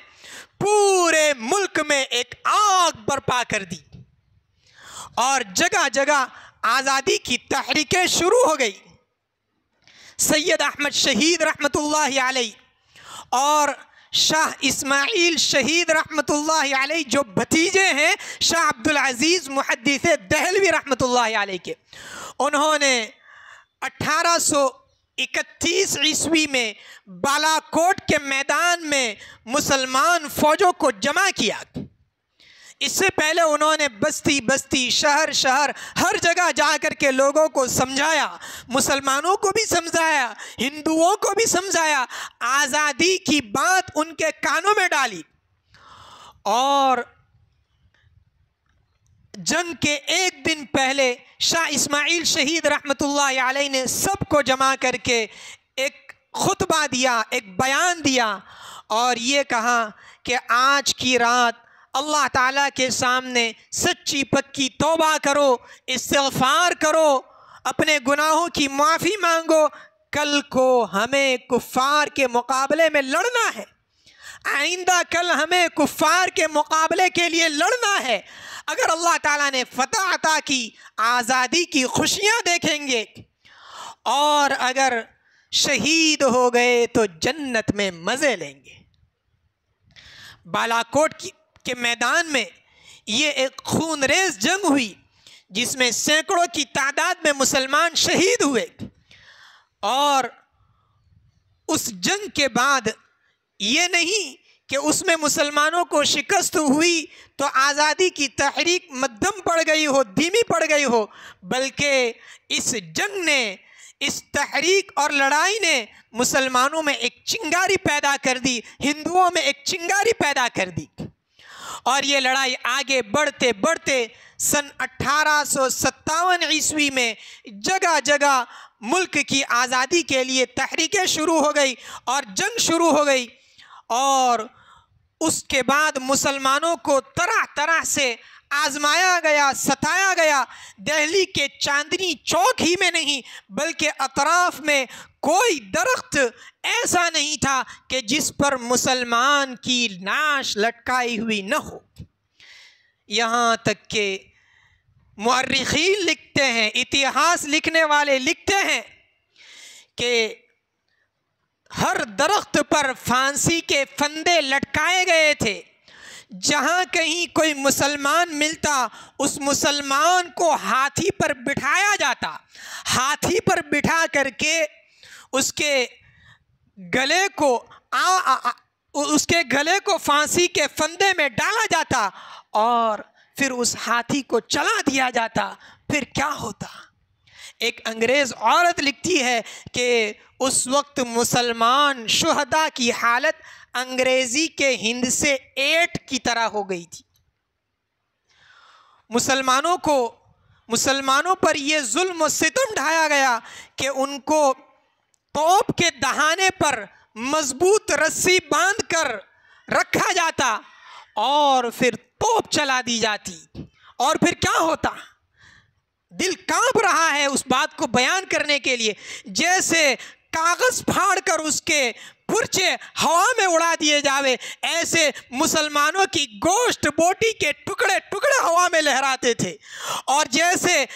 पूरे मुल्क में एक आग बर्पा कर दी। और जगह जगह आज़ादी की तहरीकें शुरू हो गई। सैयद अहमद शहीद रहमतुल्लाह अलैह और शाह इस्माइल शहीद रहमत अलैह, जो भतीजे हैं, शाह अब्दुल अज़ीज़ मुहद्दिस दहलवी रहमतुल्लाह अलैह के। उन्होंने 1831 ईस्वी में बालाकोट के मैदान में मुसलमान फौजों को जमा किया। इससे पहले उन्होंने बस्ती बस्ती, शहर शहर, हर जगह जा कर के लोगों को समझाया, मुसलमानों को भी समझाया, हिंदुओं को भी समझाया, आज़ादी की बात उनके कानों में डाली। और जंग के एक दिन पहले शाह इस्माइल शहीद रहमतुल्लाह अलैह ने सबको जमा करके एक खुतबा दिया, एक बयान दिया और ये कहा कि आज की रात अल्लाह ताला के सामने सच्ची पक्की तोबा करो इस्तफार करो, अपने गुनाहों की माफ़ी मांगो। कल को हमें कुफ़ार के मुकाबले में लड़ना है। आइंदा कल हमें कुफ़ार के मुकाबले के लिए लड़ना है। अगर अल्लाह ताला ने फतह अता की, आज़ादी की खुशियाँ देखेंगे, और अगर शहीद हो गए तो जन्नत में मज़े लेंगे। बालाकोट की के मैदान में ये एक खूनरेज जंग हुई, जिसमें सैकड़ों की तादाद में मुसलमान शहीद हुए। और उस जंग के बाद ये नहीं कि उसमें मुसलमानों को शिकस्त हुई तो आज़ादी की तहरीक मध्यम पड़ गई हो, धीमी पड़ गई हो, बल्कि इस जंग ने, इस तहरीक और लड़ाई ने मुसलमानों में एक चिंगारी पैदा कर दी, हिंदुओं में एक चिंगारी पैदा कर दी। और ये लड़ाई आगे बढ़ते बढ़ते सन अट्ठारह ईस्वी में जगह जगह मुल्क की आज़ादी के लिए तहरीकें शुरू हो गई और जंग शुरू हो गई। और उसके बाद मुसलमानों को तरह तरह से आजमाया गया, सताया गया। दिल्ली के चांदनी चौक ही में नहीं, बल्कि अतराफ में कोई दरख्त ऐसा नहीं था कि जिस पर मुसलमान की नाश लटकाई हुई न हो। यहाँ तक के मर्रखीन लिखते हैं, इतिहास लिखने वाले लिखते हैं कि हर दरख्त पर फांसी के फंदे लटकाए गए थे। जहाँ कहीं कोई मुसलमान मिलता, उस मुसलमान को हाथी पर बिठाया जाता। हाथी पर बिठा करके उसके गले को आ, आ, आ उसके गले को फांसी के फंदे में डाला जाता और फिर उस हाथी को चला दिया जाता। फिर क्या होता? एक अंग्रेज़ औरत लिखती है कि उस वक्त मुसलमान शहदा की हालत अंग्रेज़ी के हिंद से एट की तरह हो गई थी। मुसलमानों को मुसलमानों पर यह जुल्म सितम ढाया गया कि उनको तोप के दहाने पर मज़बूत रस्सी बाँध कर रखा जाता और फिर तोप चला दी जाती। और फिर क्या होता? दिल काँप रहा है उस बात को बयान करने के लिए। जैसे कागज़ फाड़ कर उसके पुरचे हवा में उड़ा दिए जावे, ऐसे मुसलमानों की गोश्त बोटी के टुकड़े टुकड़े हवा में लहराते थे। और जैसे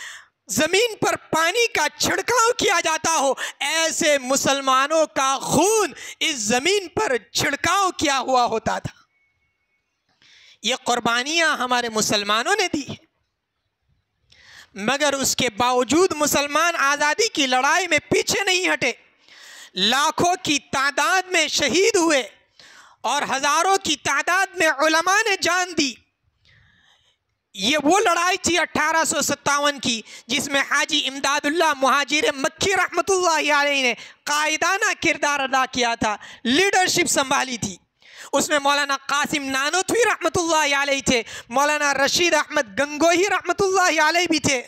ज़मीन पर पानी का छिड़काव किया जाता हो, ऐसे मुसलमानों का खून इस ज़मीन पर छिड़काव किया हुआ होता था। ये कुर्बानियाँ हमारे मुसलमानों ने दी है। मगर उसके बावजूद मुसलमान आज़ादी की लड़ाई में पीछे नहीं हटे। लाखों की तादाद में शहीद हुए और हज़ारों की तादाद में उलमा ने जान दी। ये वो लड़ाई थी अट्ठारह की, जिसमें हाजी इमदादुल्ला महाजिर मक्की अलैहि ने कायदाना किरदार अदा किया था, लीडरशिप संभाली थी। उसमें मौलाना कासिम नानोतवी रहमत अलैहि थे, मौलाना रशीद अहमद गंगोही रहमत अलैहि भी थे,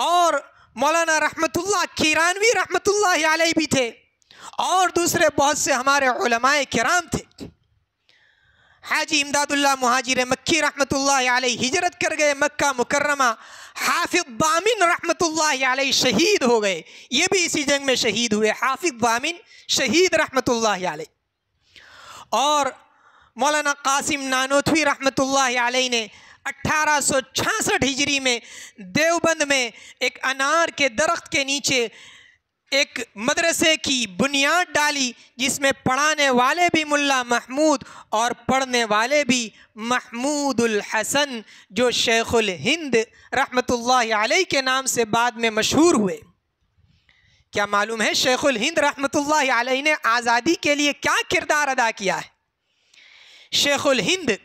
और मौलाना रहमतुल्लाह किरानवी रहमतुल्लाह अलैहि भी थे, और दूसरे बहुत से हमारे किराम थे। हाजी इमदादुल्लाह मुहाजिर मक्की अलैहि, हिजरत कर गए मक्का मुकर्रमा। हाफिज बामिन अलैहि शहीद हो गए। ये भी इसी जंग में शहीद हुए। हाफिज बामिन शहीद अलैहि। और मौलाना कासिम नानोथवी अलैहि ने अट्ठारह हिजरी में देवबंद में एक अनार के दरख्त के नीचे एक मदरसे की बुनियाद डाली जिसमें पढ़ाने वाले भी मुल्ला महमूद और पढ़ने वाले भी महमूदुल हसन, जो शेखुल हिंद रहमतुल्लाह अलैहि के नाम से बाद में मशहूर हुए। क्या मालूम है शेखुल हिंद रहमतुल्लाह अलैहि ने आज़ादी के लिए क्या किरदार अदा किया है? शेखुल हिंद,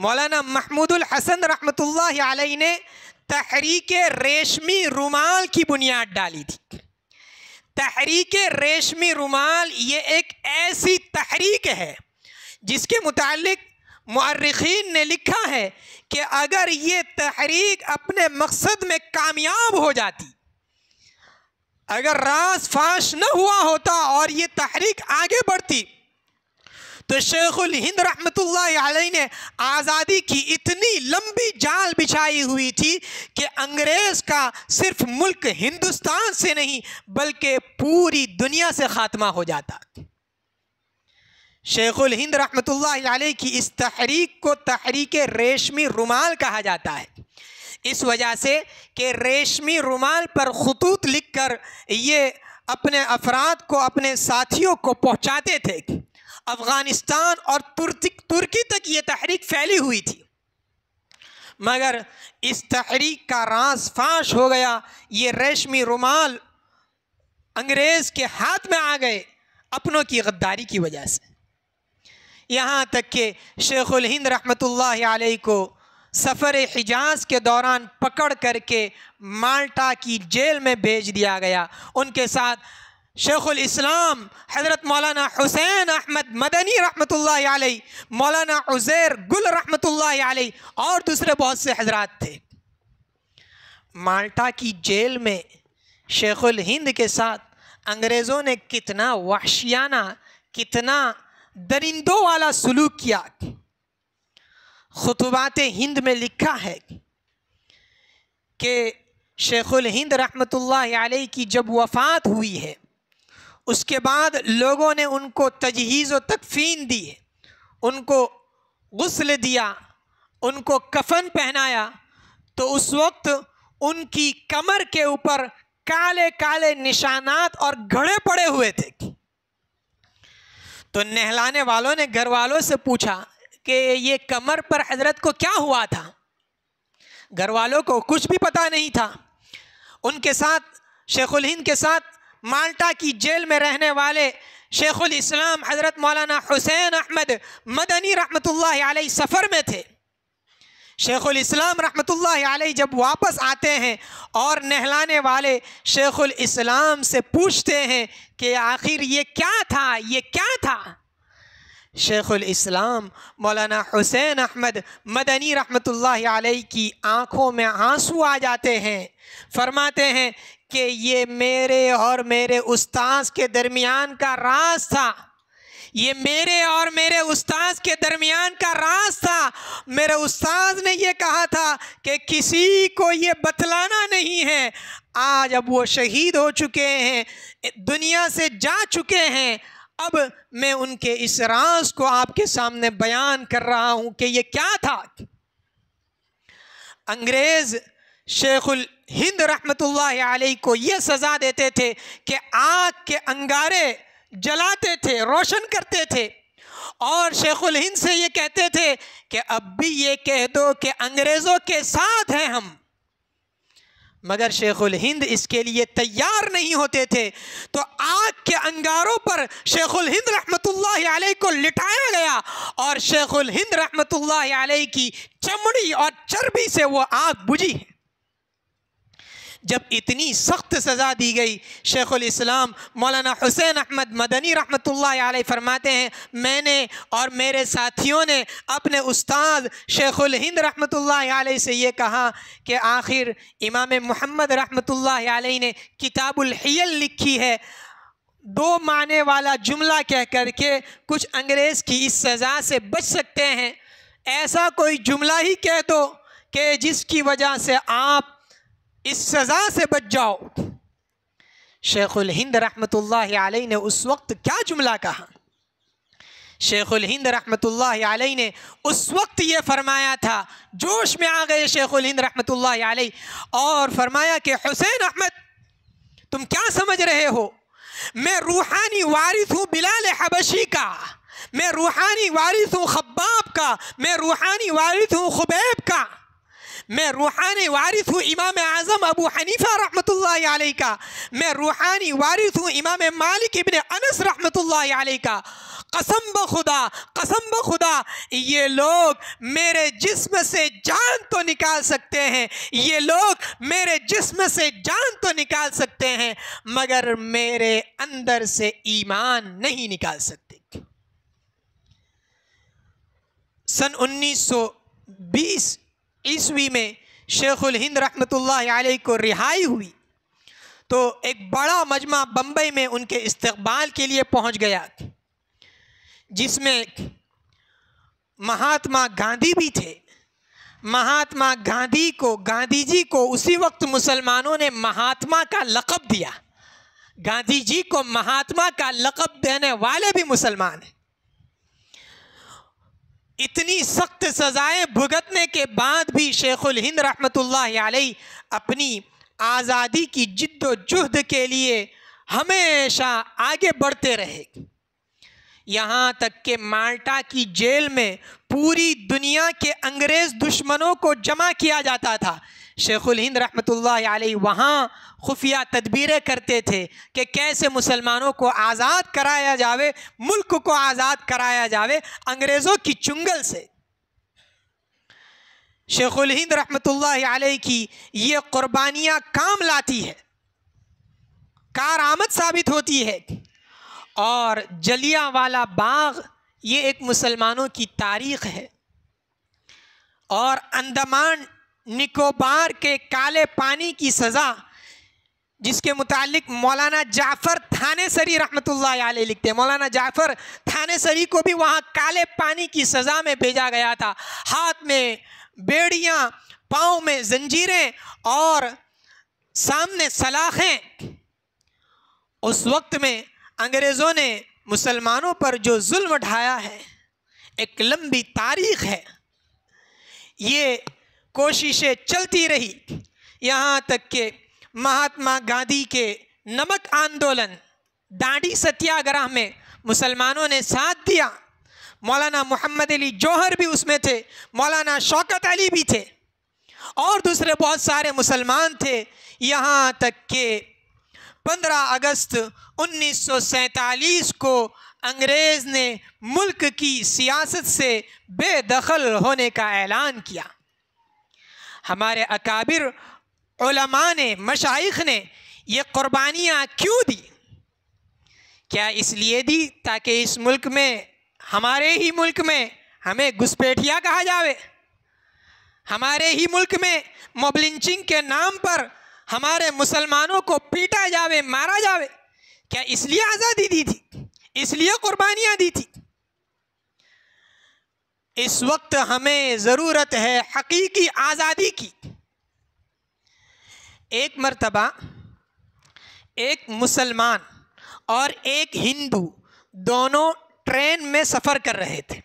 मौलाना महमूदुल हसन रहमतुल्लाह अलैहि ने तहरीक रेशमी रुमाल की बुनियाद डाली थी। तहरीक रेशमी रुमाल, ये एक ऐसी तहरीक है, जिसके मुतालिक मर्रखीन ने लिखा है कि अगर ये तहरीक अपने मकसद में कामयाब हो जाती, अगर रास फाश न हुआ होता और ये तहरीक आगे बढ़ती तो शेखुल हिंद रहमतुल्लाह ने आज़ादी की इतनी लंबी जाल बिछाई हुई थी कि अंग्रेज़ का सिर्फ़ मुल्क हिंदुस्तान से नहीं, बल्कि पूरी दुनिया से ख़ात्मा हो जाता शेखुल हिंद रहमतुल्लाह की इस तहरीक को तहरीक रेशमी रुमाल कहा जाता है। इस वजह से कि रेशमी रुमाल पर खतूत लिखकर ये अपने अफराद को, अपने साथियों को पहुंचाते थे अफ़गानिस्तान और तुर्की तक ये तहरीक फैली हुई थी। मगर इस तहरीक का रास फाश हो गया। ये रेशमी रुमाल अंग्रेज़ के हाथ में आ गए अपनों की गद्दारी की वजह से। यहाँ तक कि शेखुल हिंद रहमतुल्लाह अलैहि को सफ़र हिजाज के दौरान पकड़ करके माल्टा की जेल में भेज दिया गया। उनके साथ शेखुल इस्लाम, हज़रत मौलाना हुसैन अहमद मदनी रहमतुल्लाह अलैहि, मौलाना उज़ैर गुल रहमतुल्लाह अलैहि और दूसरे बहुत से हजरात थे। माल्टा की जेल में शेखुल हिंद के साथ अंग्रेज़ों ने कितना वहशियाना, कितना दरिंदों वाला सलूक किया। खुतबात हिंद में लिखा है कि शेखुल हिंद रहमतुल्लाह अलैहि की जब वफ़ात हुई है उसके बाद लोगों ने उनको तजहीज़ व तकफ़ीन दी, उनको गसल दिया, उनको कफन पहनाया तो उस वक्त उनकी कमर के ऊपर काले काले निशानात और घड़े पड़े हुए थे। तो नहलाने वालों ने घर वालों से पूछा कि ये कमर पर हज़रत को क्या हुआ था? घर वालों को कुछ भी पता नहीं था। उनके साथ, शेखुल हिंद के साथ माल्टा की जेल में रहने वाले शेखुल इस्लाम हज़रत मौलाना हुसैन अहमद मदनी रहमतुल्लाह अलैहि सफ़र में थे। शेखुल इस्लाम रहमतुल्लाह अलैहि जब वापस आते हैं और नहलाने वाले शेखुल इस्लाम से पूछते हैं कि आखिर ये क्या था, ये क्या था? शेखुल इस्लाम मौलाना हुसैन अहमद मदनी रहमतुल्लाह अलैहि की आँखों में आँसू आ जाते हैं, फरमाते हैं कि ये मेरे और मेरे उस्ताद के दरमियान का राज था। ये मेरे और मेरे उस्ताद के दरमियान का राज था। मेरे उस्ताद ने ये कहा था कि किसी को ये बतलाना नहीं है। आज अब वो शहीद हो चुके हैं, दुनिया से जा चुके हैं। अब मैं उनके इस राज को आपके सामने बयान कर रहा हूँ कि ये क्या था। अंग्रेज़ शेखुल हिंद रहमतुल्लाह अलैह को ये सज़ा देते थे कि आग के अंगारे जलाते थे, रोशन करते थे। और शेखुल हिंद से ये कहते थे कि अब भी ये कह दो कि अंग्रेज़ों के साथ हैं हम। मगर शेखुल हिंद इसके लिए तैयार नहीं होते थे। तो आग के अंगारों पर शेखुल हिंद रहमतुल्लाह अलैह को लिटाया गया और शेखुल हिंद रहमतुल्लाह अलैह की चमड़ी और चर्बी से वो आग बुझी है। जब इतनी सख्त सज़ा दी गई, शेख़ुल इस्लाम, मौलाना हुसैन अहमद मदनी रहमतुल्लाह अलैह फरमाते हैं, मैंने और मेरे साथियों ने अपने उस्ताद शेख़ुल हिंद अलैह से ये कहा कि आखिर इमाम मोहम्मद रहमतुल्लाह अलैह ने किताबुल हियल लिखी है। दो माने वाला जुमला कह करके कुछ अंग्रेज़ की इस सज़ा से बच सकते हैं। ऐसा कोई जुमला ही कह दो कि जिसकी वजह से आप इस सज़ा से बच जाओ। शेखुल हिंद रहमतुल्लाह अलैह ने उस वक्त क्या जुमला कहा? शेखुल हिंद रहमतुल्लाह अलैह ने उस वक्त ये फरमाया था, जोश में आ गए शेखुल हिंद रहमतुल्लाह अलैह और फरमाया कि, हुसैन अहमद, तुम क्या समझ रहे हो? मैं रूहानी वारिस हूँ बिलाल हबशी का, मैं रूहानी वारिस हूँ खब्बाब का, मैं रूहानी वारिस हूँ खुबैब का। मैं रूहानी वारिस हूँ, इमाम आज़म अबू हनीफ़ा रहमतुल्लाह अलैह का मैं रूहानी वारिस हूँ, इमाम मालिक इबन अनस रहमतुल्लाह अलैह का कसम ब खुदा, कसम ब खुदा, ये लोग मेरे जिस्म से जान तो निकाल सकते हैं। ये लोग मेरे जिस्म से जान तो निकाल सकते हैं, मगर मेरे अंदर से ईमान नहीं निकाल सकते। सन 1920 ईस्वी में शेखुल हिंद रहमतुल्लाह को रिहाई हुई। तो एक बड़ा मजमा बम्बई में उनके इस्तबाल के लिए पहुँच गया। जिसमें महात्मा गांधी भी थे। महात्मा गांधी को गांधी जी को उसी वक्त मुसलमानों ने महात्मा का लक़ब दिया। गांधी जी को महात्मा का लक़ब देने वाले भी मुसलमान हैं। इतनी सख्त सज़ाएँ भुगतने के बाद भी शेखुल हिंद अलैह अपनी आज़ादी की जिद्दोजहद के लिए हमेशा आगे बढ़ते रहे यहाँ तक कि माल्टा की जेल में पूरी दुनिया के अंग्रेज़ दुश्मनों को जमा किया जाता था। शेखुल हिंद रहमतुल्लाह वहाँ खुफिया तदबीरें करते थे कि कैसे मुसलमानों को आज़ाद कराया जावे, मुल्क को आज़ाद कराया जावे अंग्रेज़ों की चुंगल से। शेखुल हिंद रहमतुल्लाह की ये कुर्बानियाँ काम लाती है कारआमद साबित होती है और जलिया वाला बाग ये एक मुसलमानों की तारीख़ है और अंडमान निकोबार के काले पानी की सज़ा, जिसके मुतालिक मौलाना जाफ़र थाने सरी रहमतुल्लाह अलैह लिखते हैं। मौलाना जाफ़र थाने सरी को भी वहाँ काले पानी की सज़ा में भेजा गया था। हाथ में बेड़ियाँ, पाँव में जंजीरें और सामने सलाखें। उस वक्त में अंग्रेज़ों ने मुसलमानों पर जो जुल्म ढाया है, एक लंबी तारीख है। ये कोशिशें चलती रही। यहाँ तक कि महात्मा गांधी के नमक आंदोलन, दांडी सत्याग्रह में मुसलमानों ने साथ दिया। मौलाना मोहम्मद अली जौहर भी उसमें थे, मौलाना शौकत अली भी थे। और दूसरे बहुत सारे मुसलमान थे। यहाँ तक के 15 अगस्त 1947 को अंग्रेज़ ने मुल्क की सियासत से बेदखल होने का ऐलान किया। हमारे अकाबिर ने, मशाइख ने ये क़ुरबानियाँ क्यों दी? क्या इसलिए दी ताकि इस मुल्क में, हमारे ही मुल्क में हमें घुसपैठिया कहा जावे? हमारे ही मुल्क में मोबलिंचिंग के नाम पर हमारे मुसलमानों को पीटा जावे, मारा जावे? क्या इसलिए आज़ादी दी थी? इसलिए कुर्बानियाँ दी थी? इस वक्त हमें ज़रूरत है हकीकी आज़ादी की। एक मर्तबा, एक मुसलमान और एक हिंदू दोनों ट्रेन में सफ़र कर रहे थे।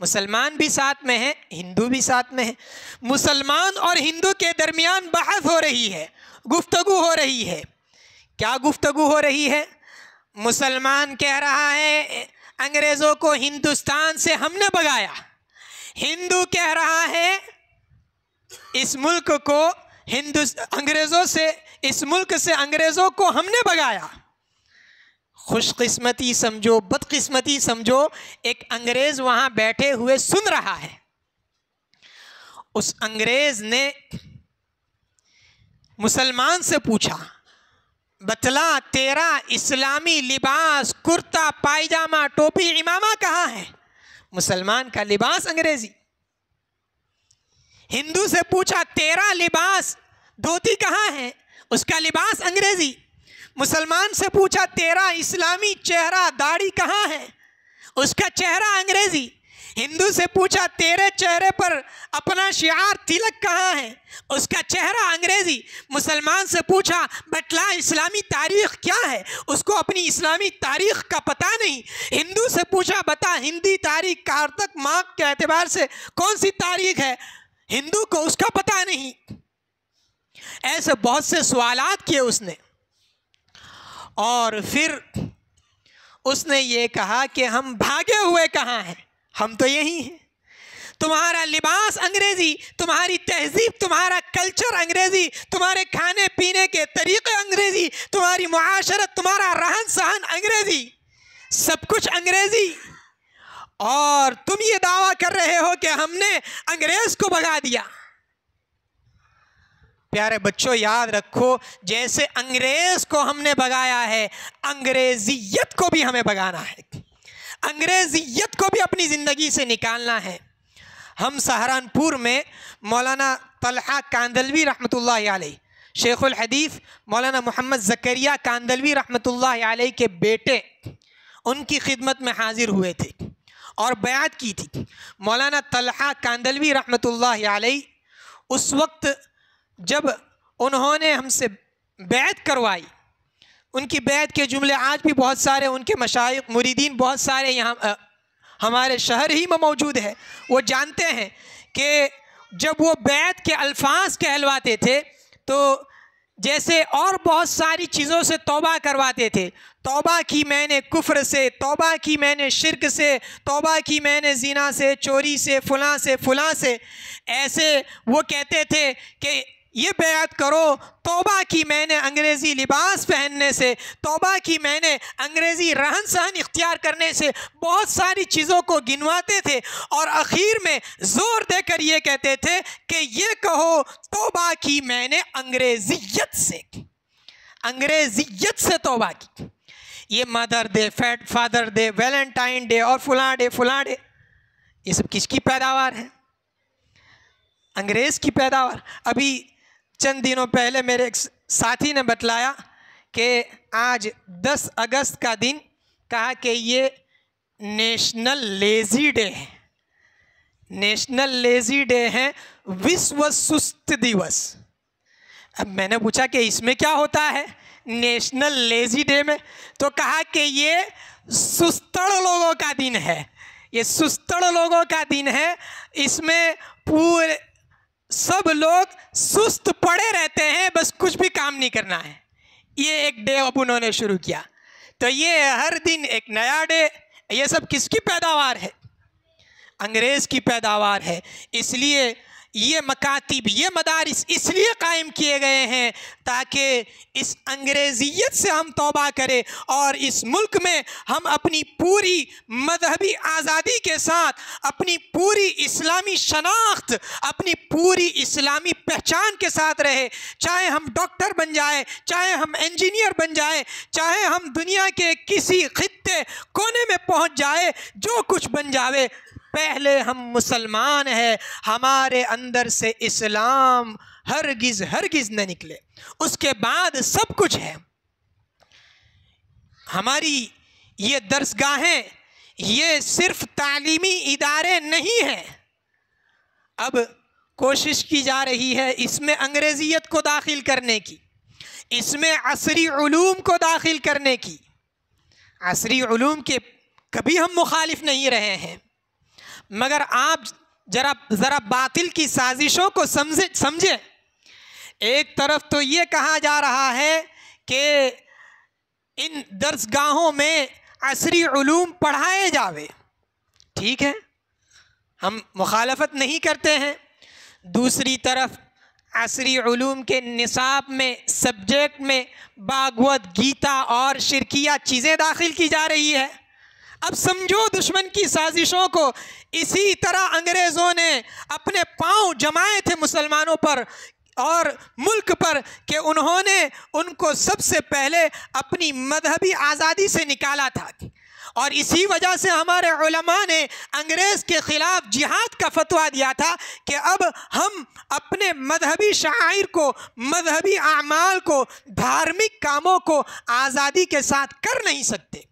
मुसलमान भी साथ में है, हिंदू भी साथ में है। मुसलमान और हिंदू के दरमियान बहस हो रही है, गुफ्तगु हो रही है। क्या गुफ्तगु हो रही है? मुसलमान कह रहा है अंग्रेज़ों को हिंदुस्तान से हमने भगाया। हिंदू कह रहा है, इस मुल्क को हिंदू, अंग्रेज़ों से, इस मुल्क से अंग्रेज़ों को हमने भगाया। खुशकिस्मती समझो, बदकिस्मती समझो, एक अंग्रेज़ वहाँ बैठे हुए सुन रहा है। उस अंग्रेज़ ने मुसलमान से पूछा बतला, तेरा इस्लामी लिबास, कुर्ता, पायजामा, टोपी, इमामा कहाँ है? मुसलमान का लिबास अंग्रेज़ी। हिंदू से पूछा, तेरा लिबास धोती कहाँ है? उसका लिबास अंग्रेज़ी। मुसलमान से पूछा, तेरा इस्लामी चेहरा, दाढ़ी कहाँ है? उसका चेहरा अंग्रेज़ी। हिंदू से पूछा, तेरे चेहरे पर अपना शियार तिलक कहाँ है? उसका चेहरा अंग्रेज़ी, मुसलमान से पूछा बटला इस्लामी तारीख क्या है? उसको अपनी इस्लामी तारीख का पता नहीं। हिंदू से पूछा, बता, हिंदी तारीख कारतक माह के एतबार से कौन सी तारीख है? हिंदू को उसका पता नहीं। ऐसे बहुत से सवालात किए उसने। और फिर उसने ये कहा कि हम भागे हुए कहाँ हैं? हम तो यही हैं। तुम्हारा लिबास अंग्रेज़ी, तुम्हारी तहजीब, तुम्हारा कल्चर अंग्रेज़ी, तुम्हारे खाने पीने के तरीके अंग्रेज़ी, तुम्हारी मुआशरत, तुम्हारा रहन सहन अंग्रेज़ी, सब कुछ अंग्रेज़ी। और तुम ये दावा कर रहे हो कि हमने अंग्रेज़ को भगा दिया। प्यारे बच्चों, याद रखो, जैसे अंग्रेज़ को हमने भगाया है, अंग्रेजियत को भी हमें भगाना है। अंग्रेजियत को भी अपनी ज़िंदगी से निकालना है। हम सहारनपुर में मौलाना तलहा कांदलवी रहमतुल्लाह अलैह, शेखुल हदीफ मौलाना मोहम्मद ज़करिया कांदलवी अलैह के बेटे, उनकी खिदमत में हाजिर हुए थे और बयात की थी। मौलाना तलहा कांदलवी रहमतुल्लाह अलैह उस वक्त जब उन्होंने हमसे बैत करवाई उनकी बैत के जुमले आज भी बहुत सारे, उनके मशाइ मुरीदीन बहुत सारे यहाँ हमारे शहर ही में मौजूद है। वो जानते हैं कि जब वो बैत के अल्फाज कहलवाते थे तो जैसे और बहुत सारी चीज़ों से तौबा करवाते थे। तौबा की मैंने कुफ्र से, तौबा की मैंने शिरक से, तौबा की मैंने जीना से, चोरी से, फलां से फलां से, ऐसे वो कहते थे कि ये बेयात करो, तोबा की मैंने अंग्रेज़ी लिबास पहनने से, तोबा की मैंने अंग्रेज़ी रहन सहन इख्तियार करने से बहुत सारी चीज़ों को गिनवाते थे और आखिर में ज़ोर देकर ये कहते थे कि ये कहो, तोबा की मैंने अंग्रेज़ियत से अंग्रेज़ियत से तोबा की ये मदर डे, फैट, फादर डे, वैलेंटाइन डे और फुला डे फुला डे, ये सब किसकी पैदावार है? अंग्रेज़ की पैदावार। अभी चंद दिनों पहले मेरे एक साथी ने बतलाया कि आज 10 अगस्त का दिन, कहा कि ये नेशनल लेज़ी डे है। नेशनल लेज़ी डे है, विश्व सुस्त दिवस। अब मैंने पूछा कि इसमें क्या होता है? नेशनल लेज़ी डे में तो कहा कि ये सुस्तड़ लोगों का दिन है। ये सुस्तड़ लोगों का दिन है। इसमें पूरे सब लोग सुस्त पड़े रहते हैं, बस कुछ भी काम नहीं करना है। ये एक डे अब उन्होंने शुरू किया। तो ये हर दिन एक नया डे ये सब किसकी पैदावार है? अंग्रेज़ की पैदावार है। इसलिए ये मकातिब, ये मदारिस इसलिए कायम किए गए हैं ताकि इस अंग्रेज़ियत से हम तोबा करें और इस मुल्क में हम अपनी पूरी मजहबी आज़ादी के साथ, अपनी पूरी इस्लामी शनाख्त, अपनी पूरी इस्लामी पहचान के साथ रहे। चाहे हम डॉक्टर बन जाए, चाहे हम इंजीनियर बन जाए, चाहे हम दुनिया के किसी खत्ते कोने में पहुँच जाए, जो कुछ बन जावे पहले हम मुसलमान हैं, हमारे अंदर से इस्लाम हरगिज़ हरगिज़ न निकले। उसके बाद सब कुछ है। हमारी ये दर्सगाहें ये सिर्फ़ तालीमी इदारे नहीं हैं। अब कोशिश की जा रही है इसमें अंग्रेज़ियत को दाखिल करने की, इसमें असरी उलूम को दाखिल करने की। असरी उलूम के कभी हम मुखालिफ नहीं रहे हैं। मगर आप जरा, ज़रा बातिल की साजिशों को समझे समझे। एक तरफ़ तो ये कहा जा रहा है कि इन दर्सगाहों में असरी उलूम पढ़ाए जावे। ठीक है? हम मुखालफत नहीं करते हैं। दूसरी तरफ़, असरी उलूम के निसाब में, सब्जेक्ट में भागवत गीता और शिरकिया चीज़ें दाखिल की जा रही है। अब समझो दुश्मन की साजिशों को। इसी तरह अंग्रेज़ों ने अपने पाँव जमाए थे मुसलमानों पर और मुल्क पर कि उन्होंने उनको सबसे पहले अपनी मजहबी आज़ादी से निकाला था। और इसी वजह से हमारे उलमा ने अंग्रेज़ के ख़िलाफ़ जिहाद का फतवा दिया था कि अब हम अपने मजहबी शायर को मजहबी अमाल को, धार्मिक कामों को आज़ादी के साथ कर नहीं सकते।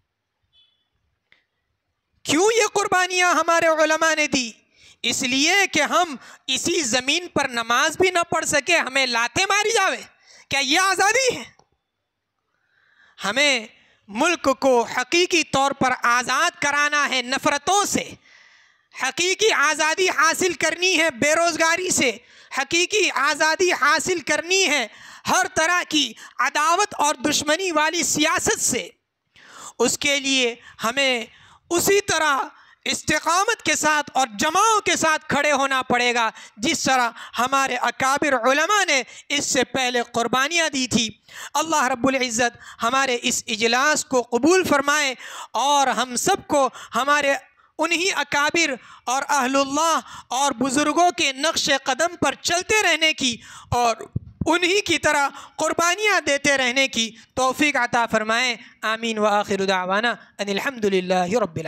क्यों ये कुर्बानियाँ हमारे उलमा ने दी? इसलिए कि हम इसी ज़मीन पर नमाज़ भी ना पढ़ सके, हमें लाते मारी जावे। क्या ये आज़ादी है? हमें मुल्क को हकीकी तौर पर आज़ाद कराना है नफ़रतों से। हकीकी आज़ादी हासिल करनी है बेरोज़गारी से। हकीकी आज़ादी हासिल करनी है हर तरह की अदावत और दुश्मनी वाली सियासत से। उसके लिए हमें उसी तरह इस्तकामत के साथ और जमाओं के साथ खड़े होना पड़ेगा, जिस तरह हमारे अकाबिर उलमा ने इससे पहले क़ुरबानियाँ दी थी। अल्लाह रब्बुल इज़्ज़त हमारे इस इजलास को कबूल फरमाए और हम सबको हमारे उन्हीं अकाबिर और अहलुल्लाह और बुज़ुर्गों के नक्श कदम पर चलते रहने की और उन्हीं की तरह क़ुरबानियाँ देते रहने की तोफ़ी अता फ़रमाएँ। आमीन व आखिर दावाना अनिलहमदिल्ला रब्बिल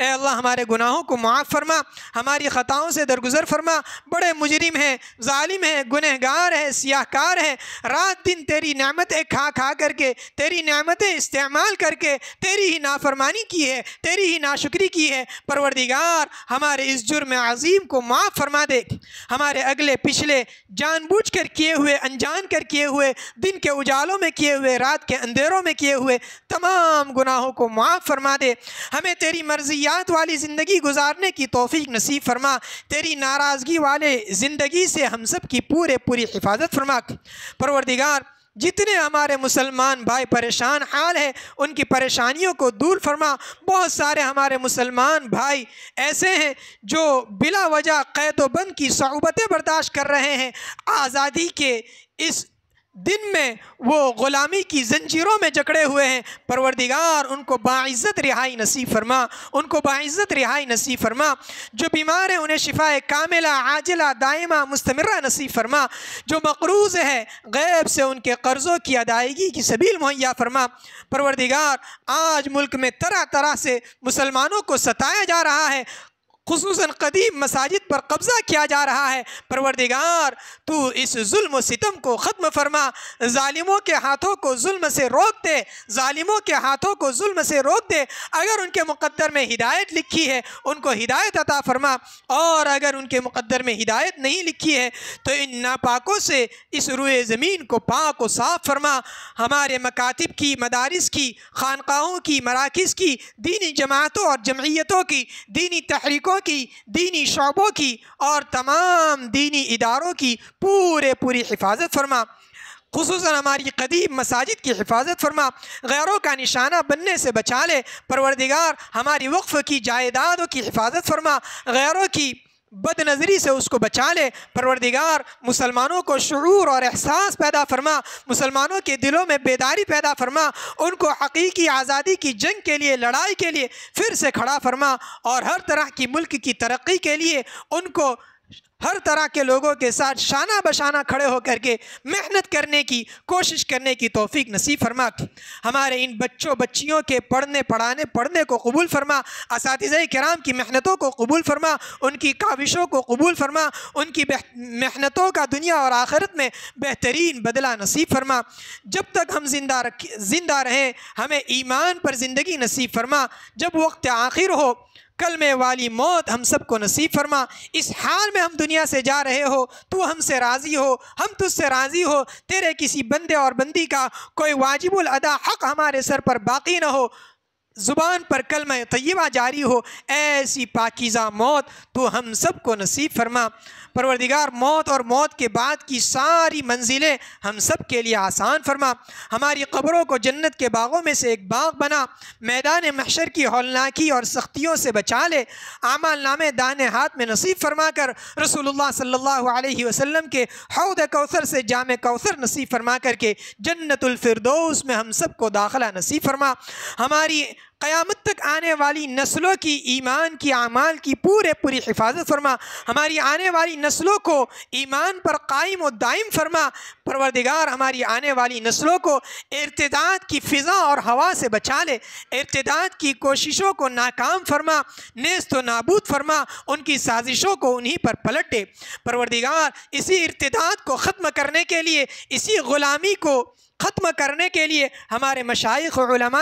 ए अल्लाह, हमारे गुनाहों को माफ़ फरमा, हमारी ख़ताओं से दरगुजर फरमा। बड़े मुजरिम हैं ालिम हैं, गुनहगार हैं, सियाहकार हैं। रात दिन तेरी नेमतें खा खा करके, तेरी नेमतें इस्तेमाल करके, तेरी ही नाफरमानी की है, तेरी ही नाशुक्री की है। परवरदिगार, हमारे इस जुर्म अजीम को माफ़ फरमा दे। हमारे अगले पिछले जानबूझ कर किए हुए, अनजान कर किए हुए, दिन के उजालों में किए हुए, रात के अंधेरों में किए हुए, तमाम गुनाहों को माफ़ फरमा दे। हमें तेरी मर्जियात वाली ज़िंदगी गुजारने की तोफ़ी नसीब फरमा। तेरी नाराज़गी वाले ज़िंदगी से हम सब की पूरे पूरी हिफाजत फरमा। परवरदिगार, जितने हमारे मुसलमान भाई परेशान हाल है, उनकी परेशानियों को दूर फरमा। बहुत सारे हमारे मुसलमान भाई ऐसे हैं जो बिला वजह कैद बंद की सहूबतें बर्दाश्त कर रहे हैं। आज़ादी के इस दिन में वो ग़ुलामी की जंजीरों में जकड़े हुए हैं। परवरदिगार, उनको बाइज़्ज़त रिहाई नसीब फरमा, उनको बाइज़्ज़त रिहाई नसीब फरमा। जो बीमार हैं, उन्हें शिफा कामिला, आजिला, दायमा, मुस्तमरा नसीब फरमा। जो मकरूज़ है, गैब से उनके कर्ज़ों की अदायगी की सबील मुहैया फरमा। परवरदिगार, आज मुल्क में तरह तरह से मुसलमानों को सताया जा रहा है। खसूस कदीम मसाजिद पर कब्ज़ा किया जा रहा है। परवरदिगार, तू इस जुल्म सितम को ख़त्म फरमा। ालिमों के हाथों को जुल्म से रोक दे। ालिमों के हाथों को जुल्म से रोक दे। अगर उनके मुक़द्दर में हिदायत लिखी है, उनको हिदायत अता फरमा। और अगर उनके मुक़द्दर में हिदायत नहीं लिखी है तो इन नापाकों से इस रुए ज़मीन को पाक व साफ़ फरमा। हमारे मकातब की, मदारस की, खानकाहों की मराकज़ की, दीनी जमातों और जमयतों की, दीनी तहरीकों की, दीनी शोबों की और तमाम दीनी इदारों की पूरे, पूरी हिफाजत फरमा। खसूस हमारी कदीम मसाजिद की हिफाजत फरमा। गैरों का निशाना बनने से बचा ले। परवरदिगार, हमारी वक्फ़ की जायदादों की हिफाजत फरमा। गैरों की बदनज़री से उसको बचा ले। परवरदिगार, मुसलमानों को शुरू और एहसास पैदा फरमा। मुसलमानों के दिलों में बेदारी पैदा फरमा। उनको हकीकी आज़ादी की जंग के लिए, लड़ाई के लिए फिर से खड़ा फरमा। और हर तरह की मुल्क की तरक्की के लिए उनको हर तरह के लोगों के साथ शाना बशाना खड़े होकर के मेहनत करने की, कोशिश करने की तौफीक नसीब फरमा। हमारे इन बच्चों, बच्चियों के पढ़ने, पढ़ाने, पढ़ने को कबूल फरमा। इस कराम की मेहनतों को कबूल फरमा। उनकी काविशों को कबूल फरमा। उनकी मेहनतों का दुनिया और आखिरत में बेहतरीन बदला नसीब फरमा। जब तक हम ज़िंदा रख, ज़िंदा रहें, हमें ईमान पर ज़िंदगी नसीब फरमा। जब वक्त आखिर हो कलमे वाली मौत हम सबको नसीब फरमा, इस हाल में हम दुनिया से जा रहे हो, तू हमसे राज़ी हो, हम तुझसे राज़ी हो, तेरे किसी बंदे और बंदी का कोई वाजिबुल अदा हक हमारे सर पर बाकी ना हो, ज़ुबान पर कलम तय्यबा जारी हो, ऐसी पाकिज़ा मौत तो हम सबको नसीब फरमा। परवरदिगार, मौत और मौत के बाद की सारी मंजिलें हम सब के लिए आसान फरमा। हमारी कब्रों को जन्नत के बागों में से एक बाग बना। मैदान महशर की हौलनाकी और सख्तियों से बचा ले। आमाल नामे दान हाथ में नसीब फरमा कर रसूलुल्लाह सल्लल्लाहु अलैहि वसल्लम के हौद कौसर से जाम कौसर नसीब फरमा करके जन्नतुलफिरदौस में हम सबको दाखिला नसीब फरमा। हमारी क़यामत तक आने वाली नस्लों की ईमान की आमाल की पूरे पूरी हिफाजत फरमा। हमारी आने वाली नस्लों को ईमान पर कायम और दायम फरमा। परवरदिगार, हमारी आने वाली नस्लों को इर्तदाद की फ़िज़ा और हवा से बचा ले। इर्तदाद की कोशिशों को नाकाम फरमा। नेस्त व नाबूद फरमा। उनकी साजिशों को उन्हीं पर पलटे। परवरदिगार, इसी इर्तदाद को ख़त्म करने के लिए, इसी ग़ुलामी को ख़त्म करने के लिए हमारे मशाइ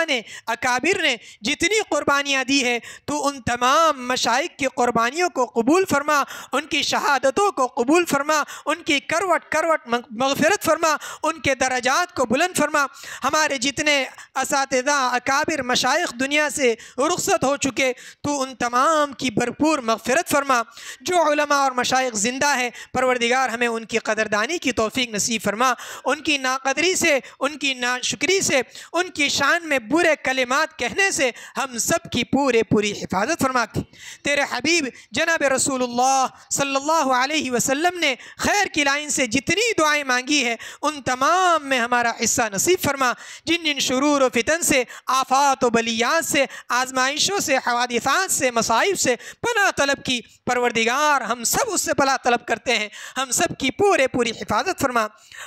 ने, अकाबिर ने जितनी क़ुरबानियाँ दी है तो उन तमाम मशाइ की क़ुरबानियों को कबूल फरमा, उनकी शहादतों को कबूल फरमा, उनकी करवट करवट मगफरत फरमा, उनके दर्जात को बुलंद फरमा। हमारे जितने इस अकाबिर मशाइ दुनिया से रुखसत हो चुके तो उन तमाम की भरपूर मगफरत फरमा। जो और मशाइ ज़िंदा है, परवरदिगार हमें उनकी कदरदानी की तोफ़ी नसीब फरमा। उनकी नाकदरी से उनकी नाशुक्री से, उनकी शान में बुरे कलिमात कहने से हम सब की पूरे पूरी हिफाजत फरमा तेरे हबीब जनाब रसूलुल्लाह सल्लल्लाहु अलैहि वसल्लम ने खैर की लाइन से जितनी दुआएँ मांगी है, उन तमाम में हमारा हिस्सा नसीब फरमा जिन जिन शुरूर व फितन से, आफात व बलियात से, आजमाइशों से हवादिसात से, मसाइब से पना तलब की परवरदिगार, हम सब उससे पला तलब करते हैं। हम सब की पूरे पूरी हिफाजत फरमा।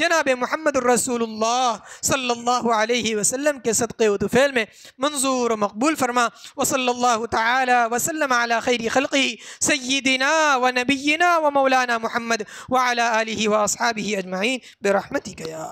जनाब मोहम्मद रसूलुल्लाह सल्लल्लाहु अलैहि वसल्लम के सदक़े वतफ़ैल में मंजूर मकबूल फरमा वसल्लल्लाहु ताला वसल्लम अला खैरी खल्क़ी सय्यिदिना व नबीना व मौलाना मोहम्मद व अला आलिहि व अस्हाबिहि अजमाइन बिरहमतिक या